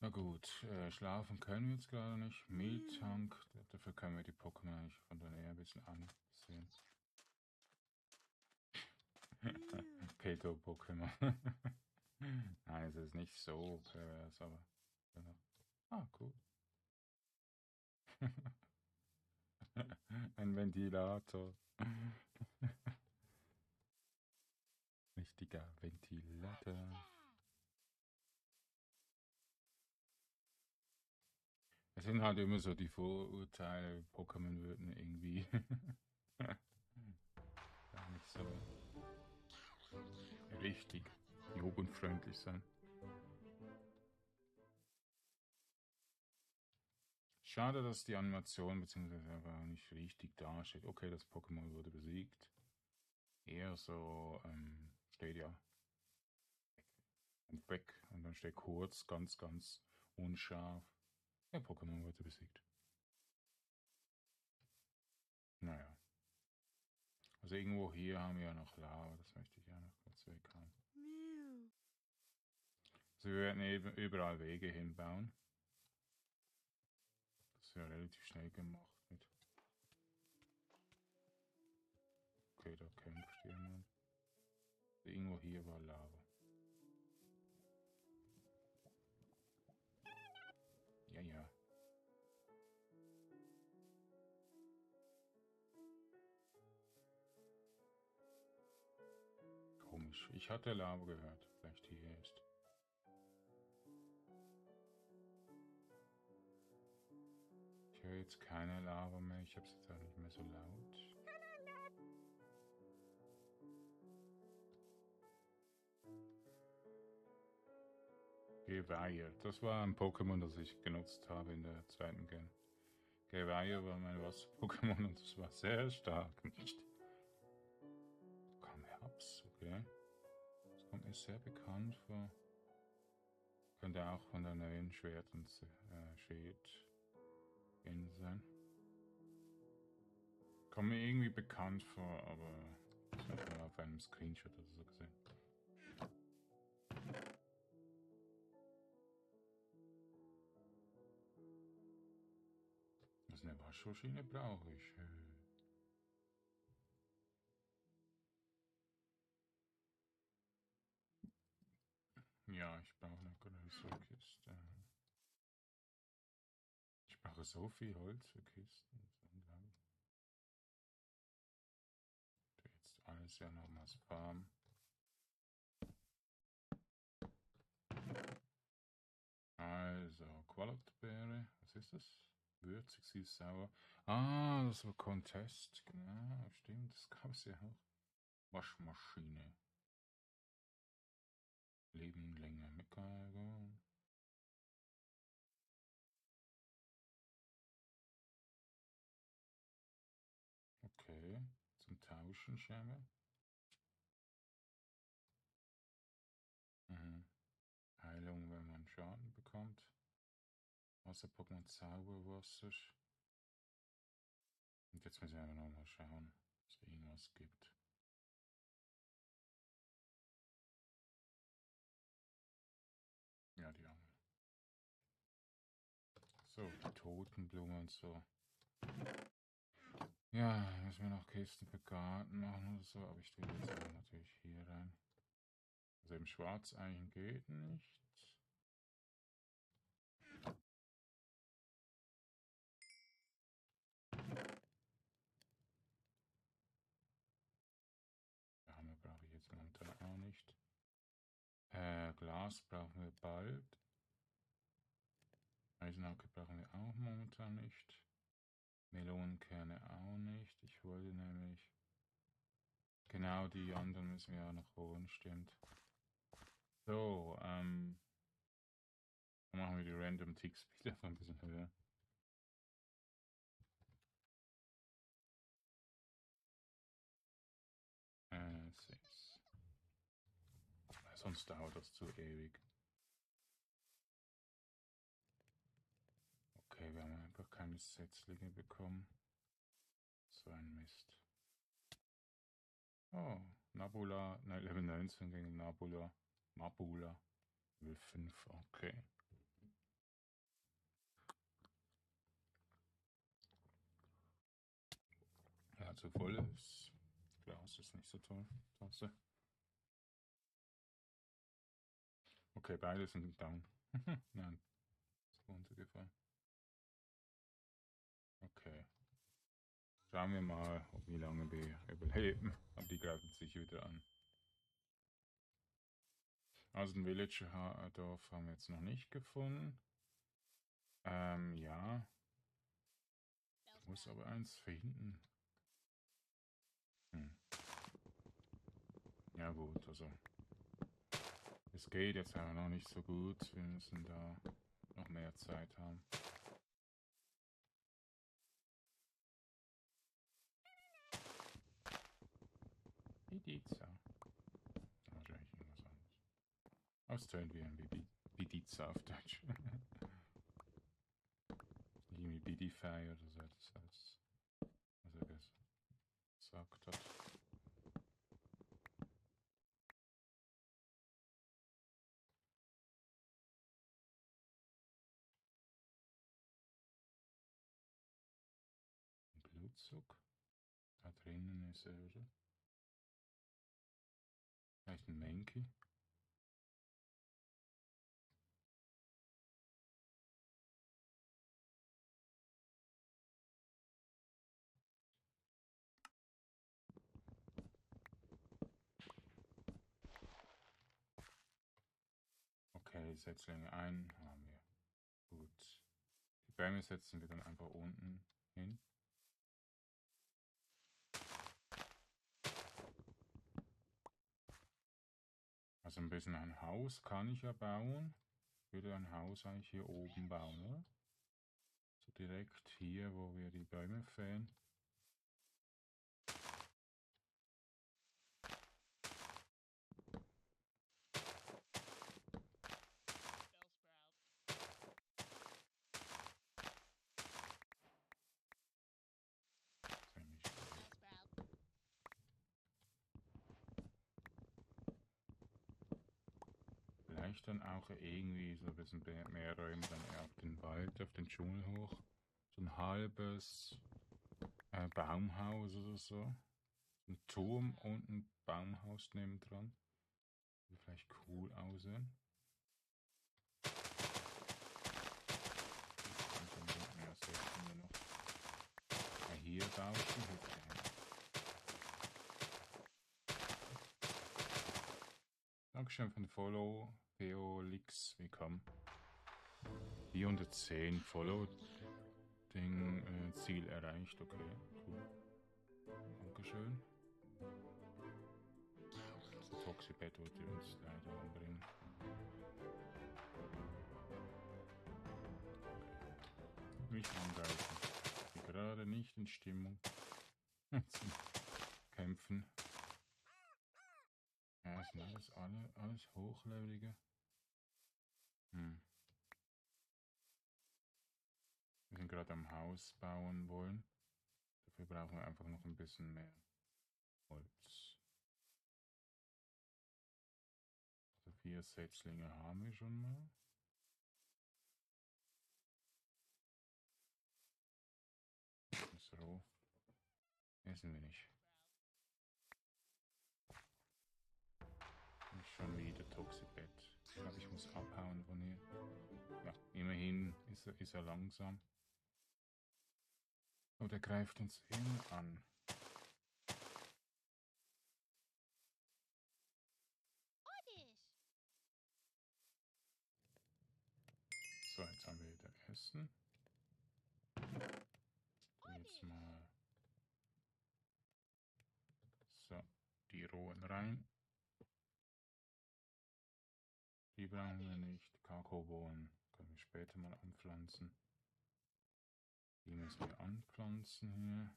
Na gut, äh, schlafen können wir jetzt gerade nicht. Mehltank, dafür können wir die Pokémon eigentlich von der Nähe ein bisschen ansehen. Keto-Pokémon. Nein, es ist nicht so pervers, aber. Genau. Ah, cool. Ein Ventilator. Richtiger Ventilator. Es sind halt immer so die Vorurteile, Pokémon würden irgendwie gar nicht so richtig jugendfreundlich sein. Schade, dass die Animation bzw. nicht richtig dasteht. Okay, das Pokémon wurde besiegt. Eher so ähm, steht ja und weg und dann steht kurz, ganz, ganz unscharf. Der Pokémon wurde besiegt. Naja. Also irgendwo hier haben wir ja noch Lava, das möchte ich ja noch kurz weg haben. Also wir werden eben überall Wege hinbauen. Ist ja relativ schnell gemacht mit. Okay, da kämpft jemand. Irgendwo hier war Lava. Ja, ja. Komisch. Ich hatte Lava gehört. Vielleicht hier ist. Höre jetzt keine Lava mehr. Ich habe es jetzt auch nicht mehr so laut. Geweihe. Das war ein Pokémon, das ich genutzt habe in der zweiten Gen. Geweihe war mein Wasser-Pokémon und es war sehr stark, nicht? Kam Herbst, okay. mir sehr bekannt vor. Könnte auch von der neuen Schwert und äh, Schild gehen sein. Kommt mir irgendwie bekannt vor, aber ich habe mal auf einem Screenshot oder so gesehen. Also eine Waschmaschine brauche ich. Ja, ich brauche eine größere Kiste. Brauche so viel Holz für Kisten. Ist unglaublich. Jetzt alles ja nochmals Farm. Also, Qualotbeere, was ist das? Würzig, süß, sauer. Ah, das war Contest. Genau, stimmt, das gab es ja auch. Waschmaschine. Leben länger Meckern. Scheinbar. Mhm. Heilung, wenn man Schaden bekommt. Wasser-Pokémon Zauberwasser. Und jetzt müssen wir aber nochmal schauen, ob es irgendwas gibt. Ja, die haben. So, die Totenblume und so. Ja, müssen wir noch Kisten für Garten machen oder so, aber ich drehe aber natürlich hier rein. Also im Schwarz eigentlich geht nicht. Hammer brauche ich jetzt momentan auch nicht. Äh, Glas brauchen wir bald. Eisenhacke brauchen wir auch momentan nicht. Melonenkerne auch nicht. Ich wollte nämlich... Genau, die anderen müssen wir ja noch holen, stimmt. So, ähm... Dann machen wir die Random Ticks wieder ein bisschen höher. Äh, 6. Sonst dauert das zu ewig. Okay, wir keine Setzlinge bekommen. So ein Mist. Oh, Nabula, nein, Level 19 gegen Nabula. Mabula. Level 5, okay. Ja, zu voll ist. Glas ist nicht so toll. Tasse. Okay, beide sind down. Nein, ist runtergefallen. Okay. Schauen wir mal, wie lange wir überleben. Aber die greifen sich wieder an. Also ein Villager-Dorf haben wir jetzt noch nicht gefunden. Ähm, ja. Ich muss aber eins finden. Hm. Ja gut, also. Es geht jetzt aber noch nicht so gut. Wir müssen da noch mehr Zeit haben. Bidiza. Wahrscheinlich irgendwas anderes. Austönen wie ein Bidiza auf Deutsch. Irgendwie Bidify oder so, das als, was er gesagt hat. Blutzug. Da drinnen ist er, oder? Menki. Okay, Setzlinge ein haben wir. Gut. Die Bäume setzen wir dann einfach unten hin. Also ein bisschen ein Haus kann ich ja bauen. Ich würde ein Haus eigentlich hier oben bauen, oder? So direkt hier, wo wir die Bäume fällen. Auch irgendwie so ein bisschen mehr, mehr Räume dann eher auf den Wald, auf den Dschungel hoch. So ein halbes äh, Baumhaus oder so. Ein Turm und ein Baumhaus nebendran. Würde vielleicht cool aussehen. Und dann sind wir erstes nur noch. Ja, hier ich die Hütte. Dankeschön für den Follow, Peolix, willkommen. 410 Follow, Ding, äh, Ziel erreicht, okay, cool. Dankeschön. Toxibet wollte uns leider umbringen. Mich angreifen. Ich bin gerade nicht in Stimmung zum Kämpfen. Ja, das sind alles, alle, alles Hochlevelige. Hm. Wir sind gerade am Haus bauen wollen. Dafür brauchen wir einfach noch ein bisschen mehr Holz. Also vier Setzlinge haben wir schon mal. Das roh. Essen wir nicht. Ist er, ist er langsam. Oh, der greift uns immer an. So, jetzt haben wir wieder Essen. Jetzt mal. So, die rohen rein. Die brauchen wir nicht. Kakaobohnen können wir später mal anpflanzen. Die müssen wir anpflanzen hier.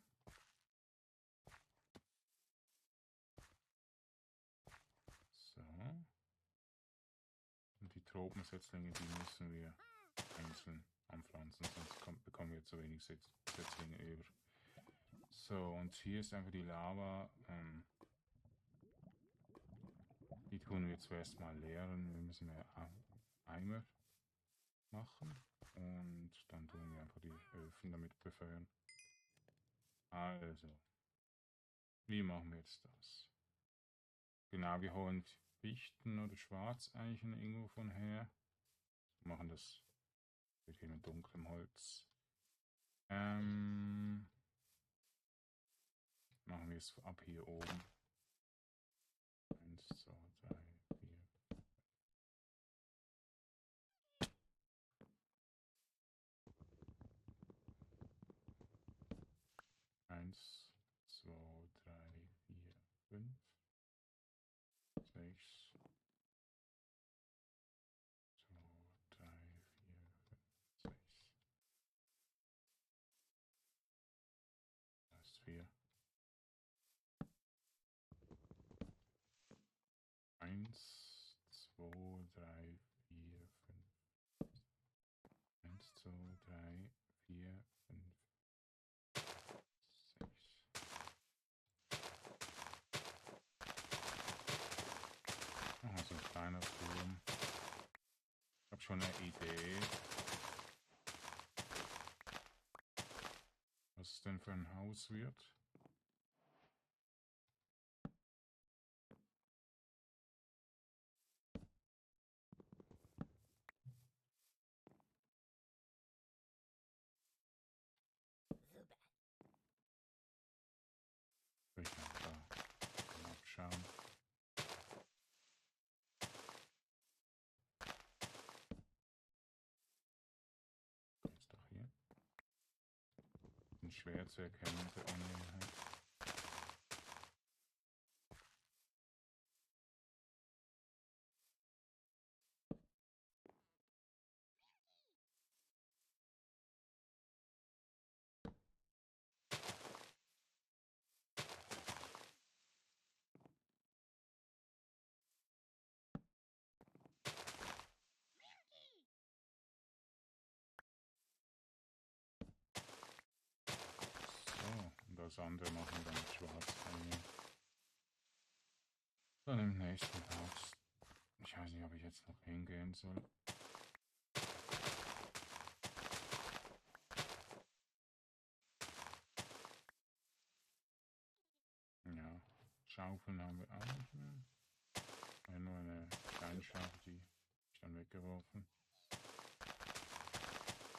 So. Und die Tropensetzlinge, die müssen wir einzeln anpflanzen, sonst kommt, bekommen wir zu wenig Setz Setzlinge über. So, und hier ist einfach die Lava. Ähm, die tun wir zuerst mal leeren. Wir müssen mehr Eimer machen. Und dann tun wir einfach die Öfen damit befeuern. Also, wie machen wir jetzt das? Genau, wir holen Fichten oder Schwarzeichen irgendwo von her. Machen das mit mit dunklem Holz. Ähm, machen wir es ab hier oben. 2, 3, 4, 5. 1, 2, 3, 4, 5, 6. Ah, so ein kleiner Turm. Ich hab schon eine Idee. Was es denn für ein Haus wird. Schwer zu erkennende Angelegenheit. So, und das andere machen dann mit Schwarz. Dann im nächsten Haus. Ich weiß nicht, ob ich jetzt noch hingehen soll. Ja, Schaufeln haben wir auch nicht mehr. Ja, nur eine kleine Schaufel, die ich dann weggeworfen.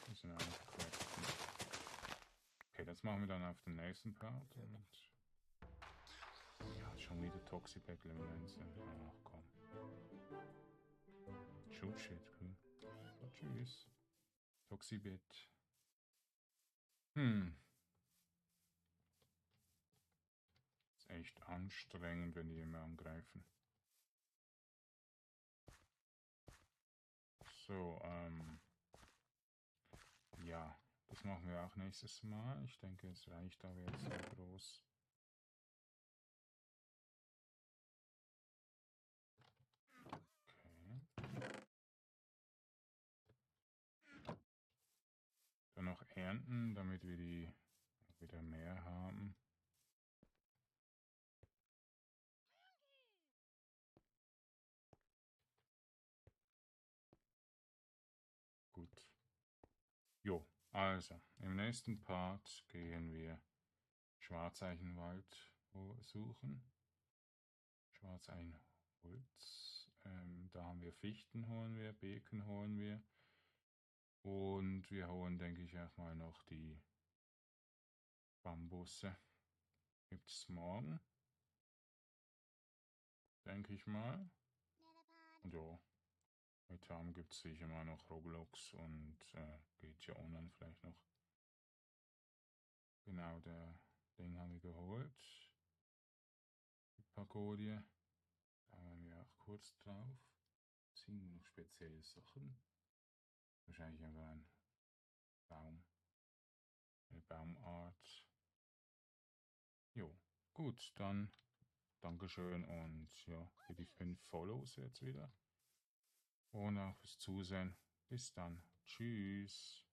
Die sind korrekt. Okay, das machen wir dann auf den nächsten Part. Und ja, schon wieder Toxibet Level 19. Ach komm. Shoot shit, cool. So, tschüss. Toxibet. Hm. Ist echt anstrengend, wenn die immer angreifen. So, ähm. Ja, das machen wir auch nächstes Mal. Ich denke, es reicht aber jetzt so groß. Okay. Dann noch ernten, damit wir die wieder mehr haben. Also, im nächsten Part gehen wir Schwarzeichenwald suchen. Schwarzeichenholz. Ähm, da haben wir Fichten holen wir, Beken holen wir. Und wir holen, denke ich, auch mal noch die Bambusse. Gibt es morgen. Denke ich mal. Und ja, heute Abend gibt es sicher mal noch Roblox und äh, GTA Online vielleicht noch. Genau, der Ding haben wir geholt. Die Pagodie. Da waren wir auch kurz drauf. Sind noch spezielle Sachen. Wahrscheinlich einfach ein Baum. Eine Baumart. Jo, gut, dann Dankeschön und ja, für die fünf Follows jetzt wieder. Auch fürs Zusehen. Bis dann. Tschüss.